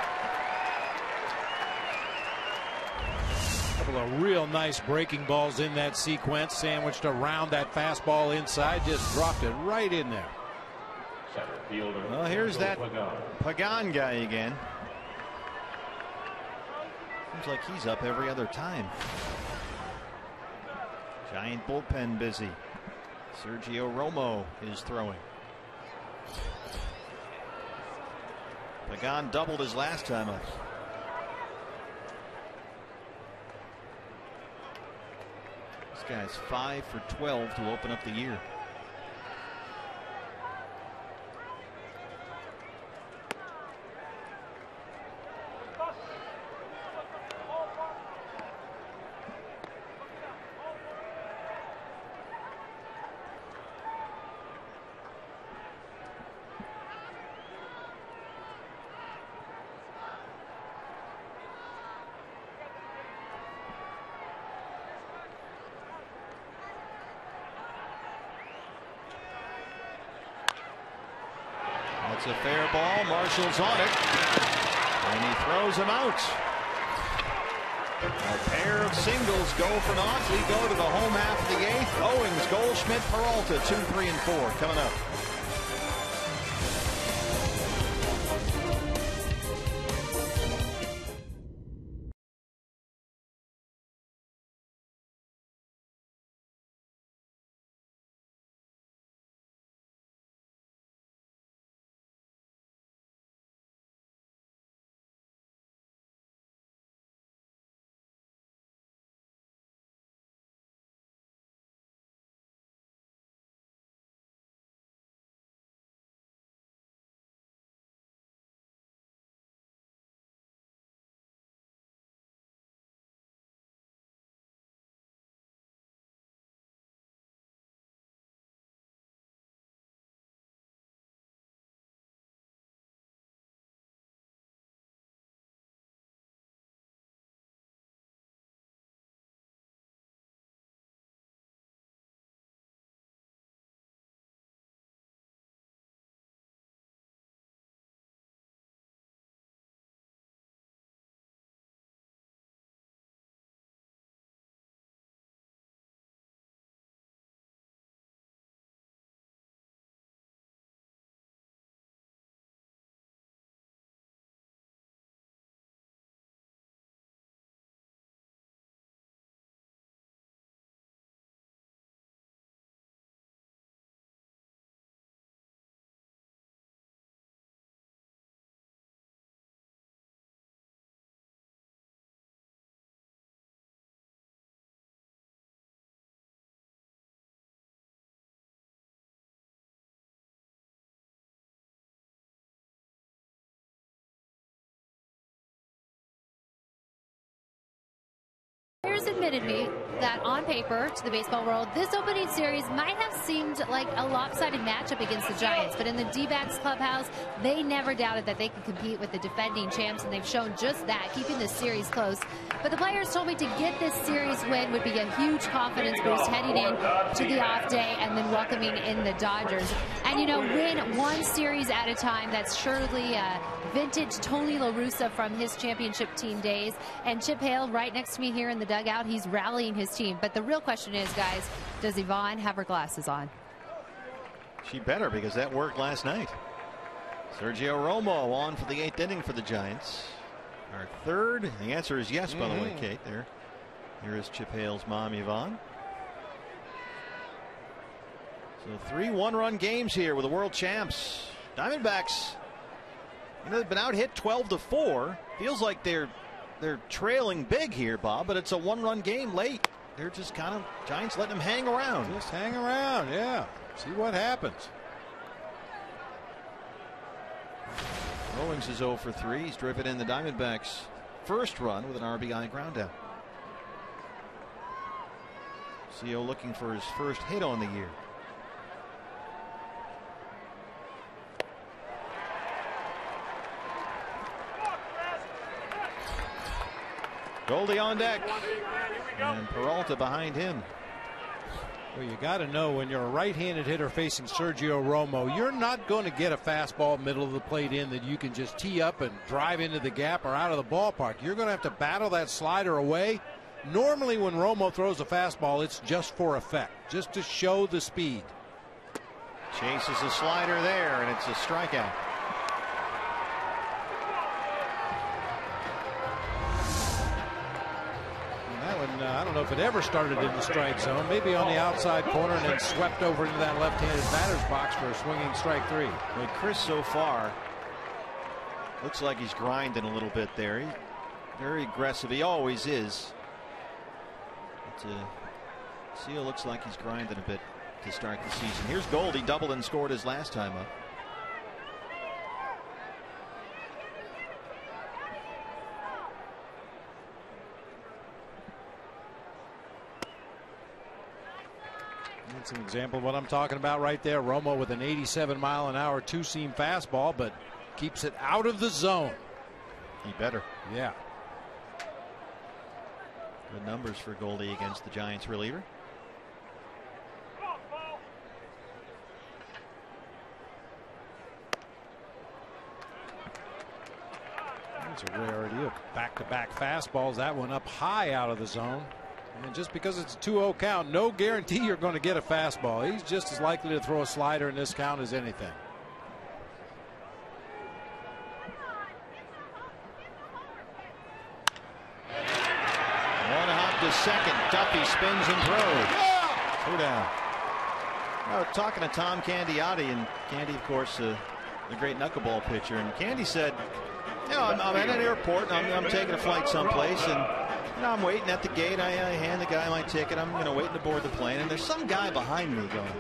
Speaker 4: Couple of real nice breaking balls in that sequence, sandwiched around that fastball inside, just dropped it right in there.
Speaker 3: Well, here's that Pagan guy again. Seems like he's up every other time. Giant bullpen busy. Sergio Romo is throwing. Pagan doubled his last time up. Guy's 5 for 12 to open up the year. That's a fair On it. And he throws him out. A pair of singles go for naught. We go to the home half of the eighth. Owings, Goldschmidt, Peralta, two, three, and four coming up.
Speaker 5: Admitted me that on paper, to the baseball world, this opening series might have seemed like a lopsided matchup against the Giants, but in the D-backs clubhouse, they never doubted that they could compete with the defending champs, and they've shown just that, keeping this series close. But the players told me to get this series win would be a huge confidence boost heading in to the off day and then welcoming in the Dodgers. And, you know, win one series at a time. That's surely vintage Tony La Russa from his championship team days. And Chip Hale right next to me here in the dugout. He's rallying his team. But the real question is, guys, does Yvonne have her glasses on?
Speaker 3: She better because that worked last night. Sergio Romo on for the eighth inning for the Giants. Our third. The answer is yes, by the way,
Speaker 4: Mhm.
Speaker 3: Kate. There. Here is Chip Hale's mom, Yvonne. So three one-run games here with the world champs. Diamondbacks. You know they've been out hit 12 to four. Feels like they're they're trailing big here, Bob, but it's a one-run game late. They're just kind of Giants letting them hang around.
Speaker 4: Just hang around, yeah. See what happens.
Speaker 3: Owings is 0 for 3. He's driven in the Diamondbacks' first run with an RBI groundout. CO looking for his first hit on the year. Goldie on deck. And Peralta behind him.
Speaker 4: Well, you got to know when you're a right-handed hitter facing Sergio Romo, you're not going to get a fastball middle of the plate in that you can just tee up and drive into the gap or out of the ballpark. You're going to have to battle that slider away Normally, when Romo throws a fastball, it's just for effect, just to show the speed.
Speaker 3: Chases a slider there, and it's a strikeout.
Speaker 4: Uh, I don't know if it ever started in the strike zone. Maybe on the outside corner and then swept over into that left-handed batter's box for a swinging strike three.
Speaker 3: Well, Chris so far looks like he's grinding a little bit there. He's very aggressive. He always is. But, uh, Seal looks like he's grinding a bit to start the season. Here's Gold. He doubled and scored his last time up.
Speaker 4: That's an example of what I'm talking about right there. Romo with an 87 mile an hour two seam fastball, but keeps it out of the zone.
Speaker 3: He better.
Speaker 4: Yeah.
Speaker 3: Good numbers for Goldie against the Giants reliever.
Speaker 4: It's a rarity of back to back fastballs. That one up high out of the zone. And just because it's a 2 0 count, no guarantee you're going to get a fastball. He's just as likely to throw a slider in this count as anything.
Speaker 3: One hop to second. Duffy spins and throws. Two down. Now, talking to Tom Candiotti, and Candy, of course, uh, the great knuckleball pitcher. And Candy said, you know, I'm, I'm at an airport, I'm, I'm taking a flight someplace, and you know, I'm waiting at the gate. I, I hand the guy my ticket. I'm you know waiting to board the plane, and there's some guy behind me going,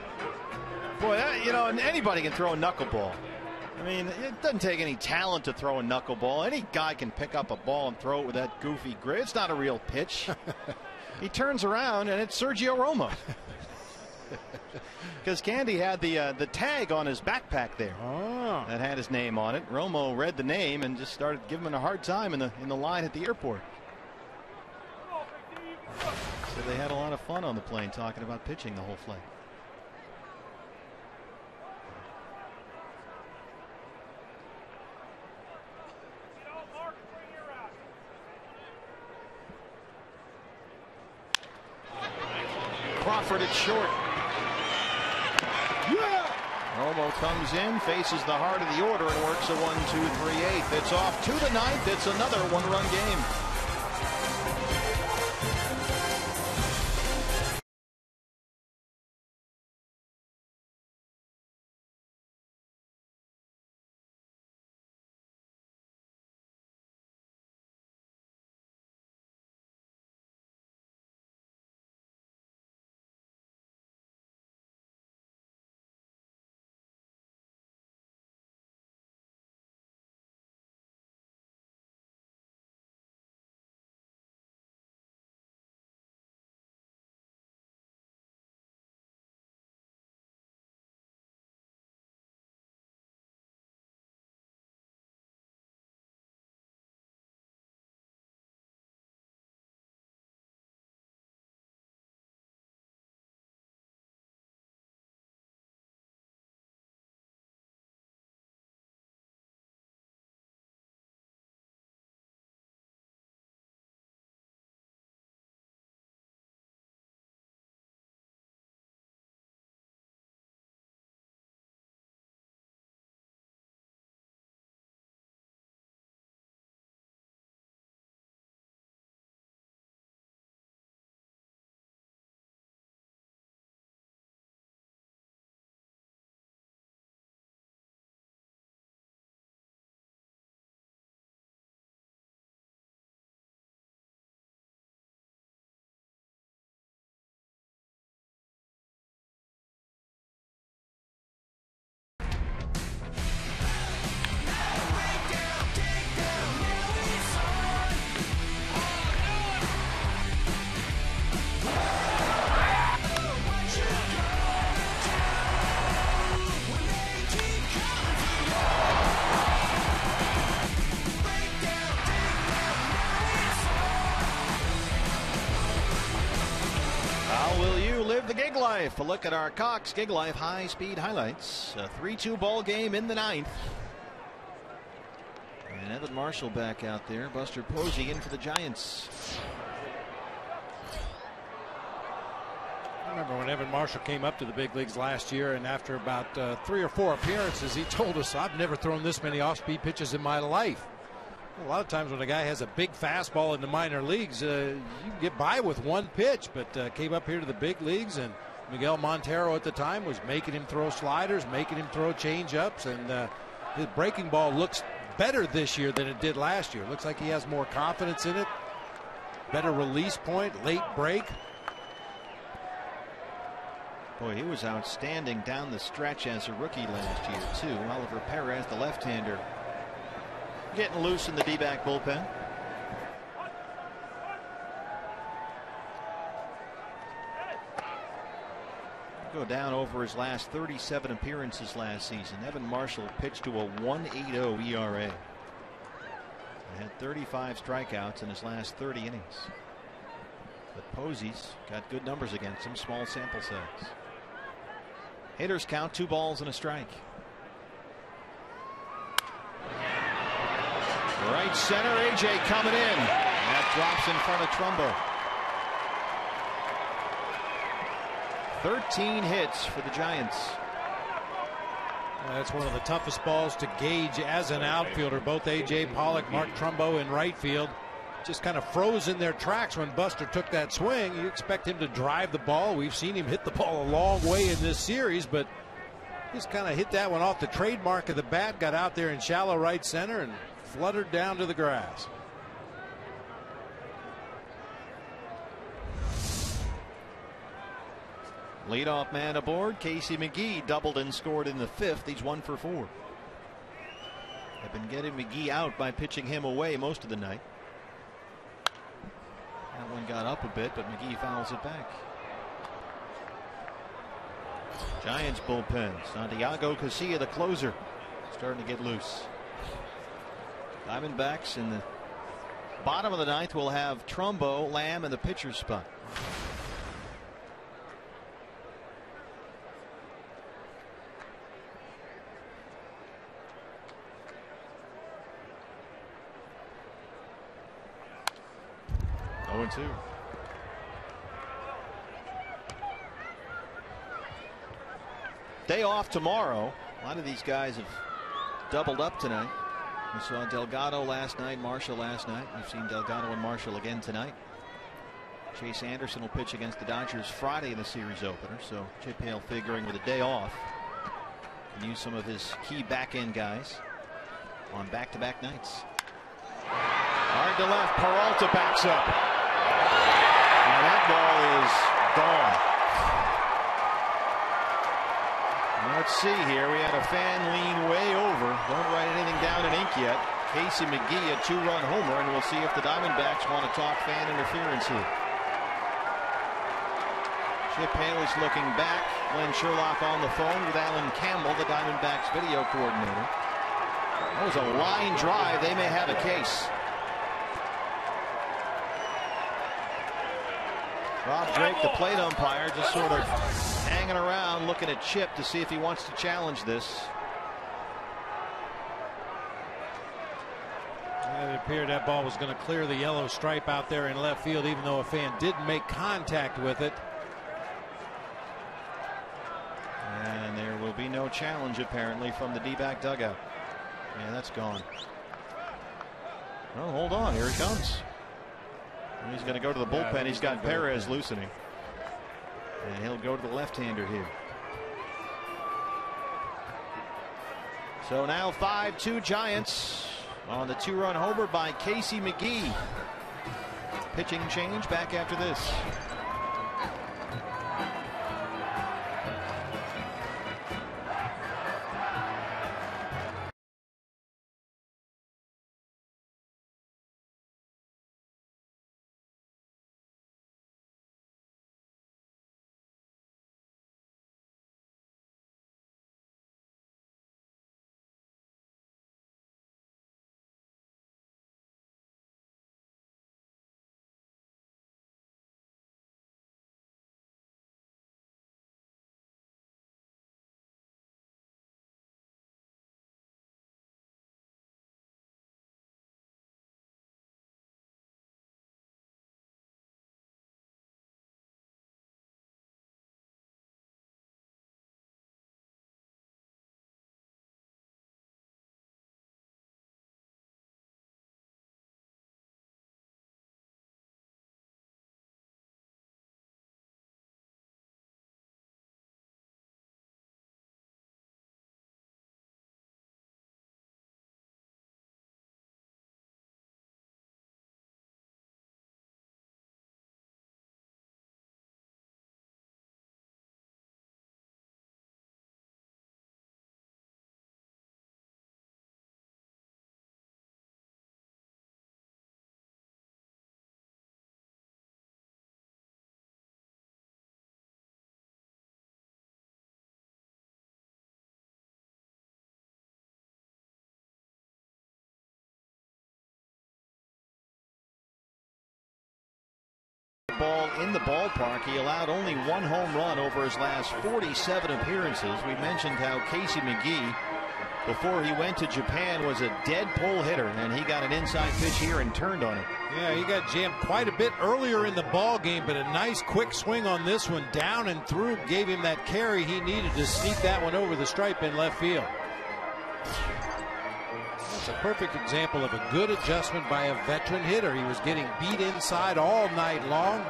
Speaker 3: "Boy, that, you know, anybody can throw a knuckleball. I mean, it doesn't take any talent to throw a knuckleball. Any guy can pick up a ball and throw it with that goofy grip. It's not a real pitch." he turns around, and it's Sergio Romo. Because Candy had the uh, the tag on his backpack there
Speaker 4: oh.
Speaker 3: that had his name on it. Romo read the name and just started giving him a hard time in the in the line at the airport. So they had a lot of fun on the plane talking about pitching the whole flight. Crawford at short. Romo comes in, faces the heart of the order, and works a 1 2 3 8. It's off to the ninth. It's another one run game. Gig Life. A look at our Cox Gig Life high speed highlights. A 3 2 ball game in the ninth. And Evan Marshall back out there. Buster Posey in for the Giants.
Speaker 4: I remember when Evan Marshall came up to the big leagues last year, and after about uh, three or four appearances, he told us, I've never thrown this many off speed pitches in my life. A lot of times when a guy has a big fastball in the minor leagues, uh, you get by with one pitch, but uh, came up here to the big leagues, and Miguel Montero at the time was making him throw sliders, making him throw change ups, and uh, his breaking ball looks better this year than it did last year. Looks like he has more confidence in it, better release point, late break.
Speaker 3: Boy, he was outstanding down the stretch as a rookie last year, too. Oliver Perez, the left hander, getting loose in the D back bullpen. Go down over his last 37 appearances last season. Evan Marshall pitched to a 1.80 ERA. Had 35 strikeouts in his last 30 innings. But Posey's got good numbers against him, small sample size. Hitters count two balls and a strike. Right center, AJ coming in. That drops in front of Trumbo. 13 hits for the Giants.
Speaker 4: That's one of the toughest balls to gauge as an outfielder. Both A.J. Pollock, Mark Trumbo in right field just kind of froze in their tracks when Buster took that swing. You expect him to drive the ball. We've seen him hit the ball a long way in this series, but just kind of hit that one off the trademark of the bat, got out there in shallow right center and fluttered down to the grass.
Speaker 3: Leadoff man aboard. Casey McGehee doubled and scored in the fifth. He's one for four. They've been getting McGehee out by pitching him away most of the night. That one got up a bit, but McGehee fouls it back. Giants bullpen. Santiago Casilla, the closer, starting to get loose. Diamondbacks in the bottom of the ninth will have Trumbo, Lamb, in the pitcher's spot. Oh and 2. Day off tomorrow. A lot of these guys have doubled up tonight. We saw Delgado last night, Marshall last night. We've seen Delgado and Marshall again tonight. Chase Anderson will pitch against the Dodgers Friday in the series opener. So Chip Hale figuring with a day off can use some of his key back end guys on back to back nights. Hard to left. Peralta backs up. And that ball is gone. Let's see here. We had a fan lean way over. Don't write anything down in ink yet. Casey McGehee, a two-run homer, and we'll see if the Diamondbacks want to talk fan interference here. Chip Hale is looking back. Glenn Sherlock on the phone with Alan Campbell, the Diamondbacks video coordinator. That was a line drive. They may have a case. Rob Drake, the plate umpire, just sort of hanging around looking at Chip to see if he wants to challenge this.
Speaker 4: It appeared that ball was going to clear the yellow stripe out there in left field, even though a fan didn't make contact with it.
Speaker 3: And there will be no challenge, apparently, from the D-back dugout. Yeah, that's gone. Well, hold on. Here he comes. He's going to go to the bullpen. He's got Perez loosening. And he'll go to the left-hander here. So now 5-2 Giants on the two-run homer by Casey McGehee. Pitching change back after this. In the ballpark. He allowed only one home run over his last 47 appearances. We mentioned how Casey McGehee, before he went to Japan, was a dead pull hitter, and he got an inside pitch here and turned on it.
Speaker 4: Yeah, he got jammed quite a bit earlier in the ball game, but a nice quick swing on this one, down and through, gave him that carry he needed to sneak that one over the stripe in left field. That's a perfect example of a good adjustment by a veteran hitter. He was getting beat inside all night long.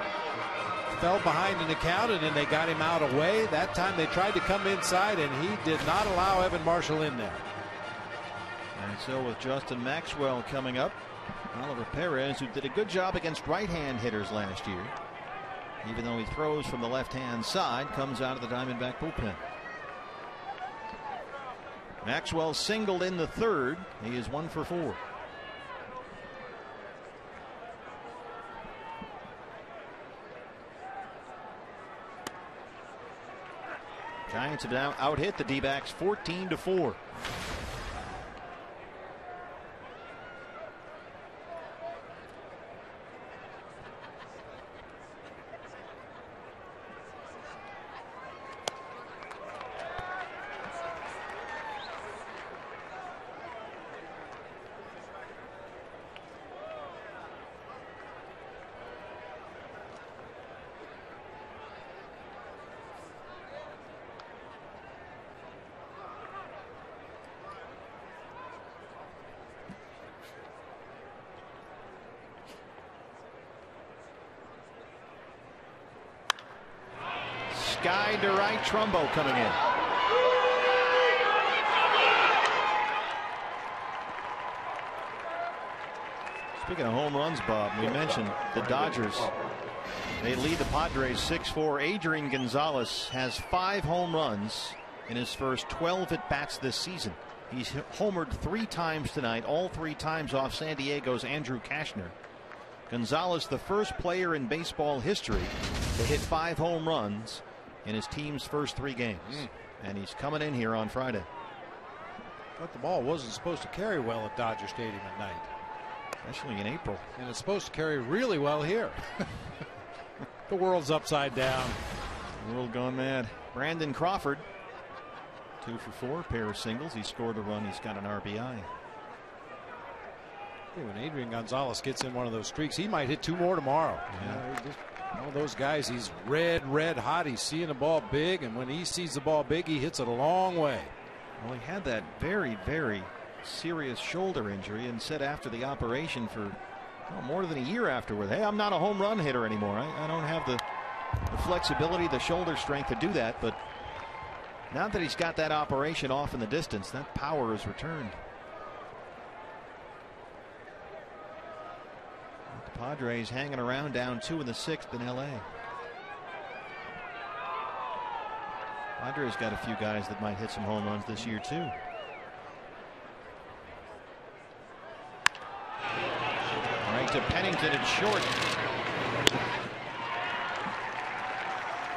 Speaker 4: Fell behind an account and then they got him out away. That time they tried to come inside and he did not allow Evan Marshall in there.
Speaker 3: And so with Justin Maxwell coming up, Oliver Perez, who did a good job against right hand hitters last year, even though he throws from the left hand side, comes out of the Diamondback bullpen. Maxwell singled in the third. He is one for four. Giants have now out hit the D backs 14 to 4. Sky to right, Trumbo coming in. Speaking of home runs, Bob, we mentioned the Dodgers. They lead the Padres 6-4. Adrian Gonzalez has five home runs in his first 12 at bats this season. He's homered three times tonight, all three times off San Diego's Andrew Cashner. Gonzalez, the first player in baseball history to hit five home runs in his team's first three games.
Speaker 4: Mm.
Speaker 3: And he's coming in here on Friday.
Speaker 4: But the ball wasn't supposed to carry well at Dodger Stadium at night.
Speaker 3: Especially in April.
Speaker 4: And it's supposed to carry really well here. the world's upside down.
Speaker 3: The world gone mad. Brandon Crawford, two for four, pair of singles. He scored a run. He's got an RBI.
Speaker 4: Hey, when Adrian Gonzalez gets in one of those streaks, he might hit two more tomorrow.
Speaker 3: Yeah.
Speaker 4: Just, all those guys, he's red, red hot. He's seeing the ball big, and when he sees the ball big, he hits it a long way.
Speaker 3: Well, he had that very, very serious shoulder injury and said after the operation for well, more than a year afterward, hey, I'm not a home run hitter anymore. I, I don't have the, the flexibility, the shoulder strength to do that. But now that he's got that operation off in the distance, that power is returned. Padres hanging around down two in the sixth in LA. Padres got a few guys that might hit some home runs this year too. Right to Pennington at short.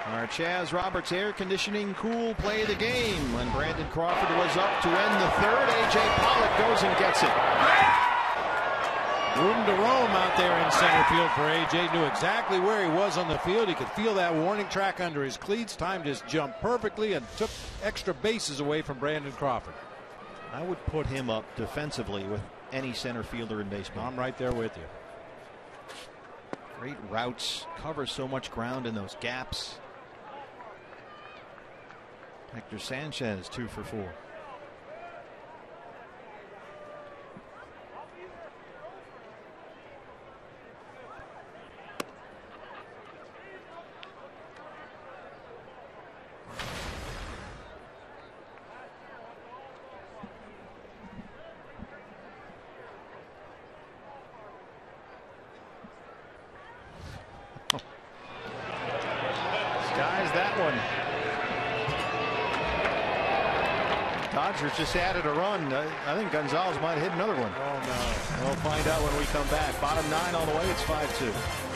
Speaker 3: Our Chas Roberts air conditioning cool play the game when Brandon Crawford was up to end the third. AJ Pollock goes and gets it.
Speaker 4: Room to roam out there in center field for AJ. Knew exactly where he was on the field. He could feel that warning track under his cleats. Timed his jump perfectly and took extra bases away from Brandon Crawford.
Speaker 3: I would put him up defensively with any center fielder in baseball.
Speaker 4: I'm right there with you.
Speaker 3: Great routes, covers so much ground in those gaps. Hector Sanchez, two for four. Skies that one. Just added a run. I, I think Gonzalez might hit another one.
Speaker 4: Oh, no.
Speaker 3: We'll find out when we come back. Bottom nine all the way. It's 5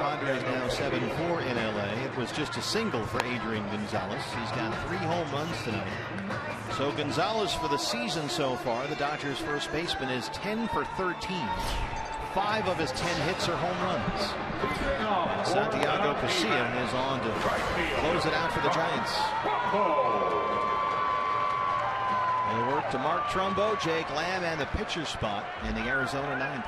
Speaker 3: Padres now 7-4 in LA. It was just a single for Adrian Gonzalez. He's got three home runs tonight. So Gonzalez for the season so far, the Dodgers first baseman is 10 for 13. Five of his 10 hits are home runs. Santiago Casilla is on to close it out for the Giants. They work to Mark Trumbo, Jake Lamb, and the pitcher spot in the Arizona ninth.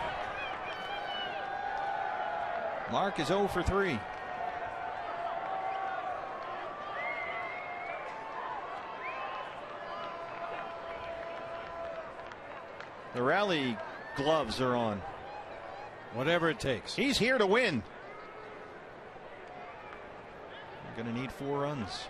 Speaker 3: Mark is 0 for 3. The rally gloves are on.
Speaker 4: Whatever it takes.
Speaker 3: He's here to win. Going to need four runs.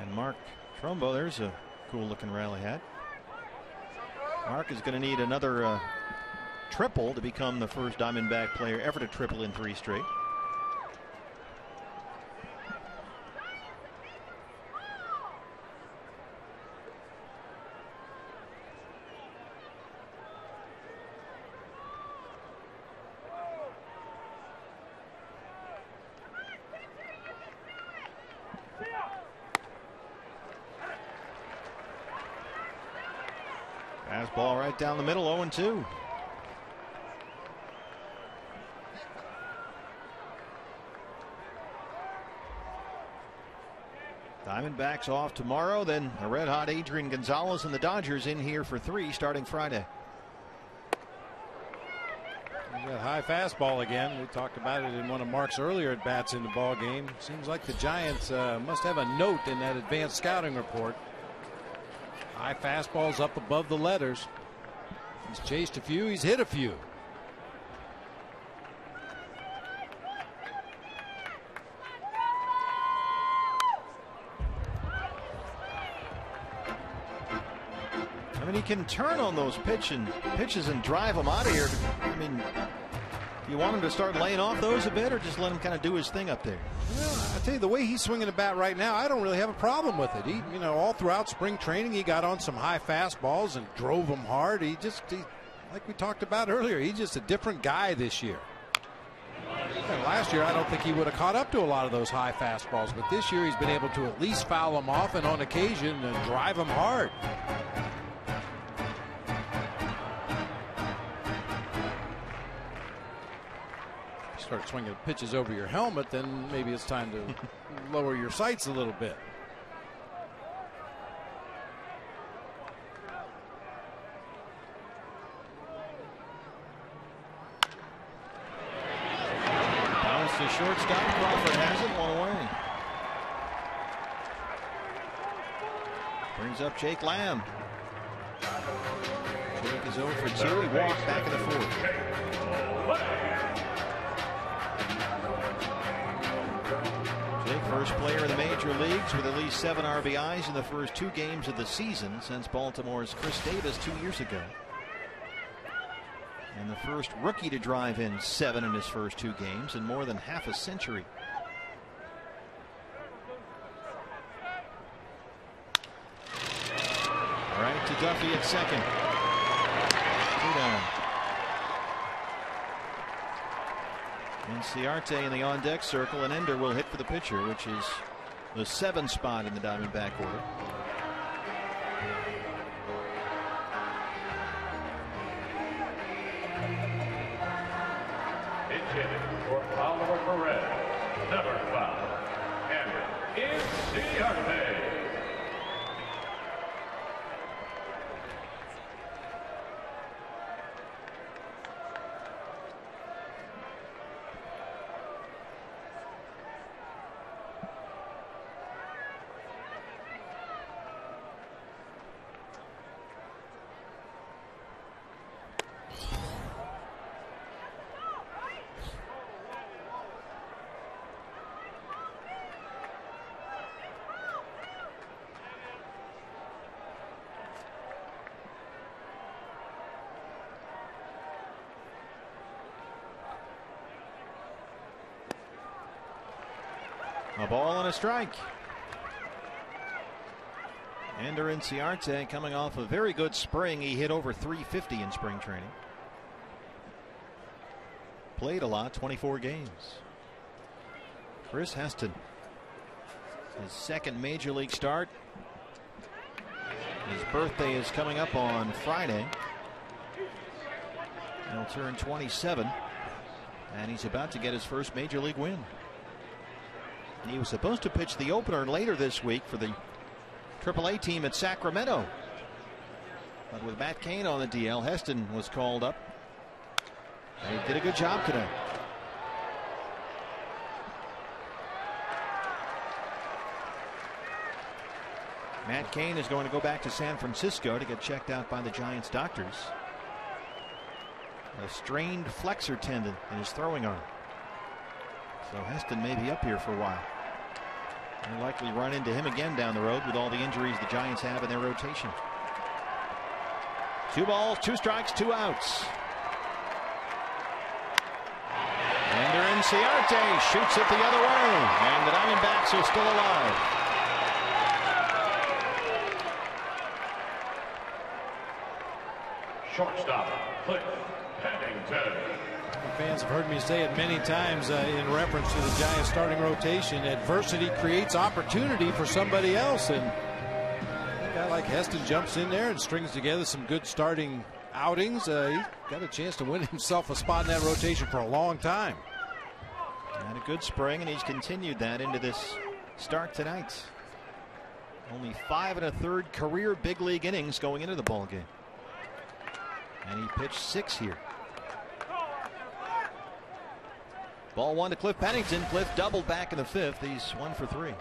Speaker 3: And Mark Trumbo, there's a cool looking rally hat. Mark is going to need another uh, triple to become the first Diamondback player ever to triple in three straight. Fastball right down the middle, 0 2. Diamondbacks off tomorrow, then a red hot Adrian Gonzalez and the Dodgers in here for three starting Friday.
Speaker 4: That high fastball again. We talked about it in one of Mark's earlier at bats in the ball game. Seems like the Giants uh, must have a note in that advanced scouting report. High fastballs up above the letters. He's chased a few. He's hit a few.
Speaker 3: I mean, he can turn on those pitch and pitches and drive them out of here. I mean, you want him to start laying off those a bit, or just let him kind of do his thing up there?
Speaker 4: Well, I tell you, the way he's swinging the bat right now, I don't really have a problem with it. He, you know, all throughout spring training, he got on some high fastballs and drove them hard. He just, he, like we talked about earlier, he's just a different guy this year. And last year, I don't think he would have caught up to a lot of those high fastballs, but this year he's been able to at least foul them off and on occasion uh, drive them hard. Start swinging pitches over your helmet, then maybe it's time to lower your sights a little bit.
Speaker 3: Bounce to shortstop. Crawford has it one away. Brings up Jake Lamb. Jake is 0 for 2. He walked back in the fourth. First player in the major leagues with at least seven RBIs in the first two games of the season since Baltimore's Chris Davis two years ago. And the first rookie to drive in seven in his first two games in more than half a century. All right to Duffy at second. Two down. Ciarte in the on deck circle, and Ender will hit for the pitcher, which is the seven spot in the Diamondback order. A strike. Ender Inciarte coming off a very good spring. He hit over 350 in spring training. Played a lot, 24 games. Chris Heston, his second major league start. His birthday is coming up on Friday. He'll turn 27, and he's about to get his first major league win. He was supposed to pitch the opener later this week for the AAA team at Sacramento. But with Matt Cain on the DL, Heston was called up. And he did a good job today. Matt Cain is going to go back to San Francisco to get checked out by the Giants doctors. A strained flexor tendon in his throwing arm. So Heston may be up here for a while. Likely run into him again down the road with all the injuries the Giants have in their rotation. Two balls, two strikes, two outs. Inciarte shoots it the other way, and the Diamondbacks are still alive.
Speaker 6: Shortstop, Cliff Pennington.
Speaker 4: Fans have heard me say it many times uh, in reference to the Giants starting rotation. Adversity creates opportunity for somebody else, and a guy like Heston jumps in there and strings together some good starting outings. Uh, he got a chance to win himself a spot in that rotation for a long time.
Speaker 3: Had a good spring, and he's continued that into this start tonight. Only five and a third career big league innings going into the ball game. And he pitched six here. Ball one to Cliff Pennington. Cliff doubled back in the fifth. He's one for three.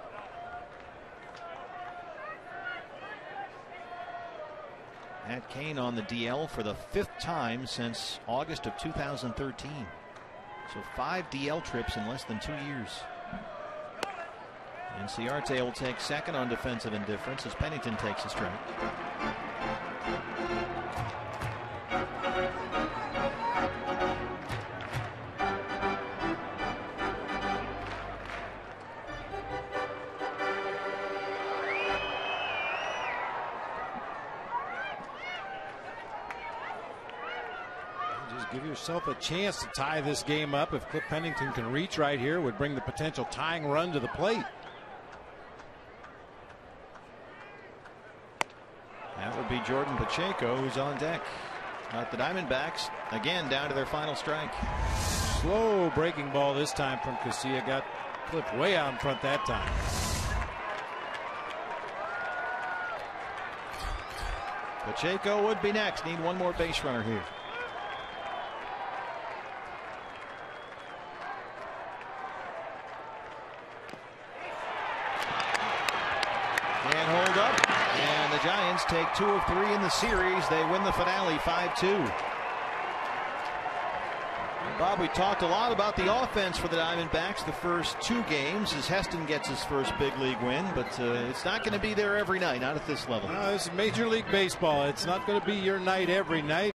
Speaker 3: Matt Cain on the DL for the fifth time since August of 2013. So five DL trips in less than two years. Inciarte will take second on defensive indifference as Pennington takes a strike.
Speaker 4: Yourself a chance to tie this game up. If Cliff Pennington can reach right here, would bring the potential tying run to the plate.
Speaker 3: That would be Jordan Pacheco who's on deck. Not the Diamondbacks again down to their final strike.
Speaker 4: Slow breaking ball this time from Casilla. Got Cliff way out in front that time.
Speaker 3: Pacheco would be next. Need one more base runner here. Can't hold up. And the Giants take two of three in the series. They win the finale 5 2. Bob, we talked a lot about the offense for the Diamondbacks the first two games as Heston gets his first big league win, but uh, it's not going to be there every night, not at this level.
Speaker 4: No, this is Major League Baseball. It's not going to be your night every night.